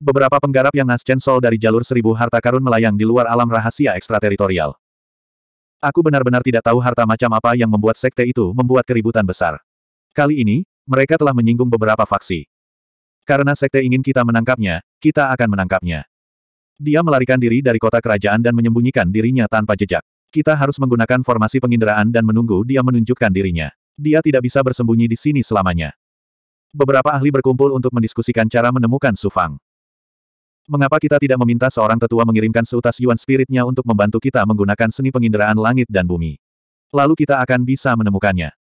Beberapa penggarap yang Naschen Sol dari jalur seribu harta karun melayang di luar alam rahasia ekstrateritorial. Aku benar-benar tidak tahu harta macam apa yang membuat sekte itu membuat keributan besar. Kali ini, mereka telah menyinggung beberapa faksi. Karena sekte ingin kita menangkapnya, kita akan menangkapnya. Dia melarikan diri dari kota kerajaan dan menyembunyikan dirinya tanpa jejak. Kita harus menggunakan formasi penginderaan dan menunggu dia menunjukkan dirinya. Dia tidak bisa bersembunyi di sini selamanya. Beberapa ahli berkumpul untuk mendiskusikan cara menemukan Sufang. Mengapa kita tidak meminta seorang tetua mengirimkan seutas Yuan spiritnya untuk membantu kita menggunakan seni penginderaan langit dan bumi? Lalu kita akan bisa menemukannya.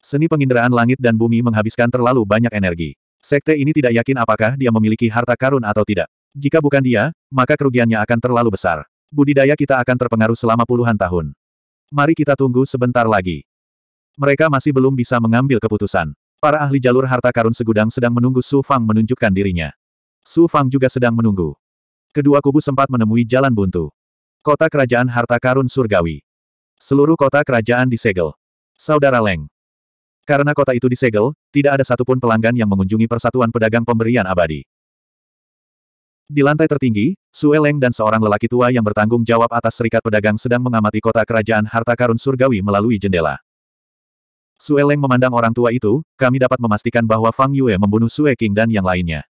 Seni penginderaan langit dan bumi menghabiskan terlalu banyak energi. Sekte ini tidak yakin apakah dia memiliki harta karun atau tidak. Jika bukan dia, maka kerugiannya akan terlalu besar. Budidaya kita akan terpengaruh selama puluhan tahun. Mari kita tunggu sebentar lagi. Mereka masih belum bisa mengambil keputusan. Para ahli jalur harta karun segudang sedang menunggu Su Fang menunjukkan dirinya. Su Fang juga sedang menunggu. Kedua kubu sempat menemui jalan buntu. Kota Kerajaan Harta Karun Surgawi. Seluruh kota kerajaan disegel. Saudara Leng. Karena kota itu disegel, tidak ada satupun pelanggan yang mengunjungi persatuan pedagang pemberian abadi. Di lantai tertinggi, Sue Leng dan seorang lelaki tua yang bertanggung jawab atas serikat pedagang sedang mengamati kota kerajaan harta karun surgawi melalui jendela. Sue Leng memandang orang tua itu, kami dapat memastikan bahwa Fang Yue membunuh Sue King dan yang lainnya.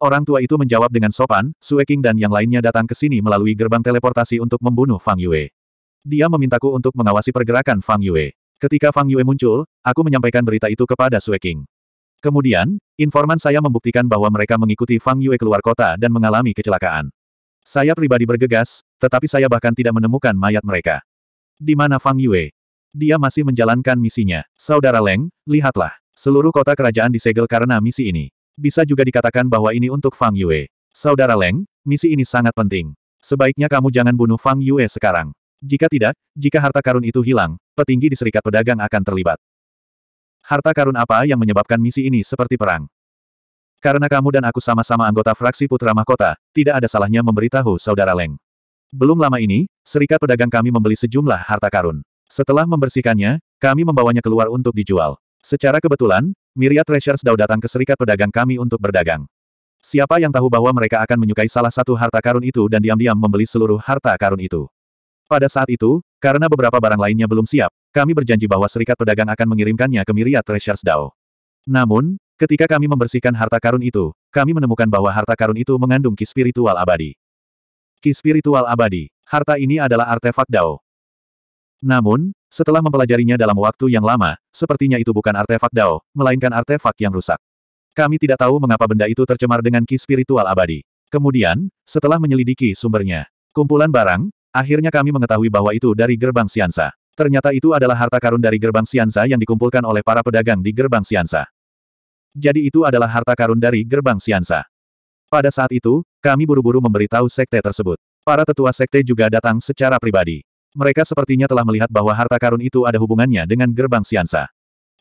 Orang tua itu menjawab dengan sopan, Sue King dan yang lainnya datang ke sini melalui gerbang teleportasi untuk membunuh Fang Yue. Dia memintaku untuk mengawasi pergerakan Fang Yue. Ketika Fang Yue muncul, aku menyampaikan berita itu kepada Sue King. Kemudian, informan saya membuktikan bahwa mereka mengikuti Fang Yue keluar kota dan mengalami kecelakaan. Saya pribadi bergegas, tetapi saya bahkan tidak menemukan mayat mereka. Di mana Fang Yue? Dia masih menjalankan misinya. Saudara Leng, lihatlah. Seluruh kota kerajaan disegel karena misi ini. Bisa juga dikatakan bahwa ini untuk Fang Yue. Saudara Leng, misi ini sangat penting. Sebaiknya kamu jangan bunuh Fang Yue sekarang. Jika tidak, jika harta karun itu hilang, petinggi di serikat pedagang akan terlibat. Harta karun apa yang menyebabkan misi ini seperti perang? Karena kamu dan aku sama-sama anggota fraksi Putra Mahkota, tidak ada salahnya memberitahu Saudara Leng. Belum lama ini, serikat pedagang kami membeli sejumlah harta karun. Setelah membersihkannya, kami membawanya keluar untuk dijual. Secara kebetulan, Myriad Treasures Dao datang ke serikat pedagang kami untuk berdagang. Siapa yang tahu bahwa mereka akan menyukai salah satu harta karun itu dan diam-diam membeli seluruh harta karun itu. Pada saat itu, karena beberapa barang lainnya belum siap, kami berjanji bahwa serikat pedagang akan mengirimkannya ke Myriad Treasures Dao. Namun, ketika kami membersihkan harta karun itu, kami menemukan bahwa harta karun itu mengandung ki spiritual abadi. Ki spiritual abadi, harta ini adalah artefak Dao. Namun, setelah mempelajarinya dalam waktu yang lama, sepertinya itu bukan artefak Dao, melainkan artefak yang rusak. Kami tidak tahu mengapa benda itu tercemar dengan ki spiritual abadi. Kemudian, setelah menyelidiki sumbernya, kumpulan barang, akhirnya kami mengetahui bahwa itu dari gerbang Siansa. Ternyata itu adalah harta karun dari gerbang Siansa yang dikumpulkan oleh para pedagang di gerbang Siansa. Jadi itu adalah harta karun dari gerbang Siansa. Pada saat itu, kami buru-buru memberitahu sekte tersebut. Para tetua sekte juga datang secara pribadi. Mereka sepertinya telah melihat bahwa harta karun itu ada hubungannya dengan gerbang Siansa.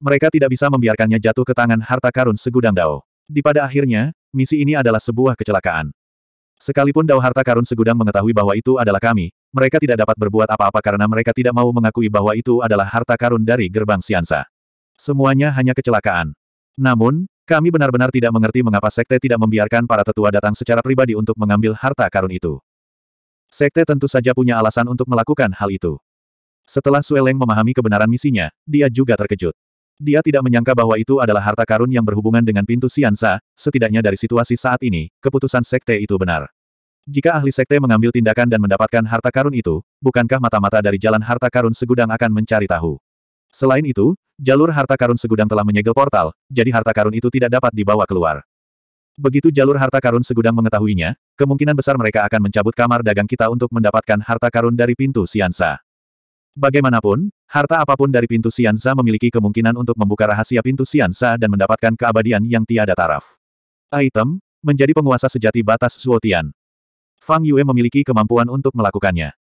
Mereka tidak bisa membiarkannya jatuh ke tangan harta karun segudang dao. Di pada akhirnya, misi ini adalah sebuah kecelakaan. Sekalipun Dao Harta Karun Segudang mengetahui bahwa itu adalah kami, mereka tidak dapat berbuat apa-apa karena mereka tidak mau mengakui bahwa itu adalah harta karun dari gerbang Siansa. Semuanya hanya kecelakaan. Namun, kami benar-benar tidak mengerti mengapa sekte tidak membiarkan para tetua datang secara pribadi untuk mengambil harta karun itu. Sekte tentu saja punya alasan untuk melakukan hal itu. Setelah Sueleng memahami kebenaran misinya, dia juga terkejut. Dia tidak menyangka bahwa itu adalah harta karun yang berhubungan dengan pintu Siansa, setidaknya dari situasi saat ini, keputusan sekte itu benar. Jika ahli sekte mengambil tindakan dan mendapatkan harta karun itu, bukankah mata-mata dari jalan harta karun segudang akan mencari tahu? Selain itu, jalur harta karun segudang telah menyegel portal, jadi harta karun itu tidak dapat dibawa keluar. Begitu jalur harta karun segudang mengetahuinya, kemungkinan besar mereka akan mencabut kamar dagang kita untuk mendapatkan harta karun dari pintu Siansa. Bagaimanapun, harta apa pun dari pintu Siansa memiliki kemungkinan untuk membuka rahasia pintu Siansa dan mendapatkan keabadian yang tiada taraf. Item, menjadi penguasa sejati batas Suotian. Fang Yue memiliki kemampuan untuk melakukannya.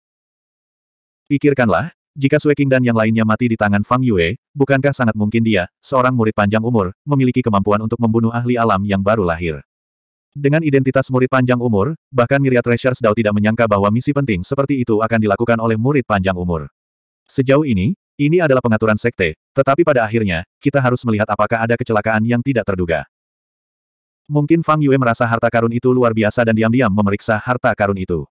Pikirkanlah, jika Sui King dan yang lainnya mati di tangan Fang Yue, bukankah sangat mungkin dia, seorang murid panjang umur, memiliki kemampuan untuk membunuh ahli alam yang baru lahir? Dengan identitas murid panjang umur, bahkan Myriad Treasures Dao tidak menyangka bahwa misi penting seperti itu akan dilakukan oleh murid panjang umur. Sejauh ini, ini adalah pengaturan sekte, tetapi pada akhirnya, kita harus melihat apakah ada kecelakaan yang tidak terduga. Mungkin Fang Yue merasa harta karun itu luar biasa dan diam-diam memeriksa harta karun itu.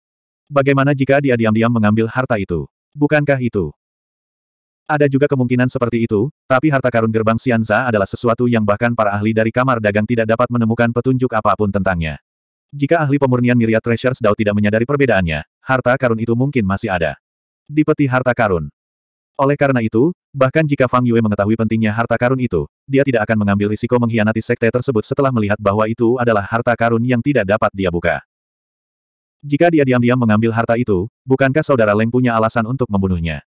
Bagaimana jika dia diam-diam mengambil harta itu? Bukankah itu? Ada juga kemungkinan seperti itu, tapi harta karun gerbang Xianza adalah sesuatu yang bahkan para ahli dari kamar dagang tidak dapat menemukan petunjuk apa pun tentangnya. Jika ahli pemurnian Myriad Treasures Dao tidak menyadari perbedaannya, harta karun itu mungkin masih ada. Di peti harta karun. Oleh karena itu, bahkan jika Fang Yue mengetahui pentingnya harta karun itu, dia tidak akan mengambil risiko mengkhianati sekte tersebut setelah melihat bahwa itu adalah harta karun yang tidak dapat dia buka. Jika dia diam-diam mengambil harta itu, bukankah saudara Leng punya alasan untuk membunuhnya?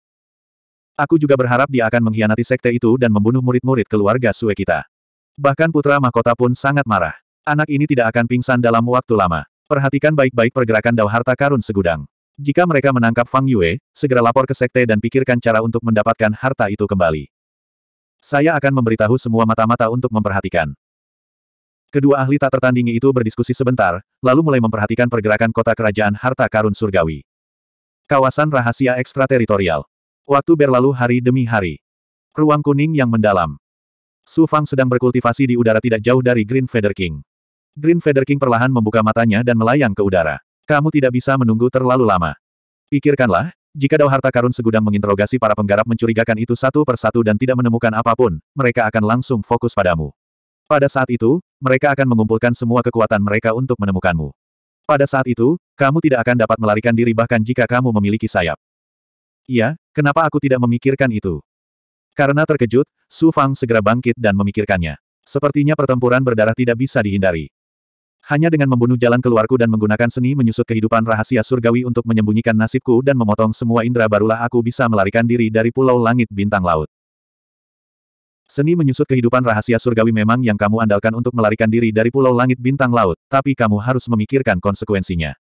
Aku juga berharap dia akan mengkhianati sekte itu dan membunuh murid-murid keluarga Sue kita. Bahkan putra mahkota pun sangat marah. Anak ini tidak akan pingsan dalam waktu lama. Perhatikan baik-baik pergerakan dao harta karun segudang. Jika mereka menangkap Fang Yue, segera lapor ke sekte dan pikirkan cara untuk mendapatkan harta itu kembali. Saya akan memberitahu semua mata-mata untuk memperhatikan. Kedua ahli tak tertandingi itu berdiskusi sebentar, lalu mulai memperhatikan pergerakan kota kerajaan harta karun surgawi. Kawasan rahasia ekstrateritorial. Waktu berlalu hari demi hari. Ruang kuning yang mendalam. Su Fang sedang berkultivasi di udara tidak jauh dari Green Feather King. Green Feather King perlahan membuka matanya dan melayang ke udara. Kamu tidak bisa menunggu terlalu lama. Pikirkanlah, jika Dao Harta Karun segudang menginterogasi para penggarap mencurigakan itu satu persatu dan tidak menemukan apa pun, mereka akan langsung fokus padamu. Pada saat itu, mereka akan mengumpulkan semua kekuatan mereka untuk menemukanmu. Pada saat itu, kamu tidak akan dapat melarikan diri bahkan jika kamu memiliki sayap. Iya, kenapa aku tidak memikirkan itu? Karena terkejut, Su Fang segera bangkit dan memikirkannya. Sepertinya pertempuran berdarah tidak bisa dihindari. Hanya dengan membunuh jalan keluarku dan menggunakan seni menyusut kehidupan rahasia surgawi untuk menyembunyikan nasibku dan memotong semua indera barulah aku bisa melarikan diri dari pulau langit bintang laut. Seni menyusut kehidupan rahasia surgawi memang yang kamu andalkan untuk melarikan diri dari pulau langit bintang laut, tapi kamu harus memikirkan konsekuensinya.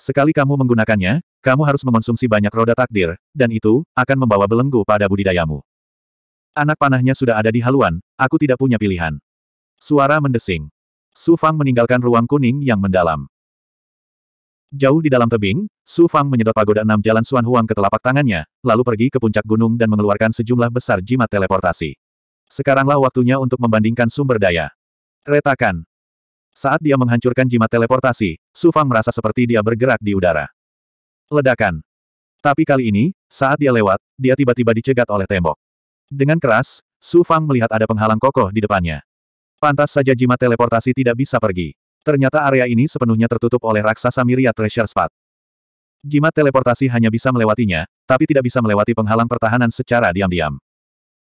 Sekali kamu menggunakannya, kamu harus mengonsumsi banyak roda takdir, dan itu, akan membawa belenggu pada budidayamu. Anak panahnya sudah ada di haluan, aku tidak punya pilihan. Suara mendesing. Su Fang meninggalkan ruang kuning yang mendalam. Jauh di dalam tebing, Su Fang menyedot pagoda enam jalan Suan Huang ke telapak tangannya, lalu pergi ke puncak gunung dan mengeluarkan sejumlah besar jimat teleportasi. Sekaranglah waktunya untuk membandingkan sumber daya. Retakan. Saat dia menghancurkan jimat teleportasi, Su Fang merasa seperti dia bergerak di udara. Ledakan. Tapi kali ini, saat dia lewat, dia tiba-tiba dicegat oleh tembok. Dengan keras, Su Fang melihat ada penghalang kokoh di depannya. Pantas saja jimat teleportasi tidak bisa pergi. Ternyata area ini sepenuhnya tertutup oleh raksasa Myriad Treasure Spot. Jimat teleportasi hanya bisa melewatinya, tapi tidak bisa melewati penghalang pertahanan secara diam-diam.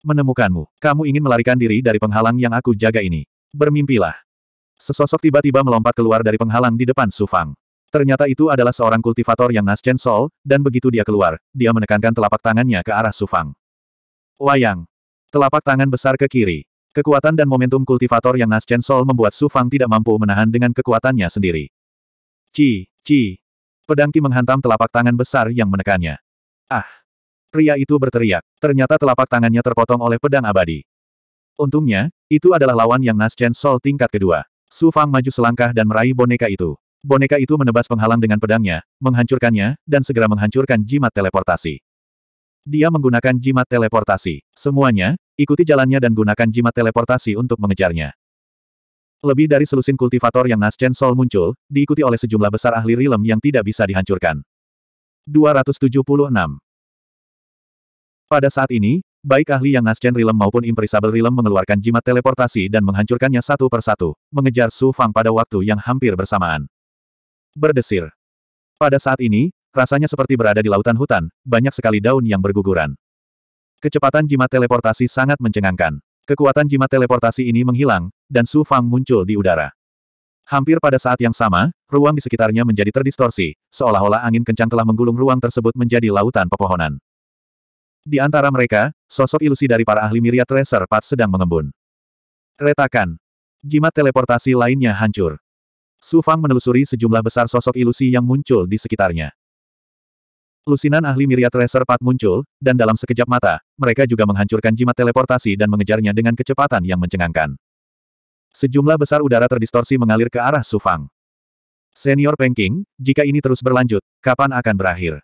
Menemukanmu. Kamu ingin melarikan diri dari penghalang yang aku jaga ini. Bermimpilah. Sesosok tiba-tiba melompat keluar dari penghalang di depan Su Fang. Ternyata itu adalah seorang kultivator yang Chen Sol, dan begitu dia keluar, dia menekankan telapak tangannya ke arah Su Fang. Wayang. Telapak tangan besar ke kiri. Kekuatan dan momentum kultivator yang Chen Sol membuat Su Fang tidak mampu menahan dengan kekuatannya sendiri. Ci, Ci. Pedang Ki menghantam telapak tangan besar yang menekannya. Ah! Pria itu berteriak. Ternyata telapak tangannya terpotong oleh pedang abadi. Untungnya, itu adalah lawan yang Nas Chen Sol tingkat kedua. Su Fang maju selangkah dan meraih boneka itu. Boneka itu menebas penghalang dengan pedangnya, menghancurkannya, dan segera menghancurkan jimat teleportasi. Dia menggunakan jimat teleportasi. Semuanya, ikuti jalannya dan gunakan jimat teleportasi untuk mengejarnya. Lebih dari selusin kultivator yang Naschen Sol muncul, diikuti oleh sejumlah besar ahli rilem yang tidak bisa dihancurkan. 276. Pada saat ini, baik ahli yang Naschen Rilem maupun Imperisable Rilem mengeluarkan jimat teleportasi dan menghancurkannya satu persatu, mengejar Su Fang pada waktu yang hampir bersamaan. Berdesir. Pada saat ini, rasanya seperti berada di lautan hutan, banyak sekali daun yang berguguran. Kecepatan jimat teleportasi sangat mencengangkan. Kekuatan jimat teleportasi ini menghilang, dan Su Fang muncul di udara. Hampir pada saat yang sama, ruang di sekitarnya menjadi terdistorsi, seolah-olah angin kencang telah menggulung ruang tersebut menjadi lautan pepohonan. Di antara mereka, sosok ilusi dari para ahli Myriad Tracer sedang mengembun. Retakan. Jimat teleportasi lainnya hancur. Su Fang menelusuri sejumlah besar sosok ilusi yang muncul di sekitarnya. Lusinan ahli Myriad Tracer muncul, dan dalam sekejap mata, mereka juga menghancurkan jimat teleportasi dan mengejarnya dengan kecepatan yang mencengangkan. Sejumlah besar udara terdistorsi mengalir ke arah Su Fang. Senior Pengking, jika ini terus berlanjut, kapan akan berakhir?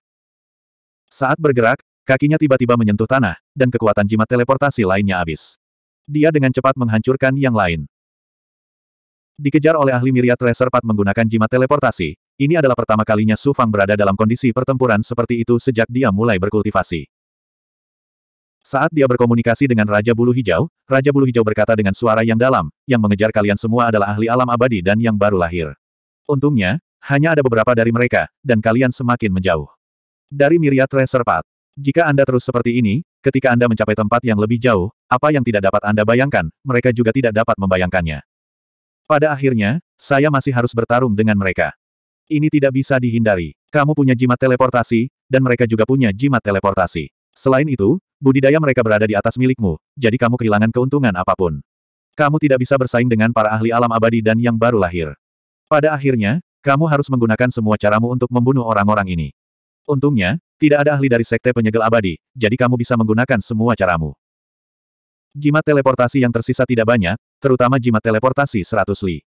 Saat bergerak, Kakinya tiba-tiba menyentuh tanah, dan kekuatan jimat teleportasi lainnya habis. Dia dengan cepat menghancurkan yang lain. Dikejar oleh ahli Myriad Tracer Path menggunakan jimat teleportasi, ini adalah pertama kalinya Su Fang berada dalam kondisi pertempuran seperti itu sejak dia mulai berkultivasi. Saat dia berkomunikasi dengan Raja Bulu Hijau, Raja Bulu Hijau berkata dengan suara yang dalam, yang mengejar kalian semua adalah ahli alam abadi dan yang baru lahir. Untungnya, hanya ada beberapa dari mereka, dan kalian semakin menjauh. Dari Myriad Tracer jika Anda terus seperti ini, ketika Anda mencapai tempat yang lebih jauh, apa yang tidak dapat Anda bayangkan, mereka juga tidak dapat membayangkannya. Pada akhirnya, saya masih harus bertarung dengan mereka. Ini tidak bisa dihindari. Kamu punya jimat teleportasi, dan mereka juga punya jimat teleportasi. Selain itu, budidaya mereka berada di atas milikmu, jadi kamu kehilangan keuntungan apa pun. Kamu tidak bisa bersaing dengan para ahli alam abadi dan yang baru lahir. Pada akhirnya, kamu harus menggunakan semua caramu untuk membunuh orang-orang ini. Untungnya, tidak ada ahli dari Sekte Penyegel Abadi, jadi kamu bisa menggunakan semua caramu. Jimat teleportasi yang tersisa tidak banyak, terutama jimat teleportasi 100 li.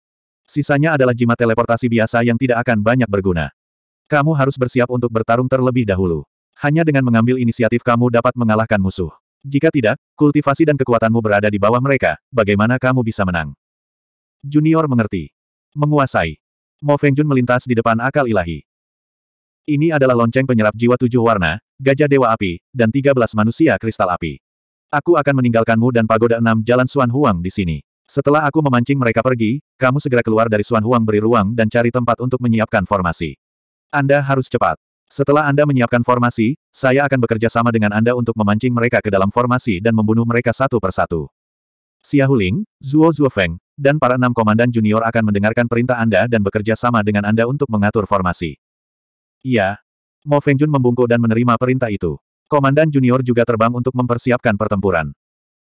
Sisanya adalah jimat teleportasi biasa yang tidak akan banyak berguna. Kamu harus bersiap untuk bertarung terlebih dahulu. Hanya dengan mengambil inisiatif kamu dapat mengalahkan musuh. Jika tidak, kultivasi dan kekuatanmu berada di bawah mereka, bagaimana kamu bisa menang? Junior mengerti. Menguasai. Mo Fengjun melintas di depan akal ilahi. Ini adalah lonceng penyerap jiwa tujuh warna, gajah dewa api, dan tiga belas manusia kristal api. Aku akan meninggalkanmu dan pagoda enam jalan Suan Huang di sini. Setelah aku memancing mereka pergi, kamu segera keluar dari Suan Huang beri ruang dan cari tempat untuk menyiapkan formasi. Anda harus cepat. Setelah Anda menyiapkan formasi, saya akan bekerja sama dengan Anda untuk memancing mereka ke dalam formasi dan membunuh mereka satu persatu. Xia Huling, Zuo Zuofeng, dan para enam komandan junior akan mendengarkan perintah Anda dan bekerja sama dengan Anda untuk mengatur formasi. Iya. Mo Fengjun membungkuk dan menerima perintah itu. Komandan junior juga terbang untuk mempersiapkan pertempuran.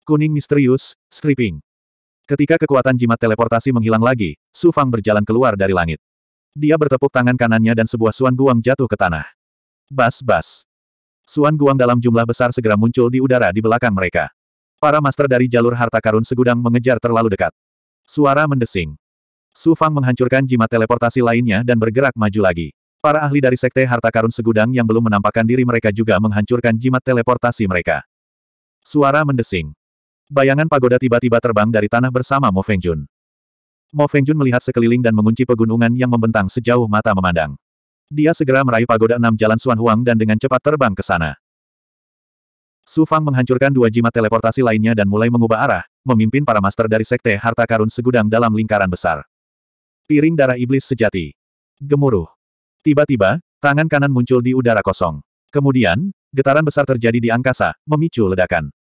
Kuning misterius, stripping. Ketika kekuatan jimat teleportasi menghilang lagi, Su Fang berjalan keluar dari langit. Dia bertepuk tangan kanannya dan sebuah suan guang jatuh ke tanah. Bas-bas. Suan guang dalam jumlah besar segera muncul di udara di belakang mereka. Para master dari jalur harta karun segudang mengejar terlalu dekat. Suara mendesing. Su Fang menghancurkan jimat teleportasi lainnya dan bergerak maju lagi. Para ahli dari Sekte Harta Karun Segudang yang belum menampakkan diri mereka juga menghancurkan jimat teleportasi mereka. Suara mendesing. Bayangan pagoda tiba-tiba terbang dari tanah bersama Mo Fengjun. Mo Fengjun melihat sekeliling dan mengunci pegunungan yang membentang sejauh mata memandang. Dia segera meraih pagoda enam jalan Suan Huang dan dengan cepat terbang ke sana. Su Fang menghancurkan dua jimat teleportasi lainnya dan mulai mengubah arah, memimpin para master dari Sekte Harta Karun Segudang dalam lingkaran besar. Piring darah iblis sejati. Gemuruh. Tiba-tiba, tangan kanan muncul di udara kosong. Kemudian, getaran besar terjadi di angkasa, memicu ledakan.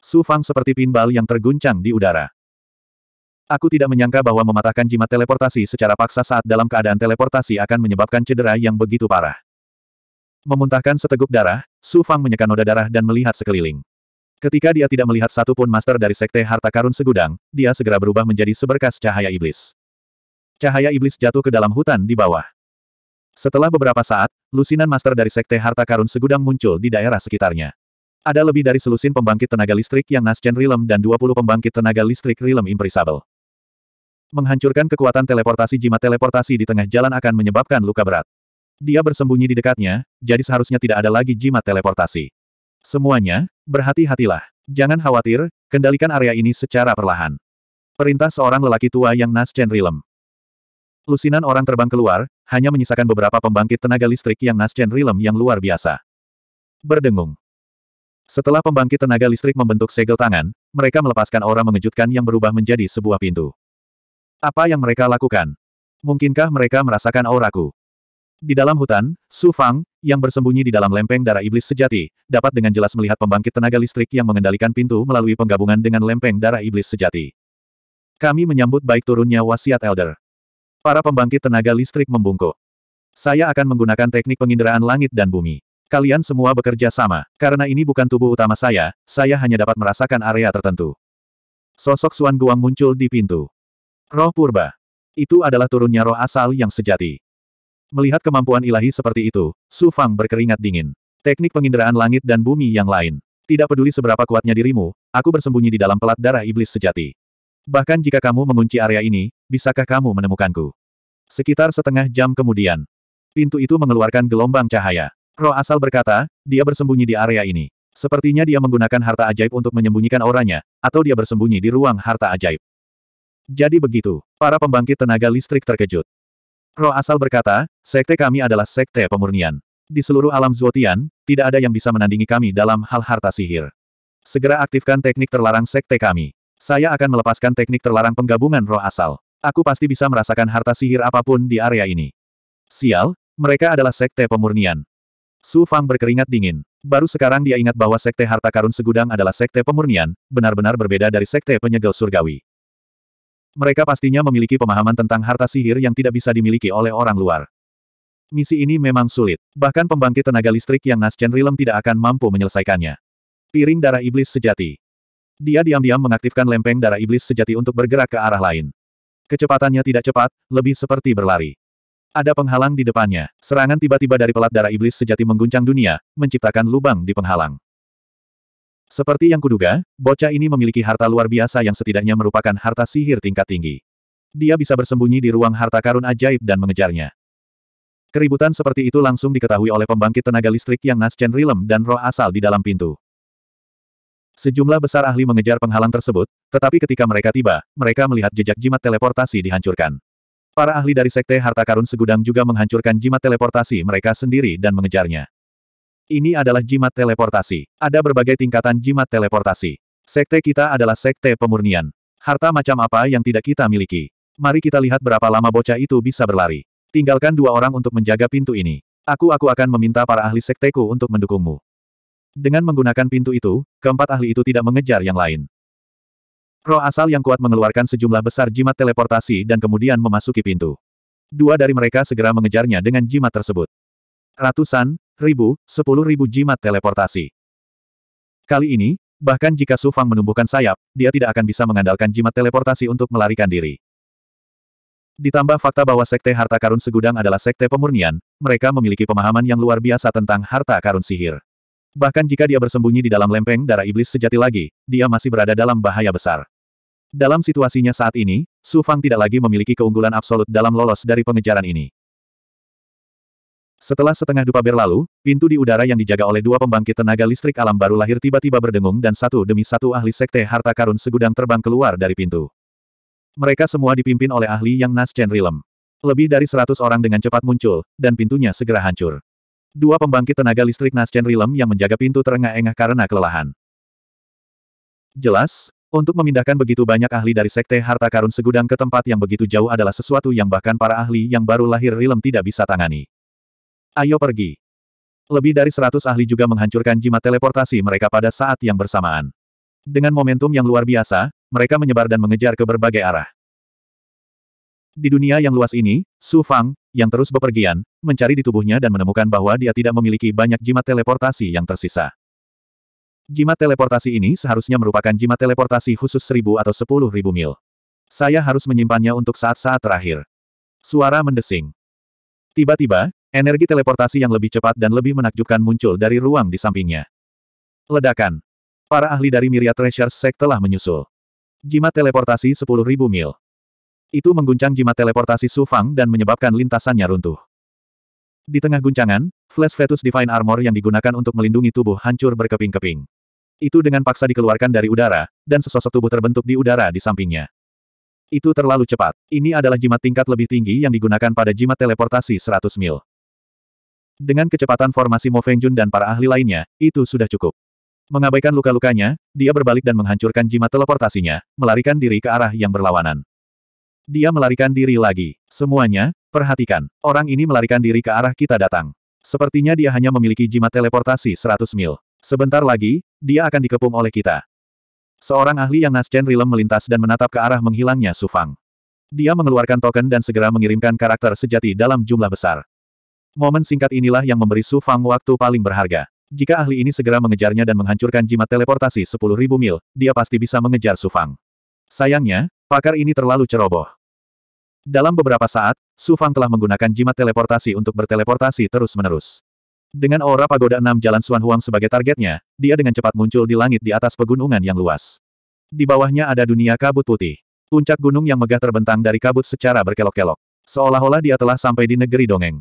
Su Fang seperti pinball yang terguncang di udara. Aku tidak menyangka bahwa mematahkan jimat teleportasi secara paksa saat dalam keadaan teleportasi akan menyebabkan cedera yang begitu parah. Memuntahkan seteguk darah, Su Fang menyeka noda darah dan melihat sekeliling. Ketika dia tidak melihat satupun master dari Sekte Harta Karun Segudang, dia segera berubah menjadi seberkas cahaya iblis. Cahaya iblis jatuh ke dalam hutan di bawah. Setelah beberapa saat, lusinan master dari Sekte Harta Karun Segudang muncul di daerah sekitarnya. Ada lebih dari selusin pembangkit tenaga listrik yang Nascen Rilem dan 20 pembangkit tenaga listrik Rilem Imperisable. Menghancurkan kekuatan teleportasi jimat teleportasi di tengah jalan akan menyebabkan luka berat. Dia bersembunyi di dekatnya, jadi seharusnya tidak ada lagi jimat teleportasi. Semuanya, berhati-hatilah. Jangan khawatir, kendalikan area ini secara perlahan. Perintah seorang lelaki tua yang Naschen Rilem. Lusinan orang terbang keluar, hanya menyisakan beberapa pembangkit tenaga listrik yang Naschen Rilem yang luar biasa. Berdengung. Setelah pembangkit tenaga listrik membentuk segel tangan, mereka melepaskan aura mengejutkan yang berubah menjadi sebuah pintu. Apa yang mereka lakukan? Mungkinkah mereka merasakan auraku? Di dalam hutan, Su Fang, yang bersembunyi di dalam lempeng darah iblis sejati, dapat dengan jelas melihat pembangkit tenaga listrik yang mengendalikan pintu melalui penggabungan dengan lempeng darah iblis sejati. Kami menyambut baik turunnya wasiat Elder. Para pembangkit tenaga listrik membungkuk. Saya akan menggunakan teknik penginderaan langit dan bumi. Kalian semua bekerja sama. Karena ini bukan tubuh utama saya, saya hanya dapat merasakan area tertentu. Sosok Suan Guang muncul di pintu. Roh purba. Itu adalah turunnya roh asal yang sejati. Melihat kemampuan ilahi seperti itu, Su Fang berkeringat dingin. Teknik penginderaan langit dan bumi yang lain. Tidak peduli seberapa kuatnya dirimu, aku bersembunyi di dalam pelat darah iblis sejati. Bahkan jika kamu mengunci area ini, bisakah kamu menemukanku? Sekitar setengah jam kemudian, pintu itu mengeluarkan gelombang cahaya. Roh asal berkata, dia bersembunyi di area ini. Sepertinya dia menggunakan harta ajaib untuk menyembunyikan auranya, atau dia bersembunyi di ruang harta ajaib. Jadi begitu, para pembangkit tenaga listrik terkejut. Roh asal berkata, sekte kami adalah sekte pemurnian. Di seluruh alam Zuotian, tidak ada yang bisa menandingi kami dalam hal harta sihir. Segera aktifkan teknik terlarang sekte kami. Saya akan melepaskan teknik terlarang penggabungan roh asal. Aku pasti bisa merasakan harta sihir apa pun di area ini. Sial, mereka adalah sekte pemurnian. Su Fang berkeringat dingin. Baru sekarang dia ingat bahwa sekte harta karun segudang adalah sekte pemurnian, benar-benar berbeda dari sekte penyegel surgawi. Mereka pastinya memiliki pemahaman tentang harta sihir yang tidak bisa dimiliki oleh orang luar. Misi ini memang sulit. Bahkan pembangkit tenaga listrik yang Naschen Rilem tidak akan mampu menyelesaikannya. Piring darah iblis sejati. Dia diam-diam mengaktifkan lempeng darah iblis sejati untuk bergerak ke arah lain. Kecepatannya tidak cepat, lebih seperti berlari. Ada penghalang di depannya. Serangan tiba-tiba dari pelat darah iblis sejati mengguncang dunia, menciptakan lubang di penghalang. Seperti yang kuduga, bocah ini memiliki harta luar biasa yang setidaknya merupakan harta sihir tingkat tinggi. Dia bisa bersembunyi di ruang harta karun ajaib dan mengejarnya. Keributan seperti itu langsung diketahui oleh pembangkit tenaga listrik yang Naschen Rilem dan roh asal di dalam pintu. Sejumlah besar ahli mengejar penghalang tersebut, tetapi ketika mereka tiba, mereka melihat jejak jimat teleportasi dihancurkan. Para ahli dari Sekte Harta Karun Segudang juga menghancurkan jimat teleportasi mereka sendiri dan mengejarnya. Ini adalah jimat teleportasi. Ada berbagai tingkatan jimat teleportasi. Sekte kita adalah sekte pemurnian. Harta macam apa yang tidak kita miliki. Mari kita lihat berapa lama bocah itu bisa berlari. Tinggalkan dua orang untuk menjaga pintu ini. Aku-aku akan meminta para ahli sekteku untuk mendukungmu. Dengan menggunakan pintu itu, keempat ahli itu tidak mengejar yang lain. Roh asal yang kuat mengeluarkan sejumlah besar jimat teleportasi dan kemudian memasuki pintu. Dua dari mereka segera mengejarnya dengan jimat tersebut. Ratusan, ribu, sepuluh ribu jimat teleportasi. Kali ini, bahkan jika Su Fang menumbuhkan sayap, dia tidak akan bisa mengandalkan jimat teleportasi untuk melarikan diri. Ditambah fakta bahwa Sekte Harta Karun Segudang adalah Sekte Pemurnian, mereka memiliki pemahaman yang luar biasa tentang harta karun sihir. Bahkan jika dia bersembunyi di dalam lempeng darah iblis sejati lagi, dia masih berada dalam bahaya besar. Dalam situasinya saat ini, Su Fang tidak lagi memiliki keunggulan absolut dalam lolos dari pengejaran ini. Setelah setengah dupa berlalu, pintu di udara yang dijaga oleh dua pembangkit tenaga listrik alam baru lahir tiba-tiba berdengung dan satu demi satu ahli sekte harta karun segudang terbang keluar dari pintu. Mereka semua dipimpin oleh ahli yang Chen Rilem. Lebih dari seratus orang dengan cepat muncul, dan pintunya segera hancur. Dua pembangkit tenaga listrik Chen Rilem yang menjaga pintu terengah-engah karena kelelahan. Jelas, untuk memindahkan begitu banyak ahli dari sekte harta karun segudang ke tempat yang begitu jauh adalah sesuatu yang bahkan para ahli yang baru lahir Rilem tidak bisa tangani. Ayo pergi. Lebih dari seratus ahli juga menghancurkan jimat teleportasi mereka pada saat yang bersamaan. Dengan momentum yang luar biasa, mereka menyebar dan mengejar ke berbagai arah. Di dunia yang luas ini, Su Fang, yang terus bepergian, mencari di tubuhnya dan menemukan bahwa dia tidak memiliki banyak jimat teleportasi yang tersisa. Jimat teleportasi ini seharusnya merupakan jimat teleportasi khusus seribu atau sepuluh ribu mil. Saya harus menyimpannya untuk saat-saat terakhir. Suara mendesing. Tiba-tiba, Energi teleportasi yang lebih cepat dan lebih menakjubkan muncul dari ruang di sampingnya. Ledakan. Para ahli dari Myriad Treasure Sect telah menyusul. Jimat teleportasi 10.000 mil. Itu mengguncang jimat teleportasi Su Fang dan menyebabkan lintasannya runtuh. Di tengah guncangan, Flash Fetus Divine Armor yang digunakan untuk melindungi tubuh hancur berkeping-keping. Itu dengan paksa dikeluarkan dari udara, dan sesosok tubuh terbentuk di udara di sampingnya. Itu terlalu cepat. Ini adalah jimat tingkat lebih tinggi yang digunakan pada jimat teleportasi 100 mil. Dengan kecepatan formasi Mo Fengjun dan para ahli lainnya, itu sudah cukup. Mengabaikan luka-lukanya, dia berbalik dan menghancurkan jimat teleportasinya, melarikan diri ke arah yang berlawanan. Dia melarikan diri lagi. Semuanya, perhatikan. Orang ini melarikan diri ke arah kita datang. Sepertinya dia hanya memiliki jimat teleportasi 100 mil. Sebentar lagi, dia akan dikepung oleh kita. Seorang ahli yang Naschen Rilem melintas dan menatap ke arah menghilangnya Sufang. Dia mengeluarkan token dan segera mengirimkan karakter sejati dalam jumlah besar. Momen singkat inilah yang memberi Sufang waktu paling berharga. Jika ahli ini segera mengejarnya dan menghancurkan jimat teleportasi 10.000 mil, dia pasti bisa mengejar Sufang. Sayangnya, Pakar ini terlalu ceroboh. Dalam beberapa saat, Su Fang telah menggunakan jimat teleportasi untuk berteleportasi terus-menerus. Dengan aura pagoda enam jalan Suan Huang sebagai targetnya, dia dengan cepat muncul di langit di atas pegunungan yang luas. Di bawahnya ada dunia kabut putih. Puncak gunung yang megah terbentang dari kabut secara berkelok-kelok. Seolah-olah dia telah sampai di negeri dongeng.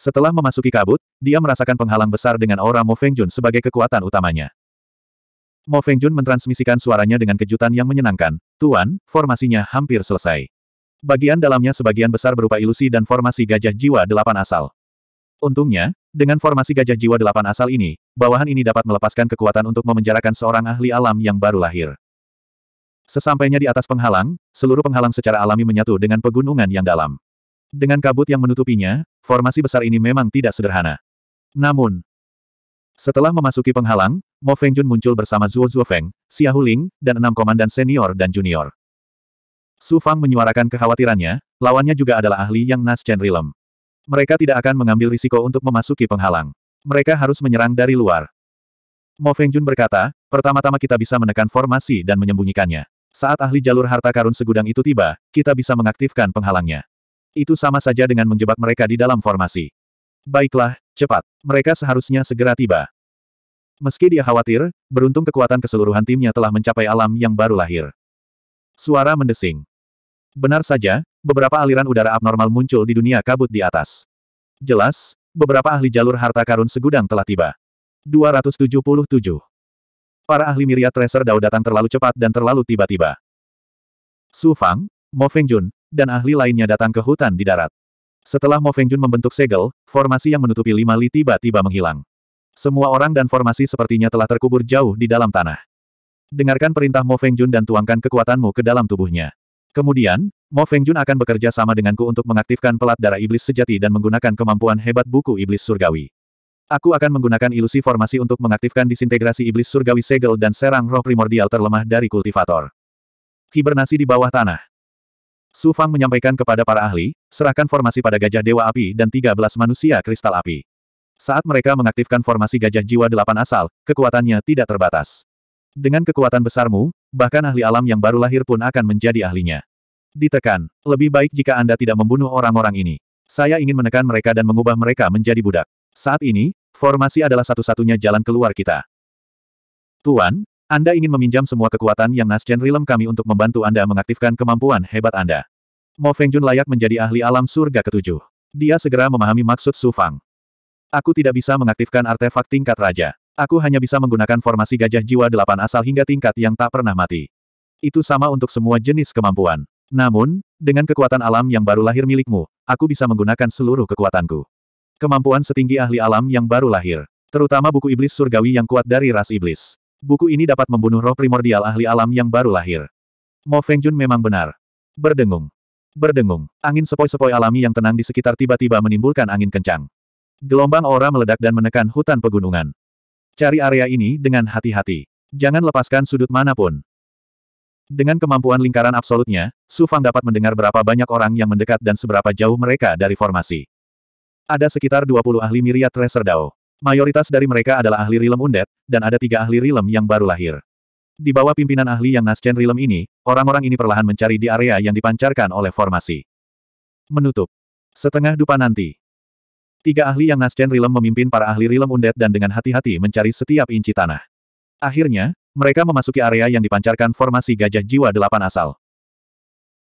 Setelah memasuki kabut, dia merasakan penghalang besar dengan aura Mo Fengjun sebagai kekuatan utamanya. Mo Fengjun mentransmisikan suaranya dengan kejutan yang menyenangkan. Tuan, formasinya hampir selesai. Bagian dalamnya sebagian besar berupa ilusi dan formasi gajah jiwa delapan asal. Untungnya, dengan formasi gajah jiwa delapan asal ini, bawahan ini dapat melepaskan kekuatan untuk memenjarakan seorang ahli alam yang baru lahir. Sesampainya di atas penghalang, seluruh penghalang secara alami menyatu dengan pegunungan yang dalam. Dengan kabut yang menutupinya, formasi besar ini memang tidak sederhana. Namun, setelah memasuki penghalang, Mo Fengjun muncul bersama Zuo Zuofeng, Xia Huling, dan enam komandan senior dan junior. Su Fang menyuarakan kekhawatirannya, lawannya juga adalah ahli yang Nas Chen Rilem. Mereka tidak akan mengambil risiko untuk memasuki penghalang. Mereka harus menyerang dari luar. Mo Fengjun berkata, pertama-tama kita bisa menekan formasi dan menyembunyikannya. Saat ahli jalur harta karun segudang itu tiba, kita bisa mengaktifkan penghalangnya. Itu sama saja dengan menjebak mereka di dalam formasi. Baiklah, cepat. Mereka seharusnya segera tiba. Meski dia khawatir, beruntung kekuatan keseluruhan timnya telah mencapai alam yang baru lahir. Suara mendesing. Benar saja, beberapa aliran udara abnormal muncul di dunia kabut di atas. Jelas, beberapa ahli jalur harta karun segudang telah tiba. 277. Para ahli Myriad Tracer Dao datang terlalu cepat dan terlalu tiba-tiba. Su Fang, Mo Fengjun, dan ahli lainnya datang ke hutan di darat. Setelah Mo Fengjun membentuk segel, formasi yang menutupi lima li tiba-tiba menghilang. Semua orang dan formasi sepertinya telah terkubur jauh di dalam tanah. Dengarkan perintah Mo Fengjun dan tuangkan kekuatanmu ke dalam tubuhnya. Kemudian, Mo Fengjun akan bekerja sama denganku untuk mengaktifkan pelat darah iblis sejati dan menggunakan kemampuan hebat buku iblis surgawi. Aku akan menggunakan ilusi formasi untuk mengaktifkan disintegrasi iblis surgawi segel dan serang roh primordial terlemah dari kultivator. Hibernasi di bawah tanah. Su Fang menyampaikan kepada para ahli, serahkan formasi pada gajah dewa api dan 13 manusia kristal api. Saat mereka mengaktifkan formasi gajah jiwa delapan asal, kekuatannya tidak terbatas. Dengan kekuatan besarmu, bahkan ahli alam yang baru lahir pun akan menjadi ahlinya. Ditekan, lebih baik jika Anda tidak membunuh orang-orang ini. Saya ingin menekan mereka dan mengubah mereka menjadi budak. Saat ini, formasi adalah satu-satunya jalan keluar kita. Tuan, anda ingin meminjam semua kekuatan yang Nasjen Rilem kami untuk membantu Anda mengaktifkan kemampuan hebat Anda. Mo Fengjun layak menjadi ahli alam surga ketujuh. Dia segera memahami maksud Su Fang. Aku tidak bisa mengaktifkan artefak tingkat raja. Aku hanya bisa menggunakan formasi gajah jiwa delapan asal hingga tingkat yang tak pernah mati. Itu sama untuk semua jenis kemampuan. Namun, dengan kekuatan alam yang baru lahir milikmu, aku bisa menggunakan seluruh kekuatanku. Kemampuan setinggi ahli alam yang baru lahir. Terutama buku iblis surgawi yang kuat dari ras iblis. Buku ini dapat membunuh roh primordial ahli alam yang baru lahir. Mo Fengjun memang benar. Berdengung. Berdengung. Angin sepoi-sepoi alami yang tenang di sekitar tiba-tiba menimbulkan angin kencang. Gelombang aura meledak dan menekan hutan pegunungan. Cari area ini dengan hati-hati. Jangan lepaskan sudut mana pun. Dengan kemampuan lingkaran absolutnya, Su Fang dapat mendengar berapa banyak orang yang mendekat dan seberapa jauh mereka dari formasi. Ada sekitar 20 ahli Myriad Tracer Dao. Mayoritas dari mereka adalah ahli rilem undet, dan ada tiga ahli rilem yang baru lahir. Di bawah pimpinan ahli yang Naschen Rilem ini, orang-orang ini perlahan mencari di area yang dipancarkan oleh formasi. Menutup. Setengah dupa nanti. Tiga ahli yang Naschen Rilem memimpin para ahli rilem undet dan dengan hati-hati mencari setiap inci tanah. Akhirnya, mereka memasuki area yang dipancarkan formasi gajah jiwa delapan asal.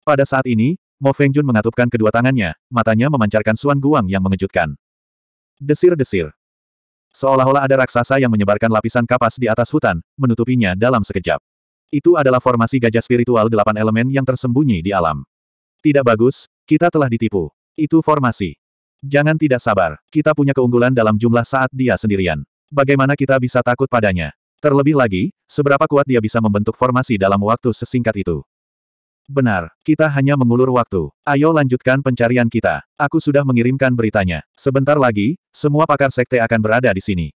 Pada saat ini, Mo Fengjun mengatupkan kedua tangannya, matanya memancarkan suan guang yang mengejutkan. Desir-desir. Seolah-olah ada raksasa yang menyebarkan lapisan kapas di atas hutan, menutupinya dalam sekejap. Itu adalah formasi gajah spiritual delapan elemen yang tersembunyi di alam. Tidak bagus, kita telah ditipu. Itu formasi. Jangan tidak sabar, kita punya keunggulan dalam jumlah saat dia sendirian. Bagaimana kita bisa takut padanya? Terlebih lagi, seberapa kuat dia bisa membentuk formasi dalam waktu sesingkat itu. Benar, kita hanya mengulur waktu. Ayo lanjutkan pencarian kita. Aku sudah mengirimkan beritanya. Sebentar lagi, semua pakar sekte akan berada di sini.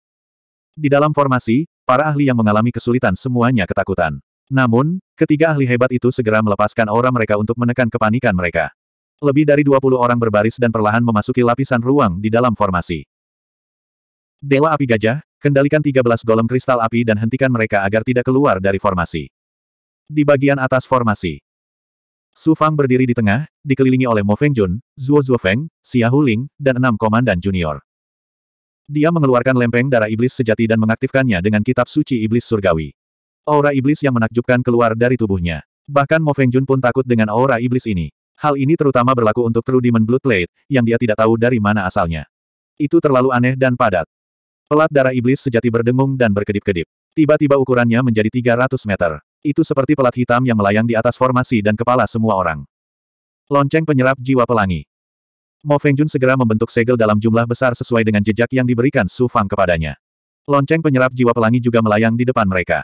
Di dalam formasi, para ahli yang mengalami kesulitan semuanya ketakutan. Namun, ketiga ahli hebat itu segera melepaskan aura mereka untuk menekan kepanikan mereka. Lebih dari 20 orang berbaris dan perlahan memasuki lapisan ruang di dalam formasi. Dewa Api Gajah, Kendalikan 13 golem kristal api dan hentikan mereka agar tidak keluar dari formasi. Di bagian atas formasi. Su Fang berdiri di tengah, dikelilingi oleh Mo Fengjun, Zuo Zuofeng, Xia Huling, dan enam komandan junior. Dia mengeluarkan lempeng darah iblis sejati dan mengaktifkannya dengan kitab suci iblis surgawi. Aura iblis yang menakjubkan keluar dari tubuhnya. Bahkan Mo Fengjun pun takut dengan aura iblis ini. Hal ini terutama berlaku untuk True Demon Bloodblade, yang dia tidak tahu dari mana asalnya. Itu terlalu aneh dan padat. Pelat darah iblis sejati berdengung dan berkedip-kedip. Tiba-tiba ukurannya menjadi 300 meter. Itu seperti pelat hitam yang melayang di atas formasi dan kepala semua orang. Lonceng penyerap jiwa pelangi. Mo Fengjun segera membentuk segel dalam jumlah besar sesuai dengan jejak yang diberikan Su Fang kepadanya. Lonceng penyerap jiwa pelangi juga melayang di depan mereka.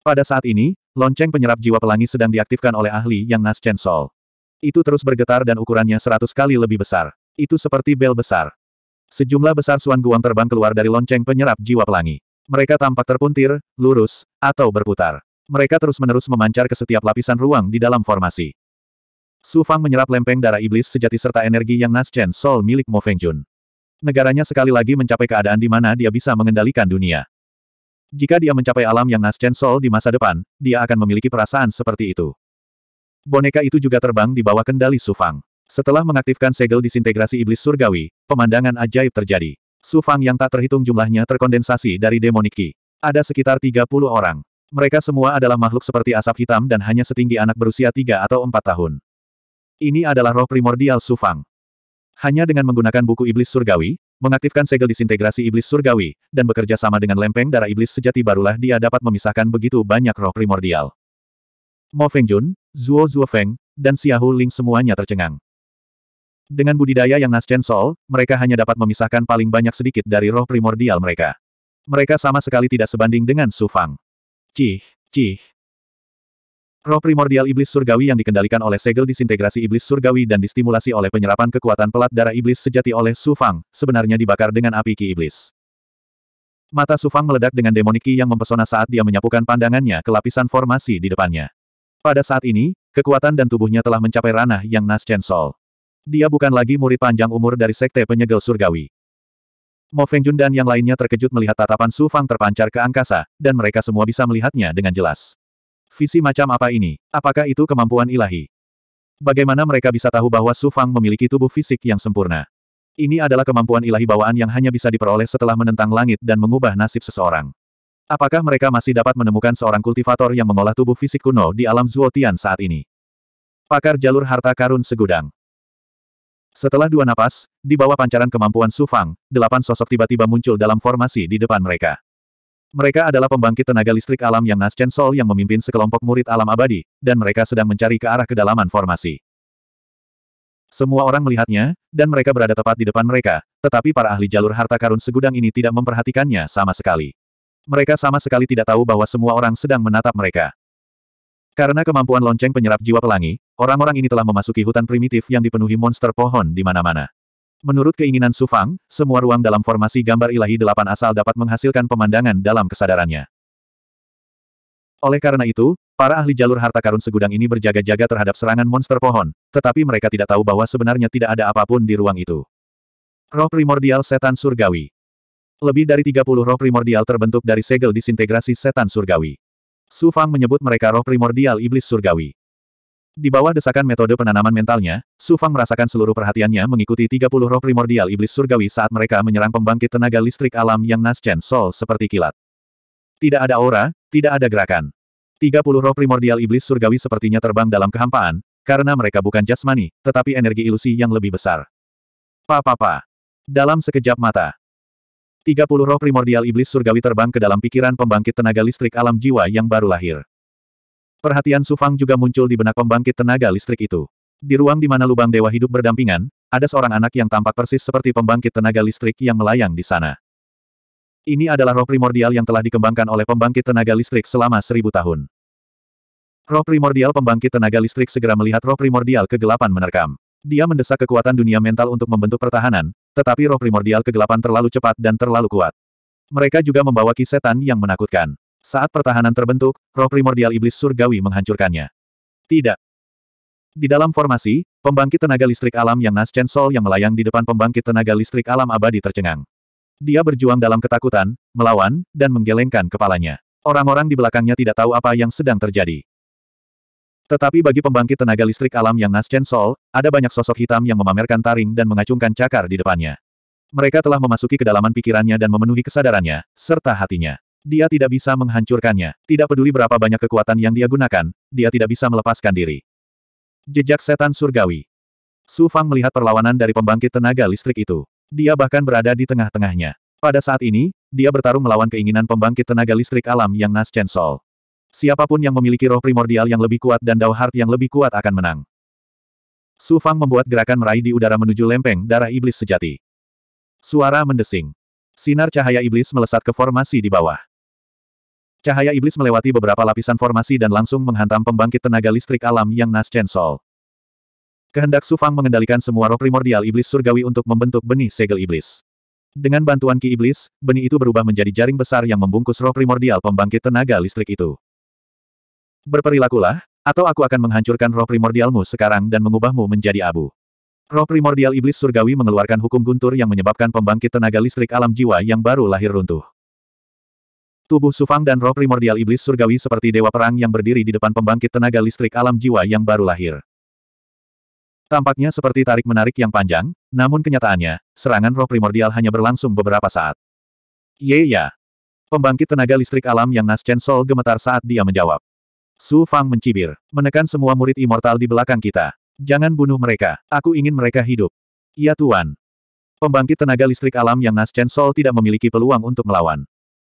Pada saat ini, lonceng penyerap jiwa pelangi sedang diaktifkan oleh ahli yang Nas Chen Sol. Itu terus bergetar dan ukurannya seratus kali lebih besar. Itu seperti bel besar. Sejumlah besar suan guang terbang keluar dari lonceng penyerap jiwa pelangi. Mereka tampak terpuntir, lurus, atau berputar. Mereka terus-menerus memancar ke setiap lapisan ruang di dalam formasi. Su Fang menyerap lempeng darah iblis sejati serta energi yang Nas Chen Sol milik Mo Fengjun. Negaranya sekali lagi mencapai keadaan di mana dia bisa mengendalikan dunia. Jika dia mencapai alam yang Nas Chen Sol di masa depan, dia akan memiliki perasaan seperti itu. Boneka itu juga terbang di bawah kendali Su Fang. Setelah mengaktifkan segel disintegrasi iblis surgawi, pemandangan ajaib terjadi. Su Fang yang tak terhitung jumlahnya terkondensasi dari demonik Qi. Ada sekitar 30 orang. Mereka semua adalah makhluk seperti asap hitam dan hanya setinggi anak berusia 3 atau 4 tahun. Ini adalah roh primordial Su Fang. Hanya dengan menggunakan buku iblis surgawi, mengaktifkan segel disintegrasi iblis surgawi, dan bekerja sama dengan lempeng darah iblis sejati barulah dia dapat memisahkan begitu banyak roh primordial. Mo Fengjun, Zuo Zuofeng, dan Xiaohu Ling semuanya tercengang. Dengan budidaya yang Naschen Sol, mereka hanya dapat memisahkan paling banyak sedikit dari roh primordial mereka. Mereka sama sekali tidak sebanding dengan Su Fang. Cih, cih. Roh primordial iblis surgawi yang dikendalikan oleh segel disintegrasi iblis surgawi dan distimulasi oleh penyerapan kekuatan pelat darah iblis sejati oleh Su Fang, sebenarnya dibakar dengan api ki iblis. Mata Su Fang meledak dengan demoniki yang mempesona saat dia menyapukan pandangannya ke lapisan formasi di depannya. Pada saat ini, kekuatan dan tubuhnya telah mencapai ranah yang Naschen Sol. Dia bukan lagi murid panjang umur dari Sekte Penyegel Surgawi. Mo Fengjun dan yang lainnya terkejut melihat tatapan Su Fang terpancar ke angkasa, dan mereka semua bisa melihatnya dengan jelas. Visi macam apa ini? Apakah itu kemampuan ilahi? Bagaimana mereka bisa tahu bahwa Su Fang memiliki tubuh fisik yang sempurna? Ini adalah kemampuan ilahi bawaan yang hanya bisa diperoleh setelah menentang langit dan mengubah nasib seseorang. Apakah mereka masih dapat menemukan seorang kultivator yang mengolah tubuh fisik kuno di alam Zuotian saat ini? Pakar jalur harta karun segudang. Setelah dua napas, di bawah pancaran kemampuan Su Fang, delapan sosok tiba-tiba muncul dalam formasi di depan mereka. Mereka adalah pembangkit tenaga listrik alam yang Nas Chen Sol yang memimpin sekelompok murid alam abadi, dan mereka sedang mencari ke arah kedalaman formasi. Semua orang melihatnya, dan mereka berada tepat di depan mereka, tetapi para ahli jalur harta karun segudang ini tidak memperhatikannya sama sekali. Mereka sama sekali tidak tahu bahwa semua orang sedang menatap mereka. Karena kemampuan lonceng penyerap jiwa pelangi, orang-orang ini telah memasuki hutan primitif yang dipenuhi monster pohon di mana-mana. Menurut keinginan Su Fang, semua ruang dalam formasi gambar ilahi delapan asal dapat menghasilkan pemandangan dalam kesadarannya. Oleh karena itu, para ahli jalur harta karun segudang ini berjaga-jaga terhadap serangan monster pohon, tetapi mereka tidak tahu bahwa sebenarnya tidak ada apa pun di ruang itu. Roh primordial setan surgawi. Lebih dari 30 roh primordial terbentuk dari segel disintegrasi setan surgawi. Su Fang menyebut mereka roh primordial iblis surgawi. Di bawah desakan metode penanaman mentalnya, Su Fang merasakan seluruh perhatiannya mengikuti 30 roh primordial iblis surgawi saat mereka menyerang pembangkit tenaga listrik alam yang Naschen Sol seperti kilat. Tidak ada aura, tidak ada gerakan. 30 roh primordial iblis surgawi sepertinya terbang dalam kehampaan, karena mereka bukan jasmani, tetapi energi ilusi yang lebih besar. Pa-pa-pa. Dalam sekejap mata, 30 roh primordial iblis surgawi terbang ke dalam pikiran pembangkit tenaga listrik alam jiwa yang baru lahir. Perhatian Su Fang juga muncul di benak pembangkit tenaga listrik itu. Di ruang di mana lubang dewa hidup berdampingan, ada seorang anak yang tampak persis seperti pembangkit tenaga listrik yang melayang di sana. Ini adalah roh primordial yang telah dikembangkan oleh pembangkit tenaga listrik selama seribu tahun. Roh primordial pembangkit tenaga listrik segera melihat roh primordial kegelapan menerkam. Dia mendesak kekuatan dunia mental untuk membentuk pertahanan, tetapi roh primordial kegelapan terlalu cepat dan terlalu kuat. Mereka juga membawa kisetan yang menakutkan. Saat pertahanan terbentuk, roh primordial iblis surgawi menghancurkannya. Tidak. Di dalam formasi, pembangkit tenaga listrik alam yang Nas Chen Sol yang melayang di depan pembangkit tenaga listrik alam abadi tercengang. Dia berjuang dalam ketakutan, melawan, dan menggelengkan kepalanya. Orang-orang di belakangnya tidak tahu apa yang sedang terjadi. Tetapi bagi pembangkit tenaga listrik alam yang Nas Chen Sol, ada banyak sosok hitam yang memamerkan taring dan mengacungkan cakar di depannya. Mereka telah memasuki kedalaman pikirannya dan memenuhi kesadarannya, serta hatinya. Dia tidak bisa menghancurkannya. Tidak peduli berapa banyak kekuatan yang dia gunakan, dia tidak bisa melepaskan diri. Jejak setan surgawi. Su Fang melihat perlawanan dari pembangkit tenaga listrik itu. Dia bahkan berada di tengah-tengahnya. Pada saat ini, dia bertarung melawan keinginan pembangkit tenaga listrik alam yang Nas Chen Sol. Siapa pun yang memiliki roh primordial yang lebih kuat dan dao heart yang lebih kuat akan menang. Su Fang membuat gerakan meraih di udara menuju lempeng darah iblis sejati. Suara mendesing. Sinar cahaya iblis melesat ke formasi di bawah. Cahaya iblis melewati beberapa lapisan formasi dan langsung menghantam pembangkit tenaga listrik alam yang Nas Chen Sol. Kehendak Su Fang mengendalikan semua roh primordial iblis surgawi untuk membentuk benih segel iblis. Dengan bantuan ki iblis, benih itu berubah menjadi jaring besar yang membungkus roh primordial pembangkit tenaga listrik itu. Berperilakulah, atau aku akan menghancurkan roh primordialmu sekarang dan mengubahmu menjadi abu. Roh primordial iblis surgawi mengeluarkan hukum guntur yang menyebabkan pembangkit tenaga listrik alam jiwa yang baru lahir runtuh. Tubuh Sufang dan roh primordial iblis surgawi seperti dewa perang yang berdiri di depan pembangkit tenaga listrik alam jiwa yang baru lahir. Tampaknya seperti tarik-menarik yang panjang, namun kenyataannya, serangan roh primordial hanya berlangsung beberapa saat. Ye ya. Pembangkit tenaga listrik alam yang Nas Chen Sol gemetar saat dia menjawab. Su Fang mencibir. Menekan semua murid immortal di belakang kita. Jangan bunuh mereka. Aku ingin mereka hidup. Ya Tuan. Pembangkit tenaga listrik alam yang Nas Chen Sol tidak memiliki peluang untuk melawan.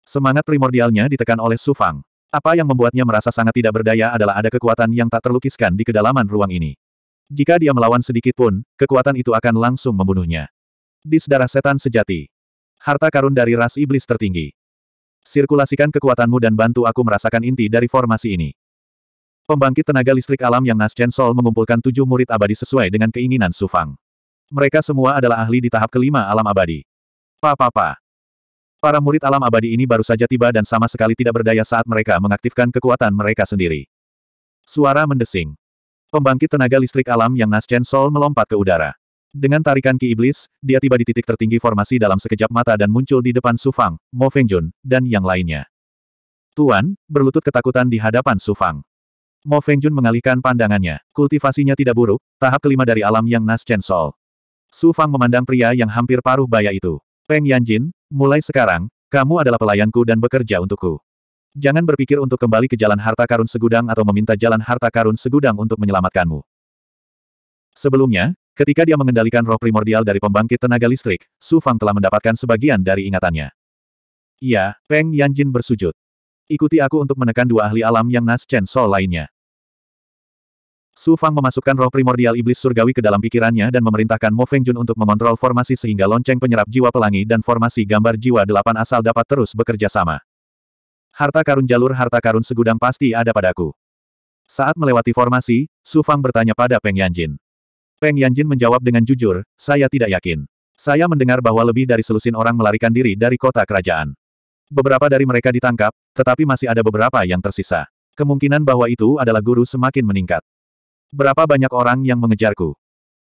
Semangat primordialnya ditekan oleh Su Fang. Apa yang membuatnya merasa sangat tidak berdaya adalah ada kekuatan yang tak terlukiskan di kedalaman ruang ini. Jika dia melawan sedikit pun, kekuatan itu akan langsung membunuhnya. Di darah setan sejati. Harta karun dari ras iblis tertinggi. Sirkulasikan kekuatanmu dan bantu aku merasakan inti dari formasi ini. Pembangkit tenaga listrik alam yang Nas Chen Sol mengumpulkan tujuh murid abadi sesuai dengan keinginan Su Fang. Mereka semua adalah ahli di tahap kelima alam abadi. Pa-pa-pa. Para murid alam abadi ini baru saja tiba dan sama sekali tidak berdaya saat mereka mengaktifkan kekuatan mereka sendiri. Suara mendesing. Pembangkit tenaga listrik alam yang Nas Chen Sol melompat ke udara. Dengan tarikan ki iblis, dia tiba di titik tertinggi formasi dalam sekejap mata dan muncul di depan Su Fang, Mo Fengjun, dan yang lainnya. Tuan, berlutut ketakutan di hadapan Su Fang. Mo Fengjun mengalihkan pandangannya. Kultivasinya tidak buruk, tahap kelima dari alam yang Nas Chen Sol. Su Fang memandang pria yang hampir paruh baya itu. Peng Yanjin, mulai sekarang, kamu adalah pelayanku dan bekerja untukku. Jangan berpikir untuk kembali ke jalan harta karun segudang atau meminta jalan harta karun segudang untuk menyelamatkanmu. Sebelumnya, ketika dia mengendalikan roh primordial dari pembangkit tenaga listrik, Su Fang telah mendapatkan sebagian dari ingatannya. Iya, Peng Yanjin bersujud. Ikuti aku untuk menekan dua ahli alam yang Nas Chen Sol lainnya. Su Fang memasukkan roh primordial iblis surgawi ke dalam pikirannya dan memerintahkan Mo Fengjun untuk mengontrol formasi sehingga lonceng penyerap jiwa pelangi dan formasi gambar jiwa delapan asal dapat terus bekerja sama. Harta karun jalur harta karun segudang pasti ada padaku. Saat melewati formasi, Su Fang bertanya pada Peng Yanjin. Peng Yanjin menjawab dengan jujur, saya tidak yakin. Saya mendengar bahwa lebih dari selusin orang melarikan diri dari kota kerajaan. Beberapa dari mereka ditangkap, tetapi masih ada beberapa yang tersisa. Kemungkinan bahwa itu adalah guru semakin meningkat. Berapa banyak orang yang mengejarku?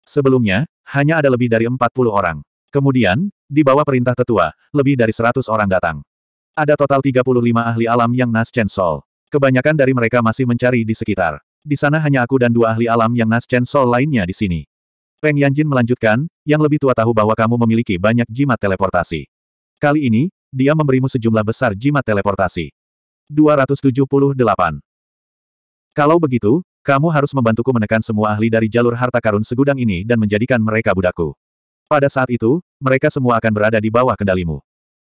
Sebelumnya, hanya ada lebih dari 40 orang. Kemudian, di bawah perintah tetua, lebih dari 100 orang datang. Ada total 35 ahli alam yang Nas Chen Sol. Kebanyakan dari mereka masih mencari di sekitar. Di sana hanya aku dan dua ahli alam yang Nas Chen Sol lainnya di sini. Peng Yanjin melanjutkan, yang lebih tua tahu bahwa kamu memiliki banyak jimat teleportasi. Kali ini, dia memberimu sejumlah besar jimat teleportasi. 278. Kalau begitu, kamu harus membantuku menekan semua ahli dari jalur harta karun segudang ini dan menjadikan mereka budakku. Pada saat itu, mereka semua akan berada di bawah kendalimu.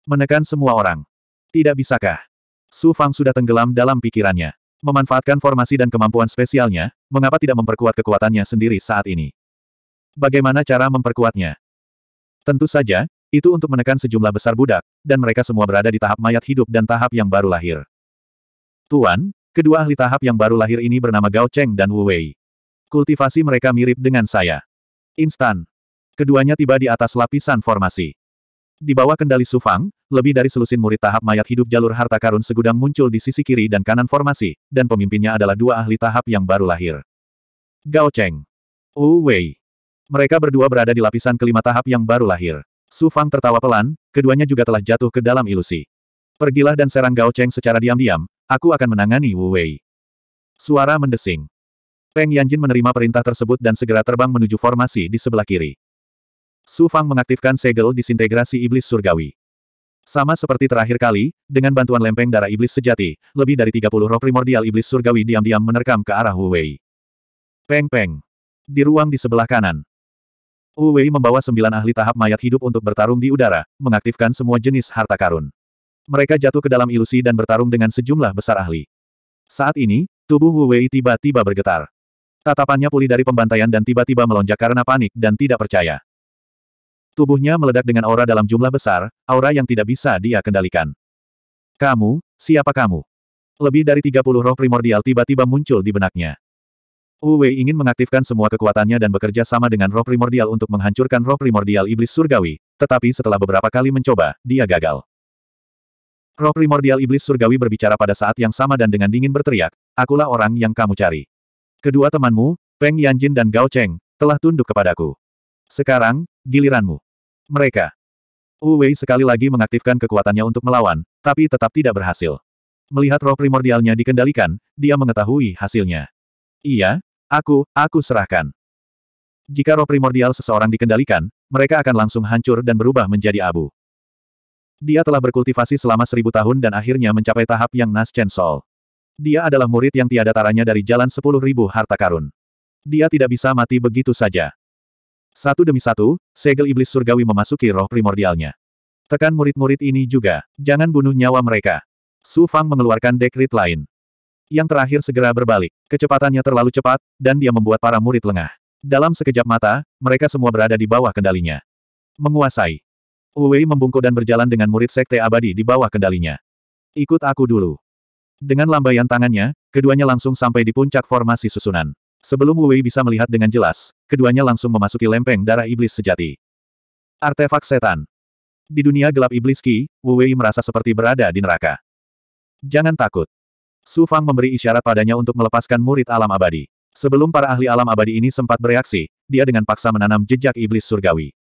Menekan semua orang. Tidak bisakah? Su Fang sudah tenggelam dalam pikirannya. Memanfaatkan formasi dan kemampuan spesialnya, mengapa tidak memperkuat kekuatannya sendiri saat ini? Bagaimana cara memperkuatnya? Tentu saja, itu untuk menekan sejumlah besar budak, dan mereka semua berada di tahap mayat hidup dan tahap yang baru lahir. Tuan, kedua ahli tahap yang baru lahir ini bernama Gao Cheng dan Wu Wei. Kultivasi mereka mirip dengan saya. Instan. Keduanya tiba di atas lapisan formasi. Di bawah kendali Su Fang, lebih dari selusin murid tahap mayat hidup jalur harta karun segudang muncul di sisi kiri dan kanan formasi, dan pemimpinnya adalah dua ahli tahap yang baru lahir. Gao Cheng. Wu Wei. Mereka berdua berada di lapisan kelima tahap yang baru lahir. Su Fang tertawa pelan, keduanya juga telah jatuh ke dalam ilusi. Pergilah dan serang Gao Cheng secara diam-diam, aku akan menangani Wu Wei. Suara mendesing. Peng Yanjin menerima perintah tersebut dan segera terbang menuju formasi di sebelah kiri. Su Fang mengaktifkan segel disintegrasi iblis surgawi. Sama seperti terakhir kali, dengan bantuan lempeng darah iblis sejati, lebih dari 30 roh primordial iblis surgawi diam-diam menerkam ke arah Wu Wei. Peng Peng. Di ruang di sebelah kanan, Wu Wei membawa sembilan ahli tahap mayat hidup untuk bertarung di udara, mengaktifkan semua jenis harta karun. Mereka jatuh ke dalam ilusi dan bertarung dengan sejumlah besar ahli. Saat ini, tubuh Wu Wei tiba-tiba bergetar. Tatapannya pulih dari pembantaian dan tiba-tiba melonjak karena panik dan tidak percaya. Tubuhnya meledak dengan aura dalam jumlah besar, aura yang tidak bisa dia kendalikan. Kamu, siapa kamu? Lebih dari 30 roh primordial tiba-tiba muncul di benaknya. Wu Wei ingin mengaktifkan semua kekuatannya dan bekerja sama dengan roh primordial untuk menghancurkan roh primordial iblis surgawi, tetapi setelah beberapa kali mencoba, dia gagal. Roh primordial iblis surgawi berbicara pada saat yang sama dan dengan dingin berteriak, akulah orang yang kamu cari. Kedua temanmu, Peng Yanjin dan Gao Cheng, telah tunduk kepadaku. Sekarang, giliranmu. Mereka. Wu Wei sekali lagi mengaktifkan kekuatannya untuk melawan, tapi tetap tidak berhasil. Melihat roh primordialnya dikendalikan, dia mengetahui hasilnya. Iya, Aku, aku serahkan. Jika roh primordial seseorang dikendalikan, mereka akan langsung hancur dan berubah menjadi abu. Dia telah berkultivasi selama seribu tahun dan akhirnya mencapai tahap yang Nas Chen Sol. Dia adalah murid yang tiada taranya dari jalan sepuluh ribu harta karun. Dia tidak bisa mati begitu saja. Satu demi satu, segel iblis surgawi memasuki roh primordialnya. Tekan murid-murid ini juga. Jangan bunuh nyawa mereka. Su Fang mengeluarkan dekrit lain. Yang terakhir segera berbalik. Kecepatannya terlalu cepat, dan dia membuat para murid lengah. Dalam sekejap mata, mereka semua berada di bawah kendalinya. Menguasai. Wei membungkuk dan berjalan dengan murid sekte abadi di bawah kendalinya. Ikut aku dulu. Dengan lambaian tangannya, keduanya langsung sampai di puncak formasi susunan. Sebelum Wei bisa melihat dengan jelas, keduanya langsung memasuki lempeng darah iblis sejati. Artefak setan. Di dunia gelap iblis Ki, Wei merasa seperti berada di neraka. Jangan takut. Su Fang memberi isyarat padanya untuk melepaskan murid alam abadi. Sebelum para ahli alam abadi ini sempat bereaksi, dia dengan paksa menanam jejak iblis surgawi.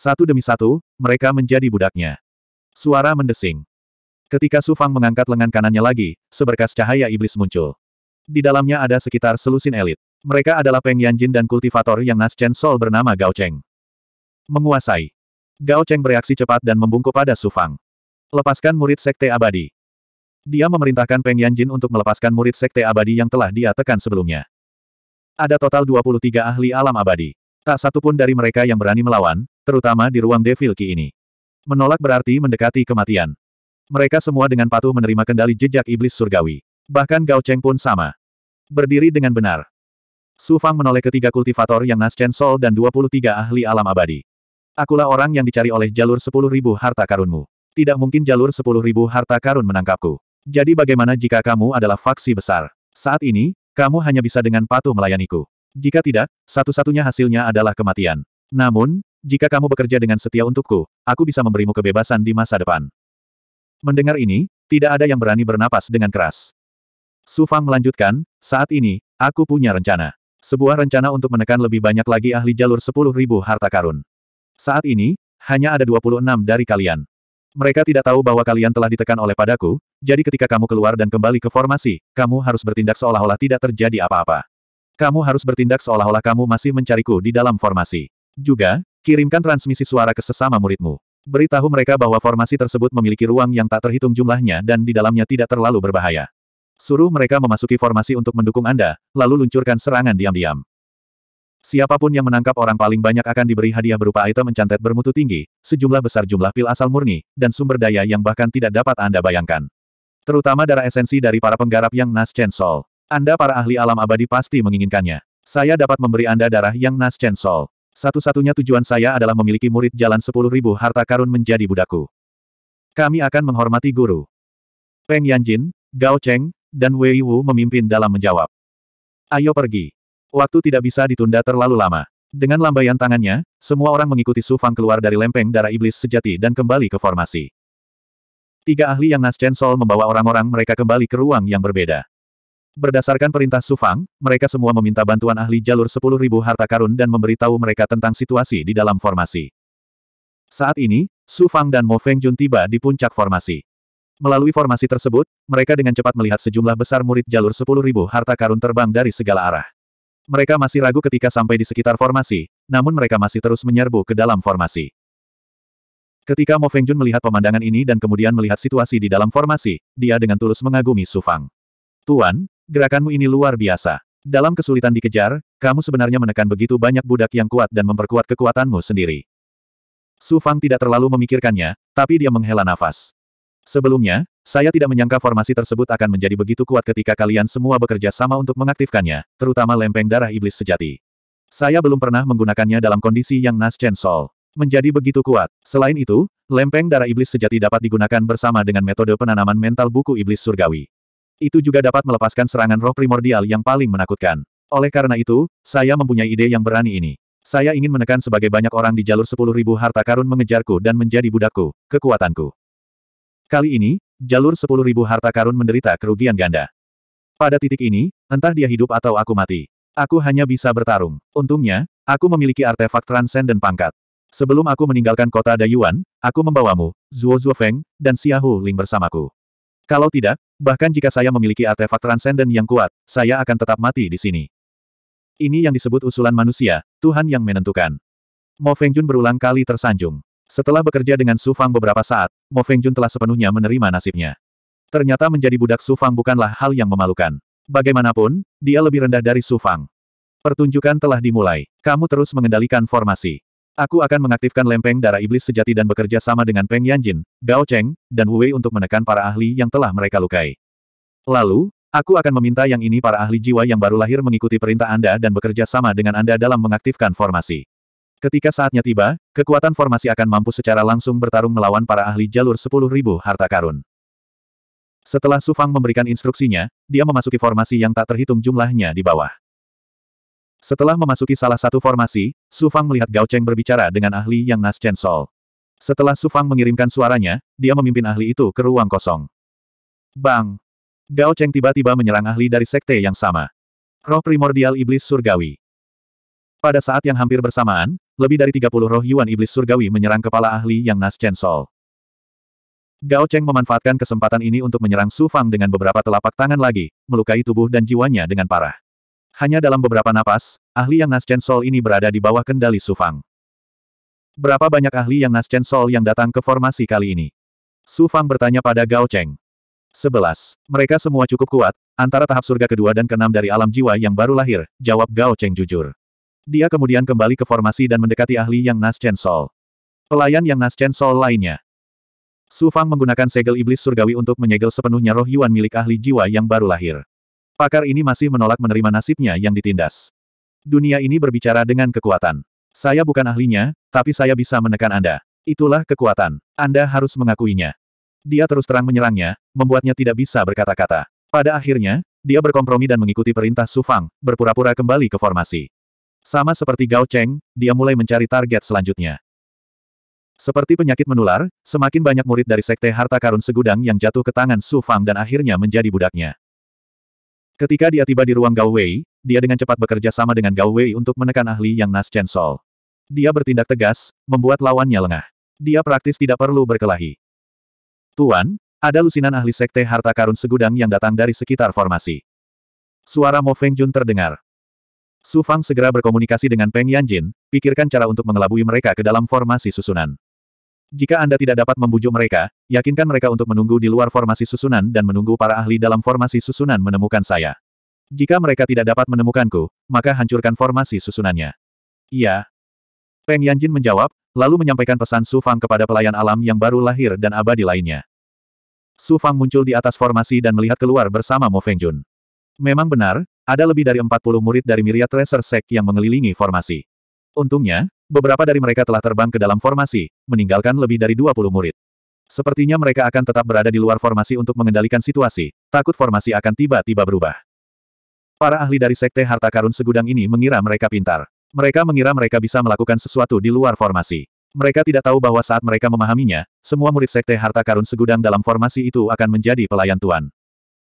Satu demi satu, mereka menjadi budaknya. Suara mendesing. Ketika Su Fang mengangkat lengan kanannya lagi, seberkas cahaya iblis muncul. Di dalamnya ada sekitar selusin elit. Mereka adalah Peng Yanjin dan kultivator yang Nas Chen Sol bernama Gao Cheng. Menguasai. Gao Cheng bereaksi cepat dan membungkuk pada Su Fang. Lepaskan murid sekte abadi. Dia memerintahkan Peng Yanjin untuk melepaskan murid sekte abadi yang telah dia tekan sebelumnya. Ada total 23 ahli alam abadi. Tak satu pun dari mereka yang berani melawan, terutama di ruang Devil Ki ini. Menolak berarti mendekati kematian. Mereka semua dengan patuh menerima kendali jejak iblis surgawi. Bahkan Gao Cheng pun sama. Berdiri dengan benar. Su Fang menoleh ketiga kultivator yang Nas Chen Sol dan 23 ahli alam abadi. Akulah orang yang dicari oleh jalur 10.000 harta karunmu. Tidak mungkin jalur 10.000 harta karun menangkapku. Jadi bagaimana jika kamu adalah faksi besar? Saat ini, kamu hanya bisa dengan patuh melayaniku. Jika tidak, satu-satunya hasilnya adalah kematian. Namun, jika kamu bekerja dengan setia untukku, aku bisa memberimu kebebasan di masa depan. Mendengar ini, tidak ada yang berani bernapas dengan keras. Su Fang melanjutkan, saat ini, aku punya rencana. Sebuah rencana untuk menekan lebih banyak lagi ahli jalur 10.000 harta karun. Saat ini, hanya ada 26 dari kalian. Mereka tidak tahu bahwa kalian telah ditekan oleh padaku, jadi ketika kamu keluar dan kembali ke formasi, kamu harus bertindak seolah-olah tidak terjadi apa-apa. Kamu harus bertindak seolah-olah kamu masih mencariku di dalam formasi. Juga, kirimkan transmisi suara ke sesama muridmu. Beritahu mereka bahwa formasi tersebut memiliki ruang yang tak terhitung jumlahnya dan di dalamnya tidak terlalu berbahaya. Suruh mereka memasuki formasi untuk mendukung Anda, lalu luncurkan serangan diam-diam. Siapa pun yang menangkap orang paling banyak akan diberi hadiah berupa item encantet bermutu tinggi, sejumlah besar jumlah pil asal murni, dan sumber daya yang bahkan tidak dapat Anda bayangkan. Terutama darah esensi dari para penggarap yang Nas Chen Sol. Anda para ahli alam abadi pasti menginginkannya. Saya dapat memberi Anda darah yang Nas Chen Sol. Satu-satunya tujuan saya adalah memiliki murid jalan 10.000 harta karun menjadi budaku. Kami akan menghormati guru. Peng Yanjin, Gao Cheng, dan Wei Wu memimpin dalam menjawab. Ayo pergi. Waktu tidak bisa ditunda terlalu lama. Dengan lambaian tangannya, semua orang mengikuti Su Fang keluar dari lempeng darah iblis sejati dan kembali ke formasi. Tiga ahli yang Nas Chen Sol membawa orang-orang mereka kembali ke ruang yang berbeda. Berdasarkan perintah Su Fang, mereka semua meminta bantuan ahli jalur 10.000 harta karun dan memberitahu mereka tentang situasi di dalam formasi. Saat ini, Su Fang dan Mo Feng Jun tiba di puncak formasi. Melalui formasi tersebut, mereka dengan cepat melihat sejumlah besar murid jalur 10.000 harta karun terbang dari segala arah. Mereka masih ragu ketika sampai di sekitar formasi, namun mereka masih terus menyerbu ke dalam formasi. Ketika Mo Fengjun melihat pemandangan ini dan kemudian melihat situasi di dalam formasi, dia dengan tulus mengagumi Su Fang. Tuan, gerakanmu ini luar biasa. Dalam kesulitan dikejar, kamu sebenarnya menekan begitu banyak budak yang kuat dan memperkuat kekuatanmu sendiri. Su Fang tidak terlalu memikirkannya, tapi dia menghela nafas. Sebelumnya, saya tidak menyangka formasi tersebut akan menjadi begitu kuat ketika kalian semua bekerja sama untuk mengaktifkannya, terutama lempeng darah iblis sejati. Saya belum pernah menggunakannya dalam kondisi yang Nas Chen Sol. Menjadi begitu kuat. Selain itu, lempeng darah iblis sejati dapat digunakan bersama dengan metode penanaman mental buku iblis surgawi. Itu juga dapat melepaskan serangan roh primordial yang paling menakutkan. Oleh karena itu, saya mempunyai ide yang berani ini. Saya ingin menekan sebagai banyak orang di jalur 10.000 harta karun mengejarku dan menjadi budakku, kekuatanku. Kali ini, jalur 10.000 harta karun menderita kerugian ganda. Pada titik ini, entah dia hidup atau aku mati. Aku hanya bisa bertarung. Untungnya, aku memiliki artefak transenden pangkat. Sebelum aku meninggalkan kota Dayuan, aku membawamu, Zuo Zuofeng, dan Xiaohu Ling bersamaku. Kalau tidak, bahkan jika saya memiliki artefak transenden yang kuat, saya akan tetap mati di sini. Ini yang disebut usulan manusia, Tuhan yang menentukan. Mo Fengjun berulang kali tersanjung. Setelah bekerja dengan Su Fang beberapa saat, Mo Fengjun telah sepenuhnya menerima nasibnya. Ternyata menjadi budak Su Fang bukanlah hal yang memalukan. Bagaimanapun, dia lebih rendah dari Su Fang. Pertunjukan telah dimulai. Kamu terus mengendalikan formasi. Aku akan mengaktifkan lempeng darah iblis sejati dan bekerja sama dengan Peng Yanjin, Gao Cheng, dan Wu Wei untuk menekan para ahli yang telah mereka lukai. Lalu, aku akan meminta yang ini para ahli jiwa yang baru lahir mengikuti perintah Anda dan bekerja sama dengan Anda dalam mengaktifkan formasi. Ketika saatnya tiba, kekuatan formasi akan mampu secara langsung bertarung melawan para ahli jalur 10.000 harta karun. Setelah Su Fang memberikan instruksinya, dia memasuki formasi yang tak terhitung jumlahnya di bawah. Setelah memasuki salah satu formasi, Su Fang melihat Gao Cheng berbicara dengan ahli yang Nas Chen Sol. Setelah Su Fang mengirimkan suaranya, dia memimpin ahli itu ke ruang kosong. Bang! Gao Cheng tiba-tiba menyerang ahli dari sekte yang sama. Roh primordial iblis surgawi. Pada saat yang hampir bersamaan, lebih dari 30 roh Yuan Iblis Surgawi menyerang kepala ahli yang Nas Chen Sol. Gao Cheng memanfaatkan kesempatan ini untuk menyerang Su Fang dengan beberapa telapak tangan lagi, melukai tubuh dan jiwanya dengan parah. Hanya dalam beberapa napas, ahli yang Nas Chen Sol ini berada di bawah kendali Su Fang. Berapa banyak ahli yang Nas Chen Sol yang datang ke formasi kali ini? Su Fang bertanya pada Gao Cheng. Sebelas. Mereka semua cukup kuat, antara tahap surga kedua dan keenam dari alam jiwa yang baru lahir, jawab Gao Cheng jujur. Dia kemudian kembali ke formasi dan mendekati ahli yang Nas Chen Sol. Pelayan yang Nas Chen Sol lainnya. Su Fang menggunakan segel iblis surgawi untuk menyegel sepenuhnya roh Yuan milik ahli jiwa yang baru lahir. Pakar ini masih menolak menerima nasibnya yang ditindas. Dunia ini berbicara dengan kekuatan. Saya bukan ahlinya, tapi saya bisa menekan Anda. Itulah kekuatan. Anda harus mengakuinya. Dia terus terang menyerangnya, membuatnya tidak bisa berkata-kata. Pada akhirnya, dia berkompromi dan mengikuti perintah Su Fang, berpura-pura kembali ke formasi. Sama seperti Gao Cheng, dia mulai mencari target selanjutnya. Seperti penyakit menular, semakin banyak murid dari Sekte Harta Karun Segudang yang jatuh ke tangan Su Fang dan akhirnya menjadi budaknya. Ketika dia tiba di ruang Gao Wei, dia dengan cepat bekerja sama dengan Gao Wei untuk menekan ahli yang Nas Chen Sol. Dia bertindak tegas, membuat lawannya lengah. Dia praktis tidak perlu berkelahi. Tuan, ada lusinan ahli Sekte Harta Karun Segudang yang datang dari sekitar formasi. Suara Mo Feng Jun terdengar. Su Fang segera berkomunikasi dengan Peng Yanjin, pikirkan cara untuk mengelabui mereka ke dalam formasi susunan. Jika Anda tidak dapat membujuk mereka, yakinkan mereka untuk menunggu di luar formasi susunan dan menunggu para ahli dalam formasi susunan menemukan saya. Jika mereka tidak dapat menemukanku, maka hancurkan formasi susunannya. Iya. Peng Yanjin menjawab, lalu menyampaikan pesan Su Fang kepada pelayan alam yang baru lahir dan abadi lainnya. Su Fang muncul di atas formasi dan melihat keluar bersama Mo Fengjun. Memang benar, ada lebih dari 40 murid dari Myriad Tracer Sect yang mengelilingi formasi. Untungnya, beberapa dari mereka telah terbang ke dalam formasi, meninggalkan lebih dari 20 murid. Sepertinya mereka akan tetap berada di luar formasi untuk mengendalikan situasi, takut formasi akan tiba-tiba berubah. Para ahli dari Sekte Harta Karun Segudang ini mengira mereka pintar. Mereka mengira mereka bisa melakukan sesuatu di luar formasi. Mereka tidak tahu bahwa saat mereka memahaminya, semua murid Sekte Harta Karun Segudang dalam formasi itu akan menjadi pelayan Tuan.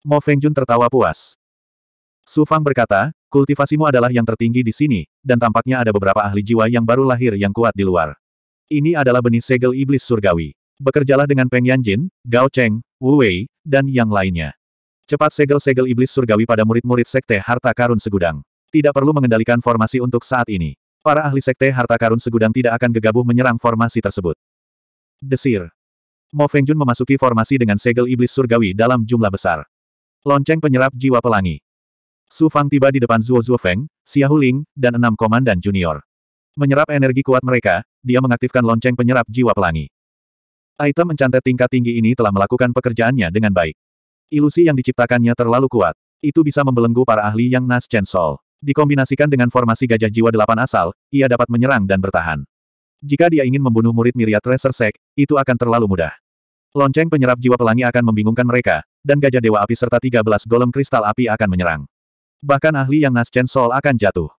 Mo Fengjun tertawa puas. Su Fang berkata, kultivasimu adalah yang tertinggi di sini, dan tampaknya ada beberapa ahli jiwa yang baru lahir yang kuat di luar. Ini adalah benih segel iblis surgawi. Bekerjalah dengan Peng Yanjin, Gao Cheng, Wu Wei, dan yang lainnya. Cepat segel-segel iblis surgawi pada murid-murid Sekte Harta Karun Segudang. Tidak perlu mengendalikan formasi untuk saat ini. Para ahli Sekte Harta Karun Segudang tidak akan gegabah menyerang formasi tersebut. Desir. Mo Fengjun memasuki formasi dengan segel iblis surgawi dalam jumlah besar. Lonceng penyerap jiwa pelangi. Su Fang tiba di depan Zuo Zuofeng, Xia Huling, dan enam komandan junior. Menyerap energi kuat mereka, dia mengaktifkan lonceng penyerap jiwa pelangi. Item encantet tingkat tinggi ini telah melakukan pekerjaannya dengan baik. Ilusi yang diciptakannya terlalu kuat. Itu bisa membelenggu para ahli yang Nas Chen Sol. Dikombinasikan dengan formasi gajah jiwa delapan asal, ia dapat menyerang dan bertahan. Jika dia ingin membunuh murid Myriad Tracer Sect, itu akan terlalu mudah. Lonceng penyerap jiwa pelangi akan membingungkan mereka, dan gajah dewa api serta 13 golem kristal api akan menyerang. Bahkan ahli yang Nas Chen Sol akan jatuh.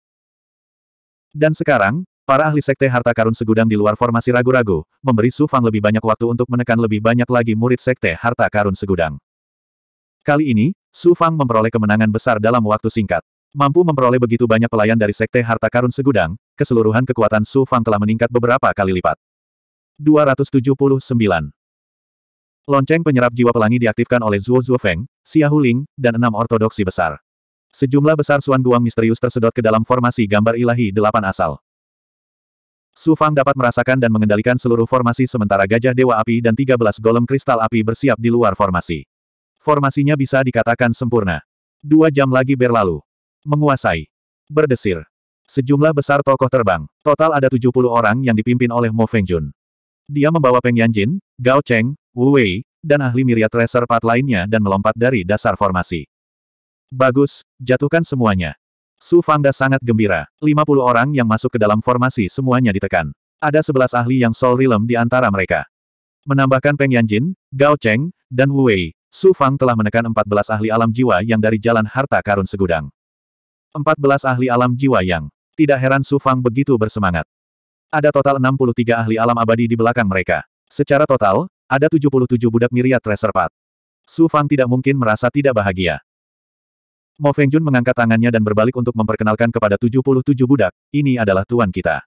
Dan sekarang, para ahli sekte harta karun segudang di luar formasi ragu-ragu, memberi Su Fang lebih banyak waktu untuk menekan lebih banyak lagi murid sekte harta karun segudang. Kali ini, Su Fang memperoleh kemenangan besar dalam waktu singkat. Mampu memperoleh begitu banyak pelayan dari sekte harta karun segudang, keseluruhan kekuatan Su Fang telah meningkat beberapa kali lipat. 279. Lonceng penyerap jiwa pelangi diaktifkan oleh Zuo Zuofeng, Xia Huling, dan enam ortodoksi besar. Sejumlah besar Suan Guang misterius tersedot ke dalam formasi gambar ilahi delapan asal. Su Fang dapat merasakan dan mengendalikan seluruh formasi sementara gajah dewa api dan 13 golem kristal api bersiap di luar formasi. Formasinya bisa dikatakan sempurna. Dua jam lagi berlalu. Menguasai. Berdesir. Sejumlah besar tokoh terbang. Total ada 70 orang yang dipimpin oleh Mo Fengjun. Dia membawa Peng Yanjin, Gao Cheng, Wu Wei, dan ahli Myriad Tracer Pat lainnya dan melompat dari dasar formasi. Bagus, jatuhkan semuanya. Su Fangda sangat gembira. 50 orang yang masuk ke dalam formasi semuanya ditekan. Ada 11 ahli yang Soul Realm di antara mereka. Menambahkan Peng Yanjin, Gao Cheng, dan Wu Wei, Su Fang telah menekan 14 ahli alam jiwa yang dari jalan harta karun segudang. 14 ahli alam jiwa yang tidak heran Su Fang begitu bersemangat. Ada total 63 ahli alam abadi di belakang mereka. Secara total, ada 77 budak Myriad Tracer Path. Su Fang tidak mungkin merasa tidak bahagia. Mo Fengjun mengangkat tangannya dan berbalik untuk memperkenalkan kepada 77 budak, ini adalah tuan kita.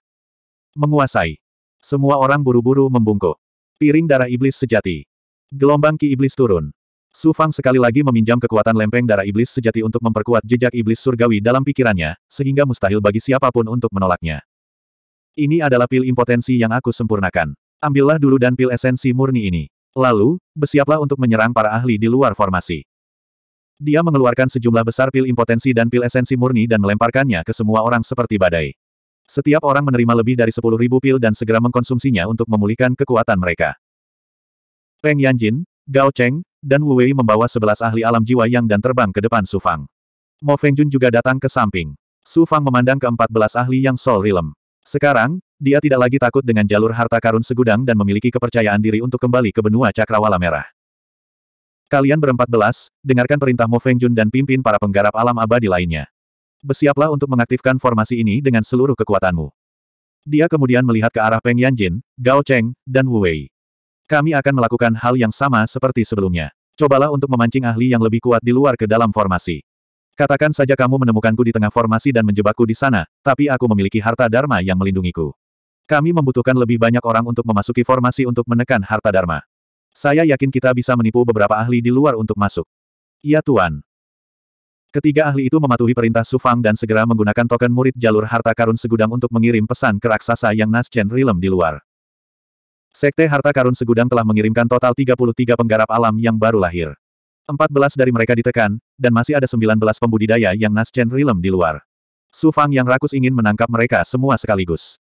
Menguasai. Semua orang buru-buru membungkuk. Piring darah iblis sejati. Gelombang ki iblis turun. Su Fang sekali lagi meminjam kekuatan lempeng darah iblis sejati untuk memperkuat jejak iblis surgawi dalam pikirannya, sehingga mustahil bagi siapa pun untuk menolaknya. Ini adalah pil impotensi yang aku sempurnakan. Ambillah dulu dan pil esensi murni ini. Lalu, bersiaplah untuk menyerang para ahli di luar formasi. Dia mengeluarkan sejumlah besar pil impotensi dan pil esensi murni dan melemparkannya ke semua orang seperti badai. Setiap orang menerima lebih dari 10.000 pil dan segera mengkonsumsinya untuk memulihkan kekuatan mereka. Peng Yanjin, Gao Cheng, dan Wu Wei membawa 11 ahli alam jiwa yang dan terbang ke depan Su Fang. Mo Fengjun juga datang ke samping. Su Fang memandang ke-14 ahli yang Soul Realm. Sekarang, dia tidak lagi takut dengan jalur harta karun segudang dan memiliki kepercayaan diri untuk kembali ke benua cakrawala merah. Kalian berempat belas, dengarkan perintah Mo Fengjun dan pimpin para penggarap alam abadi lainnya. Bersiaplah untuk mengaktifkan formasi ini dengan seluruh kekuatanmu. Dia kemudian melihat ke arah Peng Yanjin, Gao Cheng, dan Wu Wei. Kami akan melakukan hal yang sama seperti sebelumnya. Cobalah untuk memancing ahli yang lebih kuat di luar ke dalam formasi. Katakan saja kamu menemukanku di tengah formasi dan menjebakku di sana, tapi aku memiliki harta Dharma yang melindungiku. Kami membutuhkan lebih banyak orang untuk memasuki formasi untuk menekan harta Dharma. Saya yakin kita bisa menipu beberapa ahli di luar untuk masuk. Iya Tuan. Ketiga ahli itu mematuhi perintah Su Fang dan segera menggunakan token murid jalur harta karun segudang untuk mengirim pesan ke raksasa yang Naschen Realm di luar. Sekte Harta Karun Segudang telah mengirimkan total 33 penggarap alam yang baru lahir. 14 dari mereka ditekan, dan masih ada 19 pembudidaya yang Nascen Rilem di luar. Su Fang yang rakus ingin menangkap mereka semua sekaligus.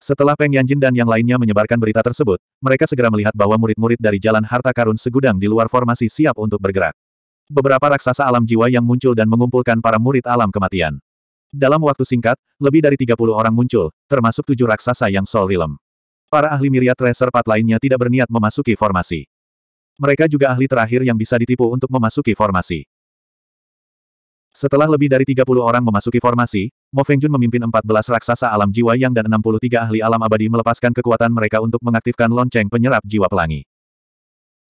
Setelah Peng Yanjin dan yang lainnya menyebarkan berita tersebut, mereka segera melihat bahwa murid-murid dari Jalan Harta Karun Segudang di luar formasi siap untuk bergerak. Beberapa raksasa alam jiwa yang muncul dan mengumpulkan para murid alam kematian. Dalam waktu singkat, lebih dari 30 orang muncul, termasuk tujuh raksasa yang Soul Realm. Para ahli Myriad Tracer Path lainnya tidak berniat memasuki formasi. Mereka juga ahli terakhir yang bisa ditipu untuk memasuki formasi. Setelah lebih dari 30 orang memasuki formasi, Mo Fengjun memimpin 14 raksasa alam jiwa yang dan 63 ahli alam abadi melepaskan kekuatan mereka untuk mengaktifkan lonceng penyerap jiwa pelangi.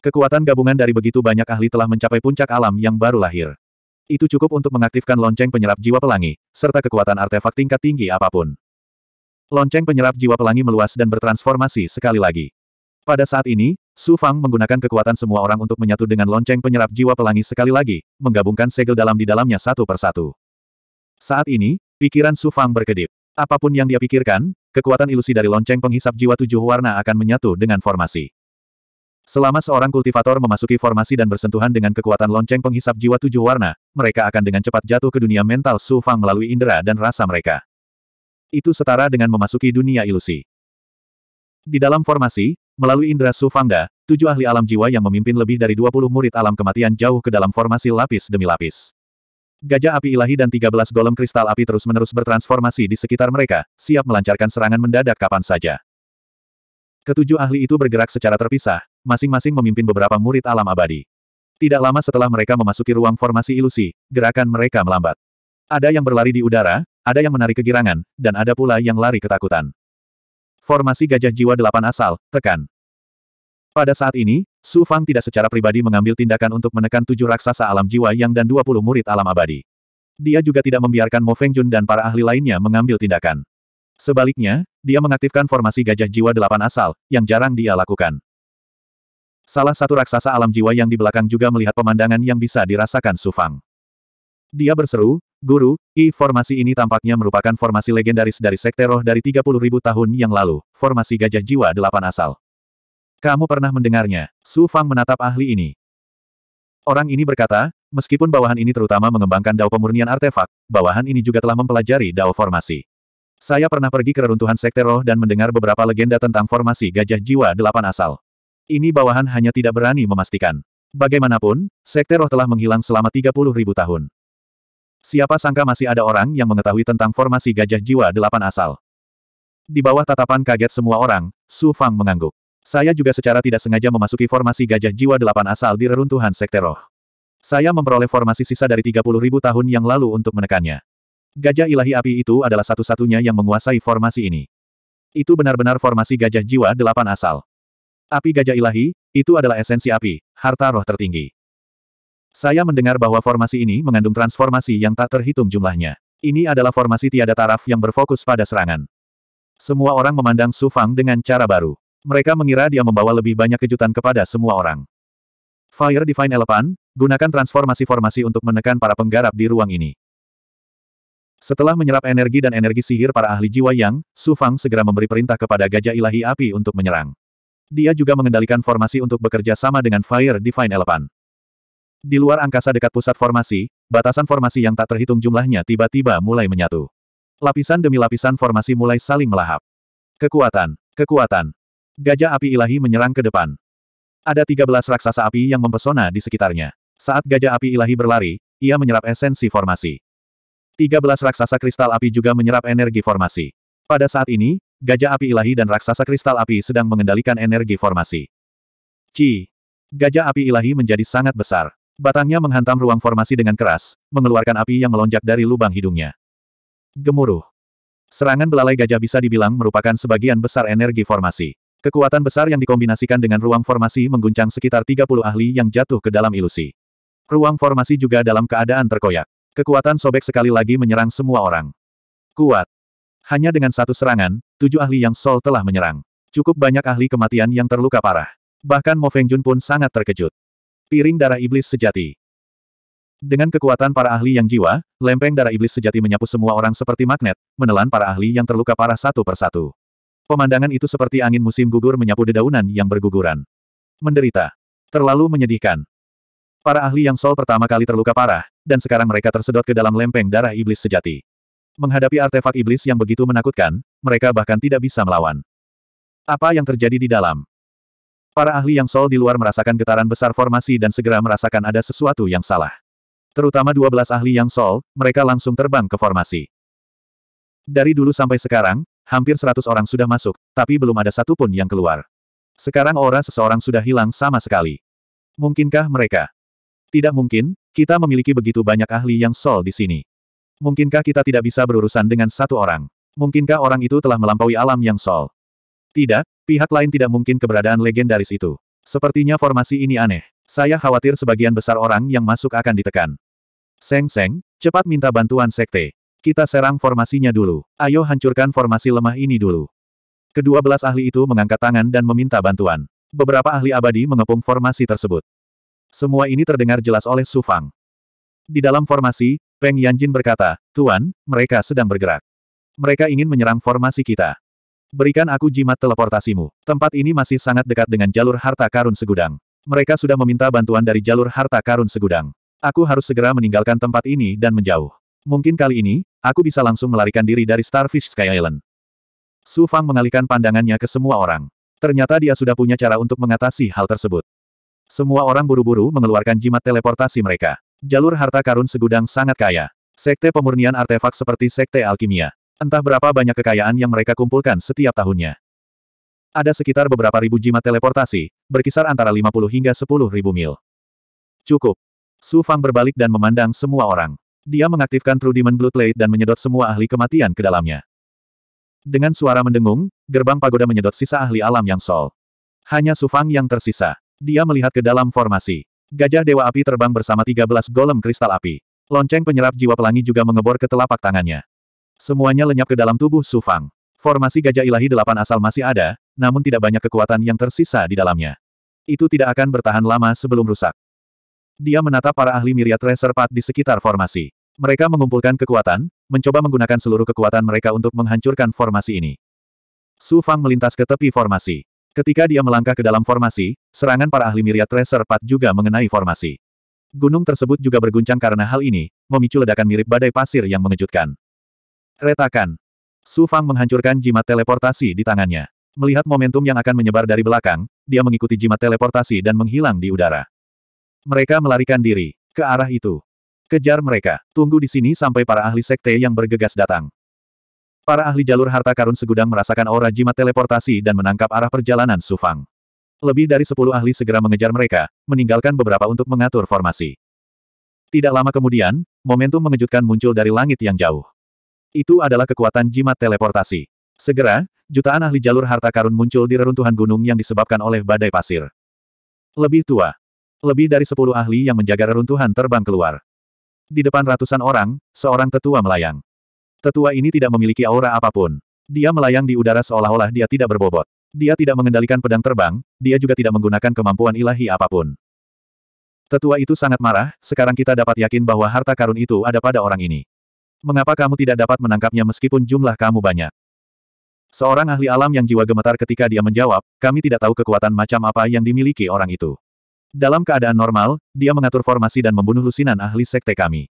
Kekuatan gabungan dari begitu banyak ahli telah mencapai puncak alam yang baru lahir. Itu cukup untuk mengaktifkan lonceng penyerap jiwa pelangi, serta kekuatan artefak tingkat tinggi apa pun. Lonceng penyerap jiwa pelangi meluas dan bertransformasi sekali lagi. Pada saat ini, Su Fang menggunakan kekuatan semua orang untuk menyatu dengan lonceng penyerap jiwa pelangi sekali lagi, menggabungkan segel dalam di dalamnya satu persatu. Saat ini, pikiran Su Fang berkedip. Apa pun yang dia pikirkan, kekuatan ilusi dari lonceng penghisap jiwa tujuh warna akan menyatu dengan formasi. Selama seorang kultivator memasuki formasi dan bersentuhan dengan kekuatan lonceng penghisap jiwa tujuh warna, mereka akan dengan cepat jatuh ke dunia mental Su Fang melalui indera dan rasa mereka. Itu setara dengan memasuki dunia ilusi. Di dalam formasi, melalui indera Su Fangda, tujuh ahli alam jiwa yang memimpin lebih dari 20 murid alam kematian jauh ke dalam formasi lapis demi lapis. Gajah api ilahi dan 13 golem kristal api terus-menerus bertransformasi di sekitar mereka, siap melancarkan serangan mendadak kapan saja. Ketujuh ahli itu bergerak secara terpisah, masing-masing memimpin beberapa murid alam abadi. Tidak lama setelah mereka memasuki ruang formasi ilusi, gerakan mereka melambat. Ada yang berlari di udara, ada yang menarik kegirangan, dan ada pula yang lari ketakutan. Formasi gajah jiwa delapan asal, tekan. Pada saat ini, Su Fang tidak secara pribadi mengambil tindakan untuk menekan tujuh raksasa alam jiwa yang dan dua puluh murid alam abadi. Dia juga tidak membiarkan Mo Fengjun dan para ahli lainnya mengambil tindakan. Sebaliknya, dia mengaktifkan formasi gajah jiwa delapan asal, yang jarang dia lakukan. Salah satu raksasa alam jiwa yang di belakang juga melihat pemandangan yang bisa dirasakan Su Fang. Dia berseru, Guru, I formasi ini tampaknya merupakan formasi legendaris dari Sekte Roh dari 30.000 tahun yang lalu, formasi Gajah Jiwa Delapan Asal. Kamu pernah mendengarnya, Su Fang menatap ahli ini. Orang ini berkata, meskipun bawahan ini terutama mengembangkan dao pemurnian artefak, bawahan ini juga telah mempelajari dao formasi. Saya pernah pergi ke reruntuhan Sekte Roh dan mendengar beberapa legenda tentang formasi Gajah Jiwa Delapan Asal. Ini bawahan hanya tidak berani memastikan. Bagaimanapun, Sekte Roh telah menghilang selama 30.000 tahun. Siapa sangka masih ada orang yang mengetahui tentang formasi gajah jiwa delapan asal. Di bawah tatapan kaget semua orang, Su Fang mengangguk. Saya juga secara tidak sengaja memasuki formasi gajah jiwa delapan asal di reruntuhan Sekte Roh. Saya memperoleh formasi sisa dari 30 ribu tahun yang lalu untuk menekannya. Gajah ilahi api itu adalah satu-satunya yang menguasai formasi ini. Itu benar-benar formasi gajah jiwa delapan asal. Api gajah ilahi, itu adalah esensi api, harta roh tertinggi. Saya mendengar bahwa formasi ini mengandung transformasi yang tak terhitung jumlahnya. Ini adalah formasi tiada taraf yang berfokus pada serangan. Semua orang memandang Su Fang dengan cara baru. Mereka mengira dia membawa lebih banyak kejutan kepada semua orang. Fire Divine Elephant, gunakan transformasi formasi untuk menekan para penggarap di ruang ini. Setelah menyerap energi dan energi sihir para ahli jiwa yang, Su Fang segera memberi perintah kepada gajah ilahi api untuk menyerang. Dia juga mengendalikan formasi untuk bekerja sama dengan Fire Divine Elephant. Di luar angkasa dekat pusat formasi, batasan formasi yang tak terhitung jumlahnya tiba-tiba mulai menyatu. Lapisan demi lapisan formasi mulai saling melahap. Kekuatan, kekuatan. Gajah api ilahi menyerang ke depan. Ada 13 raksasa api yang mempesona di sekitarnya. Saat gajah api ilahi berlari, ia menyerap esensi formasi. 13 raksasa kristal api juga menyerap energi formasi. Pada saat ini, gajah api ilahi dan raksasa kristal api sedang mengendalikan energi formasi. Ci. Gajah api ilahi menjadi sangat besar. Batangnya menghantam ruang formasi dengan keras, mengeluarkan api yang melonjak dari lubang hidungnya. Gemuruh. Serangan belalai gajah bisa dibilang merupakan sebagian besar energi formasi. Kekuatan besar yang dikombinasikan dengan ruang formasi mengguncang sekitar 30 ahli yang jatuh ke dalam ilusi. Ruang formasi juga dalam keadaan terkoyak. Kekuatan sobek sekali lagi menyerang semua orang. Kuat. Hanya dengan satu serangan, tujuh ahli yang Sol telah menyerang. Cukup banyak ahli kematian yang terluka parah. Bahkan Mo Fengjun pun sangat terkejut. Piring darah iblis sejati. Dengan kekuatan para ahli yang jiwa, lempeng darah iblis sejati menyapu semua orang seperti magnet, menelan para ahli yang terluka parah satu persatu. Pemandangan itu seperti angin musim gugur menyapu dedaunan yang berguguran. Menderita. Terlalu menyedihkan. Para ahli yang Sol pertama kali terluka parah, dan sekarang mereka tersedot ke dalam lempeng darah iblis sejati. Menghadapi artefak iblis yang begitu menakutkan, mereka bahkan tidak bisa melawan. Apa yang terjadi di dalam? Para ahli yang Sol di luar merasakan getaran besar formasi dan segera merasakan ada sesuatu yang salah. Terutama 12 ahli yang Sol, mereka langsung terbang ke formasi. Dari dulu sampai sekarang, hampir 100 orang sudah masuk, tapi belum ada satupun yang keluar. Sekarang aura seseorang sudah hilang sama sekali. Mungkinkah mereka tidak mungkin, kita memiliki begitu banyak ahli yang sol di sini. Mungkinkah kita tidak bisa berurusan dengan satu orang? Mungkinkah orang itu telah melampaui alam yang sol? Tidak, pihak lain tidak mungkin keberadaan legendaris itu. Sepertinya formasi ini aneh. Saya khawatir sebagian besar orang yang masuk akan ditekan. Seng Seng, cepat minta bantuan sekte. Kita serang formasinya dulu. Ayo hancurkan formasi lemah ini dulu. Kedua belas ahli itu mengangkat tangan dan meminta bantuan. Beberapa ahli abadi mengepung formasi tersebut. Semua ini terdengar jelas oleh Su Fang. Di dalam formasi, Peng Yanjin berkata, Tuan, mereka sedang bergerak. Mereka ingin menyerang formasi kita. Berikan aku jimat teleportasimu. Tempat ini masih sangat dekat dengan jalur harta karun segudang. Mereka sudah meminta bantuan dari jalur harta karun segudang. Aku harus segera meninggalkan tempat ini dan menjauh. Mungkin kali ini, aku bisa langsung melarikan diri dari Starfish Sky Island. Su Fang mengalihkan pandangannya ke semua orang. Ternyata dia sudah punya cara untuk mengatasi hal tersebut. Semua orang buru-buru mengeluarkan jimat teleportasi mereka. Jalur harta karun segudang sangat kaya. Sekte pemurnian artefak seperti sekte alkimia. Entah berapa banyak kekayaan yang mereka kumpulkan setiap tahunnya. Ada sekitar beberapa ribu jimat teleportasi, berkisar antara 50 hingga 10 ribu mil. Cukup. Su Fang berbalik dan memandang semua orang. Dia mengaktifkan True Demon dan menyedot semua ahli kematian ke dalamnya. Dengan suara mendengung, gerbang pagoda menyedot sisa ahli alam yang sol. Hanya Su Fang yang tersisa. Dia melihat ke dalam formasi. Gajah Dewa Api terbang bersama 13 golem kristal api. Lonceng penyerap jiwa pelangi juga mengebor ke telapak tangannya. Semuanya lenyap ke dalam tubuh Su Fang. Formasi gajah ilahi delapan asal masih ada, namun tidak banyak kekuatan yang tersisa di dalamnya. Itu tidak akan bertahan lama sebelum rusak. Dia menatap para ahli Myriad Tracer Path di sekitar formasi. Mereka mengumpulkan kekuatan, mencoba menggunakan seluruh kekuatan mereka untuk menghancurkan formasi ini. Su Fang melintas ke tepi formasi. Ketika dia melangkah ke dalam formasi, serangan para ahli Myriad Tracer Path juga mengenai formasi. Gunung tersebut juga berguncang karena hal ini, memicu ledakan mirip badai pasir yang mengejutkan. Retakan. Su Fang menghancurkan jimat teleportasi di tangannya. Melihat momentum yang akan menyebar dari belakang, dia mengikuti jimat teleportasi dan menghilang di udara. Mereka melarikan diri ke arah itu. Kejar mereka. Tunggu di sini sampai para ahli sekte yang bergegas datang. Para ahli jalur harta karun segudang merasakan aura jimat teleportasi dan menangkap arah perjalanan Su Fang. Lebih dari sepuluh ahli segera mengejar mereka, meninggalkan beberapa untuk mengatur formasi. Tidak lama kemudian, momentum mengejutkan muncul dari langit yang jauh. Itu adalah kekuatan jimat teleportasi. Segera, jutaan ahli jalur harta karun muncul di reruntuhan gunung yang disebabkan oleh badai pasir. Lebih tua. Lebih dari sepuluh ahli yang menjaga reruntuhan terbang keluar. Di depan ratusan orang, seorang tetua melayang. Tetua ini tidak memiliki aura apa pun. Dia melayang di udara seolah-olah dia tidak berbobot. Dia tidak mengendalikan pedang terbang, dia juga tidak menggunakan kemampuan ilahi apa pun. Tetua itu sangat marah, sekarang kita dapat yakin bahwa harta karun itu ada pada orang ini. Mengapa kamu tidak dapat menangkapnya meskipun jumlah kamu banyak? Seorang ahli alam yang jiwa gemetar ketika dia menjawab, kami tidak tahu kekuatan macam apa yang dimiliki orang itu. Dalam keadaan normal, dia mengatur formasi dan membunuh lusinan ahli sekte kami.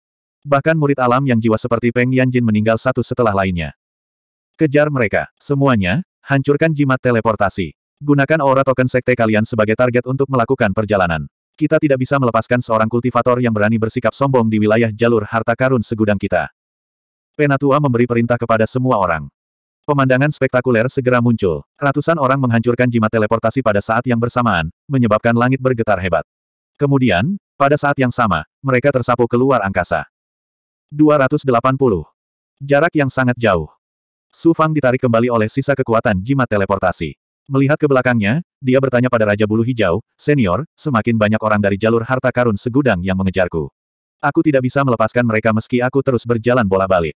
Bahkan murid alam yang jiwa seperti Peng Yanjin meninggal satu setelah lainnya. Kejar mereka, semuanya, hancurkan jimat teleportasi. Gunakan aura token sekte kalian sebagai target untuk melakukan perjalanan. Kita tidak bisa melepaskan seorang kultivator yang berani bersikap sombong di wilayah jalur harta karun segudang kita. Penatua memberi perintah kepada semua orang. Pemandangan spektakuler segera muncul. Ratusan orang menghancurkan jimat teleportasi pada saat yang bersamaan, menyebabkan langit bergetar hebat. Kemudian, pada saat yang sama, mereka tersapu keluar angkasa. 280. Jarak yang sangat jauh. Su Fang ditarik kembali oleh sisa kekuatan jimat teleportasi. Melihat ke belakangnya, dia bertanya pada Raja Bulu Hijau, Senior, semakin banyak orang dari jalur harta karun segudang yang mengejarku. Aku tidak bisa melepaskan mereka meski aku terus berjalan bola balik.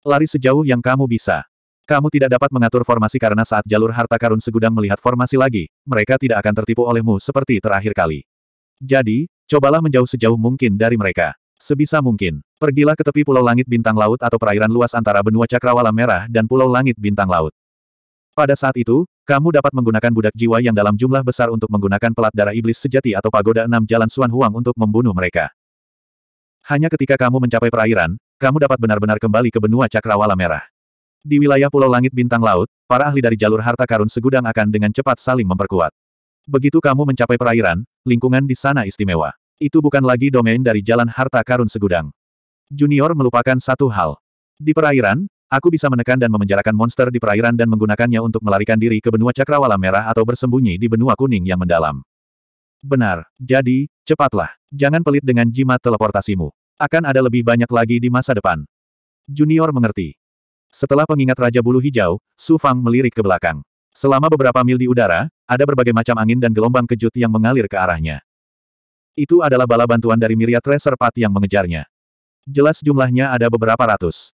Lari sejauh yang kamu bisa. Kamu tidak dapat mengatur formasi karena saat jalur harta karun segudang melihat formasi lagi, mereka tidak akan tertipu olehmu seperti terakhir kali. Jadi, cobalah menjauh sejauh mungkin dari mereka. Sebisa mungkin, pergilah ke tepi Pulau Langit Bintang Laut atau perairan luas antara benua Cakrawala Merah dan Pulau Langit Bintang Laut. Pada saat itu, kamu dapat menggunakan budak jiwa yang dalam jumlah besar untuk menggunakan pelat darah iblis sejati atau pagoda enam jalan Suan Huang untuk membunuh mereka. Hanya ketika kamu mencapai perairan, kamu dapat benar-benar kembali ke benua cakrawala merah. Di wilayah Pulau Langit Bintang Laut, para ahli dari jalur harta karun segudang akan dengan cepat saling memperkuat. Begitu kamu mencapai perairan, lingkungan di sana istimewa. Itu bukan lagi domain dari jalan harta karun segudang. Junior melupakan satu hal. Di perairan, Aku bisa menekan dan memenjarakan monster di perairan dan menggunakannya untuk melarikan diri ke benua cakrawala merah atau bersembunyi di benua kuning yang mendalam. Benar, jadi, cepatlah. Jangan pelit dengan jimat teleportasimu. Akan ada lebih banyak lagi di masa depan. Junior mengerti. Setelah pengingat Raja Bulu Hijau, Su Fang melirik ke belakang. Selama beberapa mil di udara, ada berbagai macam angin dan gelombang kejut yang mengalir ke arahnya. Itu adalah bala bantuan dari Myriad Tracer Path yang mengejarnya. Jelas jumlahnya ada beberapa ratus.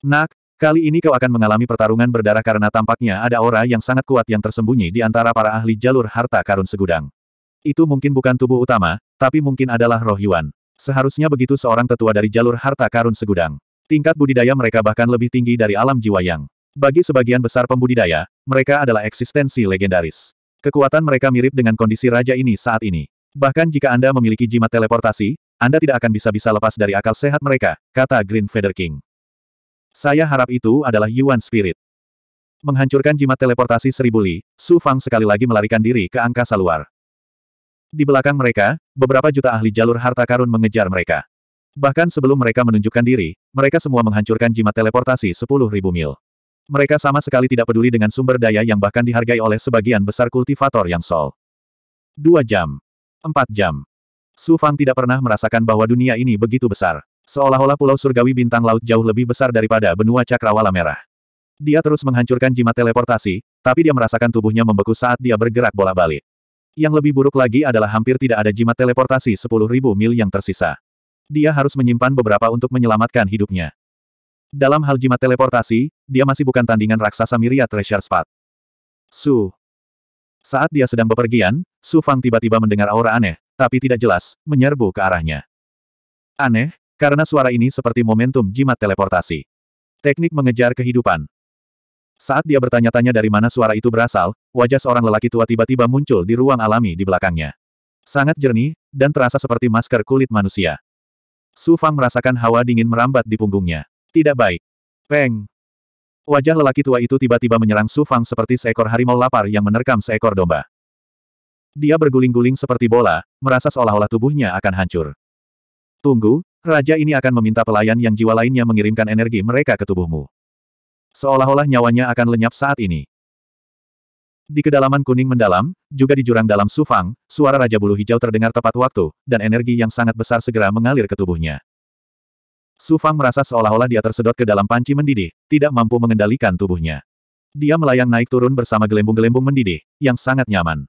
Nak, kali ini kau akan mengalami pertarungan berdarah karena tampaknya ada aura yang sangat kuat yang tersembunyi di antara para ahli jalur harta karun segudang. Itu mungkin bukan tubuh utama, tapi mungkin adalah roh Yuan. Seharusnya begitu seorang tetua dari jalur harta karun segudang. Tingkat budidaya mereka bahkan lebih tinggi dari alam jiwa yang. Bagi sebagian besar pembudidaya, mereka adalah eksistensi legendaris. Kekuatan mereka mirip dengan kondisi raja ini saat ini. Bahkan jika Anda memiliki jimat teleportasi, Anda tidak akan bisa-bisa lepas dari akal sehat mereka, kata Green Feather King. Saya harap itu adalah Yuan Spirit. Menghancurkan jimat teleportasi seribu li, Su Fang sekali lagi melarikan diri ke angkasa luar. Di belakang mereka, beberapa juta ahli jalur harta karun mengejar mereka. Bahkan sebelum mereka menunjukkan diri, mereka semua menghancurkan jimat teleportasi sepuluh ribu mil. Mereka sama sekali tidak peduli dengan sumber daya yang bahkan dihargai oleh sebagian besar kultivator yang sol. Dua jam. Empat jam. Su Fang tidak pernah merasakan bahwa dunia ini begitu besar. Seolah-olah pulau surgawi bintang laut jauh lebih besar daripada benua cakrawala merah. Dia terus menghancurkan jimat teleportasi, tapi dia merasakan tubuhnya membeku saat dia bergerak bolak-balik. Yang lebih buruk lagi adalah hampir tidak ada jimat teleportasi 10.000 mil yang tersisa. Dia harus menyimpan beberapa untuk menyelamatkan hidupnya. Dalam hal jimat teleportasi, dia masih bukan tandingan raksasa Myriad Treasure Spot. Su. Saat dia sedang bepergian, Su Fang tiba-tiba mendengar aura aneh, tapi tidak jelas, menyerbu ke arahnya. Aneh, karena suara ini seperti momentum jimat teleportasi. Teknik mengejar kehidupan. Saat dia bertanya-tanya dari mana suara itu berasal, wajah seorang lelaki tua tiba-tiba muncul di ruang alami di belakangnya. Sangat jernih, dan terasa seperti masker kulit manusia. Su Fang merasakan hawa dingin merambat di punggungnya. Tidak baik. Peng. Wajah lelaki tua itu tiba-tiba menyerang Su Fang seperti seekor harimau lapar yang menerkam seekor domba. Dia berguling-guling seperti bola, merasa seolah-olah tubuhnya akan hancur. Tunggu, Raja ini akan meminta pelayan yang jiwa lainnya mengirimkan energi mereka ke tubuhmu. Seolah-olah nyawanya akan lenyap saat ini. Di kedalaman kuning mendalam, juga di jurang dalam Sufang, suara Raja Bulu Hijau terdengar tepat waktu, dan energi yang sangat besar segera mengalir ke tubuhnya. Sufang merasa seolah-olah dia tersedot ke dalam panci mendidih, tidak mampu mengendalikan tubuhnya. Dia melayang naik turun bersama gelembung-gelembung mendidih, yang sangat nyaman.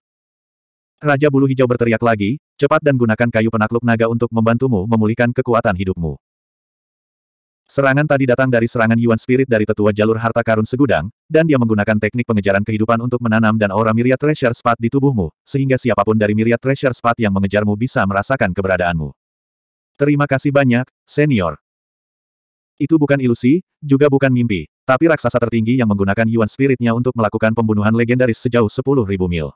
Raja Bulu Hijau berteriak lagi, cepat dan gunakan kayu penakluk naga untuk membantumu memulihkan kekuatan hidupmu. Serangan tadi datang dari serangan Yuan Spirit dari tetua jalur harta karun segudang, dan dia menggunakan teknik pengejaran kehidupan untuk menanam dan aura Myriad Treasure Spot di tubuhmu, sehingga siapa pun dari Myriad Treasure Spot yang mengejarmu bisa merasakan keberadaanmu. Terima kasih banyak, senior. Itu bukan ilusi, juga bukan mimpi, tapi raksasa tertinggi yang menggunakan Yuan Spiritnya untuk melakukan pembunuhan legendaris sejauh 10.000 mil.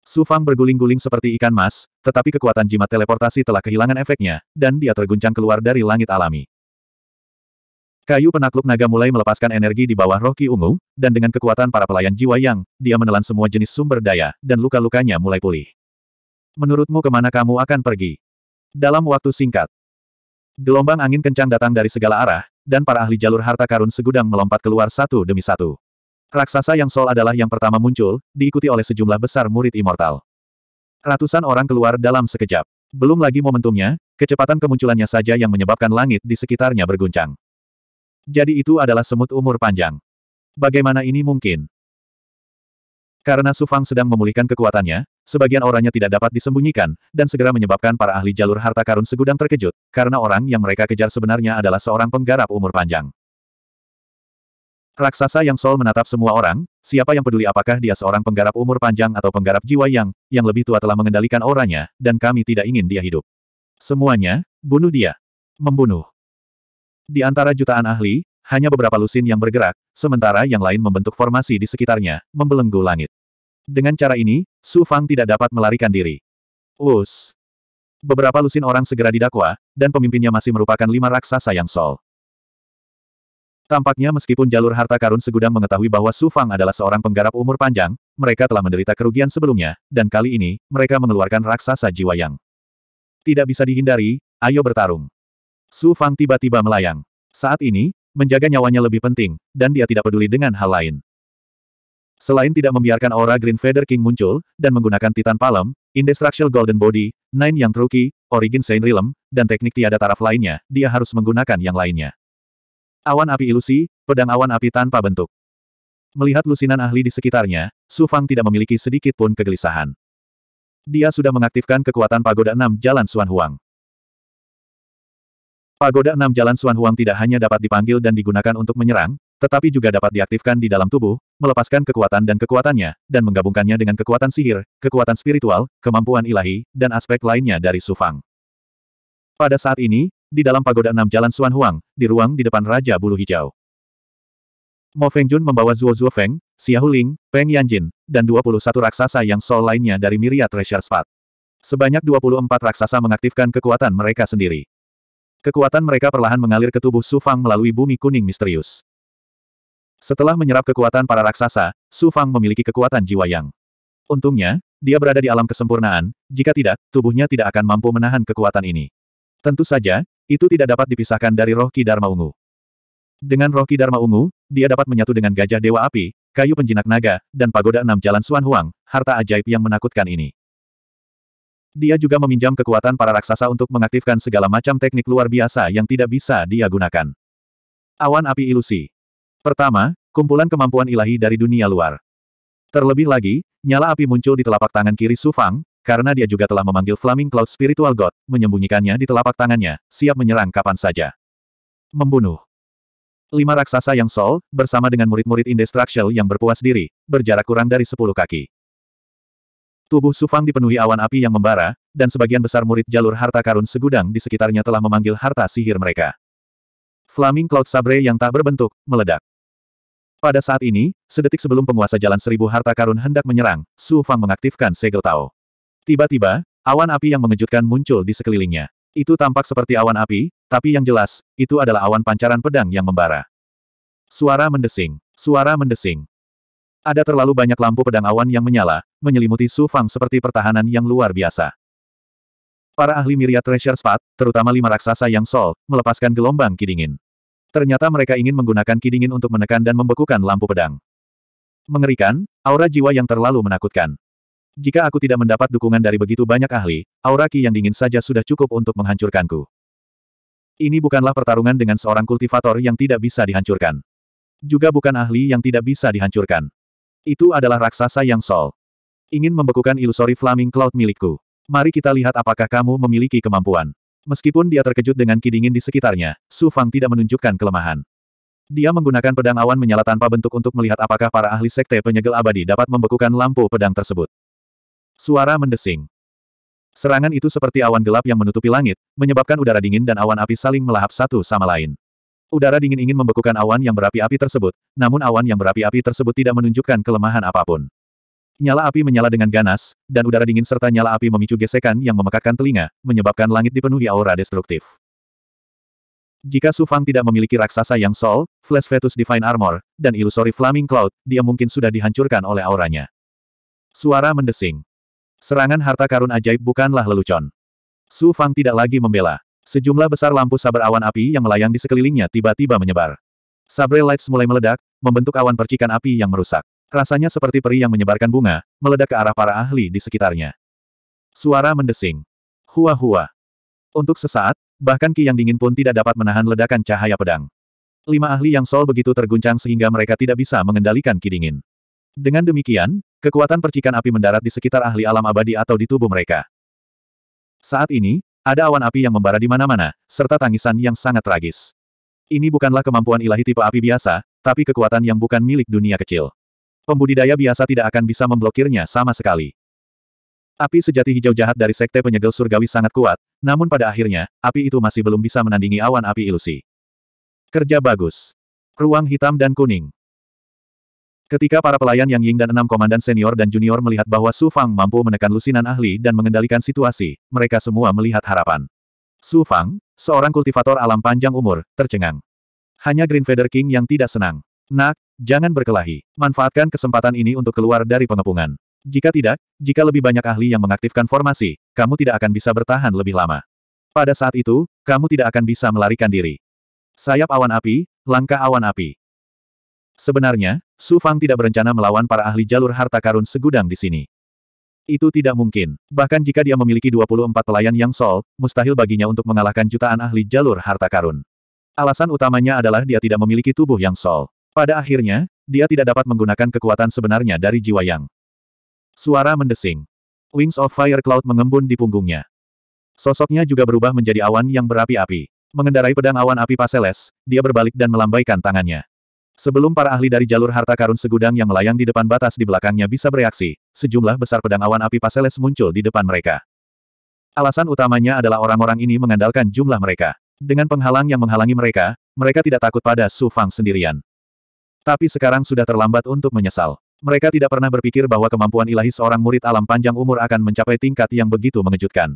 Su Fang berguling-guling seperti ikan mas, tetapi kekuatan jimat teleportasi telah kehilangan efeknya, dan dia terguncang keluar dari langit alami. Kayu penakluk naga mulai melepaskan energi di bawah roh Ki Ungu, dan dengan kekuatan para pelayan jiwa yang, dia menelan semua jenis sumber daya, dan luka-lukanya mulai pulih. Menurutmu ke mana kamu akan pergi? Dalam waktu singkat. Gelombang angin kencang datang dari segala arah, dan para ahli jalur harta karun segudang melompat keluar satu demi satu. Raksasa yang Sol adalah yang pertama muncul, diikuti oleh sejumlah besar murid immortal. Ratusan orang keluar dalam sekejap. Belum lagi momentumnya, kecepatan kemunculannya saja yang menyebabkan langit di sekitarnya berguncang. Jadi itu adalah semut umur panjang. Bagaimana ini mungkin? Karena Su Fang sedang memulihkan kekuatannya, sebagian orangnya tidak dapat disembunyikan, dan segera menyebabkan para ahli jalur harta karun segudang terkejut, karena orang yang mereka kejar sebenarnya adalah seorang penggarap umur panjang. Raksasa yang Sol menatap semua orang, siapa yang peduli apakah dia seorang penggarap umur panjang atau penggarap jiwa yang, yang lebih tua telah mengendalikan auranya, dan kami tidak ingin dia hidup. Semuanya, bunuh dia. Membunuh. Di antara jutaan ahli, hanya beberapa lusin yang bergerak, sementara yang lain membentuk formasi di sekitarnya, membelenggu langit. Dengan cara ini, Su Fang tidak dapat melarikan diri. Us. Beberapa lusin orang segera didakwa, dan pemimpinnya masih merupakan lima raksasa yang sol. Tampaknya meskipun jalur harta karun segudang mengetahui bahwa Su Fang adalah seorang penggarap umur panjang, mereka telah menderita kerugian sebelumnya, dan kali ini, mereka mengeluarkan raksasa jiwa yang tidak bisa dihindari, ayo bertarung. Su Fang tiba-tiba melayang. Saat ini, menjaga nyawanya lebih penting, dan dia tidak peduli dengan hal lain. Selain tidak membiarkan aura Green Feather King muncul, dan menggunakan Titan Palm, Indestructible Golden Body, Nine Yang Truki, Origin Saint Realm, dan teknik tiada taraf lainnya, dia harus menggunakan yang lainnya. Awan api ilusi, pedang awan api tanpa bentuk. Melihat lusinan ahli di sekitarnya, Su Fang tidak memiliki sedikit pun kegelisahan. Dia sudah mengaktifkan kekuatan Pagoda 6 Jalan Suan Huang. Pagoda enam jalan Suan Huang tidak hanya dapat dipanggil dan digunakan untuk menyerang, tetapi juga dapat diaktifkan di dalam tubuh, melepaskan kekuatan dan kekuatannya, dan menggabungkannya dengan kekuatan sihir, kekuatan spiritual, kemampuan ilahi, dan aspek lainnya dari Su Fang. Pada saat ini, di dalam pagoda enam jalan Suan Huang, di ruang di depan Raja Bulu Hijau. Mo Fengjun membawa Zuo Zuo Feng, Xia Huling, Peng Yanjin, dan 21 raksasa yang sol lainnya dari Myriad Treasure Spot. Sebanyak 24 raksasa mengaktifkan kekuatan mereka sendiri. Kekuatan mereka perlahan mengalir ke tubuh Su Fang melalui bumi kuning misterius. Setelah menyerap kekuatan para raksasa, Su Fang memiliki kekuatan jiwa yang. Untungnya, dia berada di alam kesempurnaan, jika tidak, tubuhnya tidak akan mampu menahan kekuatan ini. Tentu saja, itu tidak dapat dipisahkan dari roh Ki Dharma Ungu. Dengan roh Ki Dharma Ungu, dia dapat menyatu dengan gajah Dewa Api, kayu penjinak naga, dan pagoda enam jalan Suan Huang, harta ajaib yang menakutkan ini. Dia juga meminjam kekuatan para raksasa untuk mengaktifkan segala macam teknik luar biasa yang tidak bisa dia gunakan. Awan api ilusi. Pertama, kumpulan kemampuan ilahi dari dunia luar. Terlebih lagi, nyala api muncul di telapak tangan kiri Su Fang, karena dia juga telah memanggil Flaming Cloud Spiritual God, menyembunyikannya di telapak tangannya, siap menyerang kapan saja. Membunuh. Lima raksasa yang sol, bersama dengan murid-murid Indestructible yang berpuas diri, berjarak kurang dari sepuluh kaki. Tubuh Su Fang dipenuhi awan api yang membara, dan sebagian besar murid jalur harta karun segudang di sekitarnya telah memanggil harta sihir mereka. Flaming Cloud Sabre yang tak berbentuk, meledak. Pada saat ini, sedetik sebelum penguasa jalan seribu harta karun hendak menyerang, Su Fang mengaktifkan segel Tao. Tiba-tiba, awan api yang mengejutkan muncul di sekelilingnya. Itu tampak seperti awan api, tapi yang jelas, itu adalah awan pancaran pedang yang membara. Suara mendesing. Suara mendesing. Ada terlalu banyak lampu pedang awan yang menyala, menyelimuti Su Fang seperti pertahanan yang luar biasa. Para ahli Myriad Treasure Spot, terutama lima raksasa yang sol, melepaskan gelombang kidingin. Ternyata mereka ingin menggunakan kidingin untuk menekan dan membekukan lampu pedang. Mengerikan, aura jiwa yang terlalu menakutkan. Jika aku tidak mendapat dukungan dari begitu banyak ahli, aura ki yang dingin saja sudah cukup untuk menghancurkanku. Ini bukanlah pertarungan dengan seorang kultivator yang tidak bisa dihancurkan. Juga bukan ahli yang tidak bisa dihancurkan. Itu adalah raksasa yang sol. Ingin membekukan ilusori Flaming Cloud milikku. Mari kita lihat apakah kamu memiliki kemampuan. Meskipun dia terkejut dengan kidingin di sekitarnya, Su Fang tidak menunjukkan kelemahan. Dia menggunakan pedang awan menyala tanpa bentuk untuk melihat apakah para ahli sekte penyegel abadi dapat membekukan lampu pedang tersebut. Suara mendesing. Serangan itu seperti awan gelap yang menutupi langit, menyebabkan udara dingin dan awan api saling melahap satu sama lain. Udara dingin ingin membekukan awan yang berapi-api tersebut, namun awan yang berapi-api tersebut tidak menunjukkan kelemahan apa pun. Nyala api menyala dengan ganas, dan udara dingin serta nyala api memicu gesekan yang memekakkan telinga, menyebabkan langit dipenuhi aura destruktif. Jika Su Fang tidak memiliki raksasa yang Sol, Flash Vetus Divine Armor, dan Illusory Flaming Cloud, dia mungkin sudah dihancurkan oleh auranya. Suara mendesing. Serangan harta karun ajaib bukanlah lelucon. Su Fang tidak lagi membela. Sejumlah besar lampu saber awan api yang melayang di sekelilingnya tiba-tiba menyebar. Sabre Lights mulai meledak, membentuk awan percikan api yang merusak. Rasanya seperti peri yang menyebarkan bunga, meledak ke arah para ahli di sekitarnya. Suara mendesing. Hua-hua. Untuk sesaat, bahkan Ki yang dingin pun tidak dapat menahan ledakan cahaya pedang. Lima ahli yang sol begitu terguncang sehingga mereka tidak bisa mengendalikan Ki dingin. Dengan demikian, kekuatan percikan api mendarat di sekitar ahli alam abadi atau di tubuh mereka. Saat ini, ada awan api yang membara di mana-mana, serta tangisan yang sangat tragis. Ini bukanlah kemampuan ilahi tipe api biasa, tapi kekuatan yang bukan milik dunia kecil. Pembudidaya biasa tidak akan bisa memblokirnya sama sekali. Api sejati hijau jahat dari Sekte Penyegel Surgawi sangat kuat, namun pada akhirnya, api itu masih belum bisa menandingi awan api ilusi. Kerja bagus. Ruang hitam dan kuning. Ketika para pelayan Yang Ying dan enam komandan senior dan junior melihat bahwa Su Fang mampu menekan lusinan ahli dan mengendalikan situasi, mereka semua melihat harapan. Su Fang, seorang kultivator alam panjang umur, tercengang. Hanya Green Feather King yang tidak senang. Nak, jangan berkelahi. Manfaatkan kesempatan ini untuk keluar dari pengepungan. Jika tidak, jika lebih banyak ahli yang mengaktifkan formasi, kamu tidak akan bisa bertahan lebih lama. Pada saat itu, kamu tidak akan bisa melarikan diri. Sayap awan api, langkah awan api. Sebenarnya, Su Fang tidak berencana melawan para ahli jalur harta karun segudang di sini. Itu tidak mungkin. Bahkan jika dia memiliki 24 pelayan yang sol, mustahil baginya untuk mengalahkan jutaan ahli jalur harta karun. Alasan utamanya adalah dia tidak memiliki tubuh yang sol. Pada akhirnya, dia tidak dapat menggunakan kekuatan sebenarnya dari jiwa yang. Suara mendesing. Wings of Fire Cloud mengembun di punggungnya. Sosoknya juga berubah menjadi awan yang berapi-api. Mengendarai pedang awan api Paseles, dia berbalik dan melambaikan tangannya. Sebelum para ahli dari jalur harta karun segudang yang melayang di depan batas di belakangnya bisa bereaksi, sejumlah besar pedang awan api Paseles muncul di depan mereka. Alasan utamanya adalah orang-orang ini mengandalkan jumlah mereka. Dengan penghalang yang menghalangi mereka, mereka tidak takut pada Su Fang sendirian. Tapi sekarang sudah terlambat untuk menyesal. Mereka tidak pernah berpikir bahwa kemampuan ilahi seorang murid alam panjang umur akan mencapai tingkat yang begitu mengejutkan.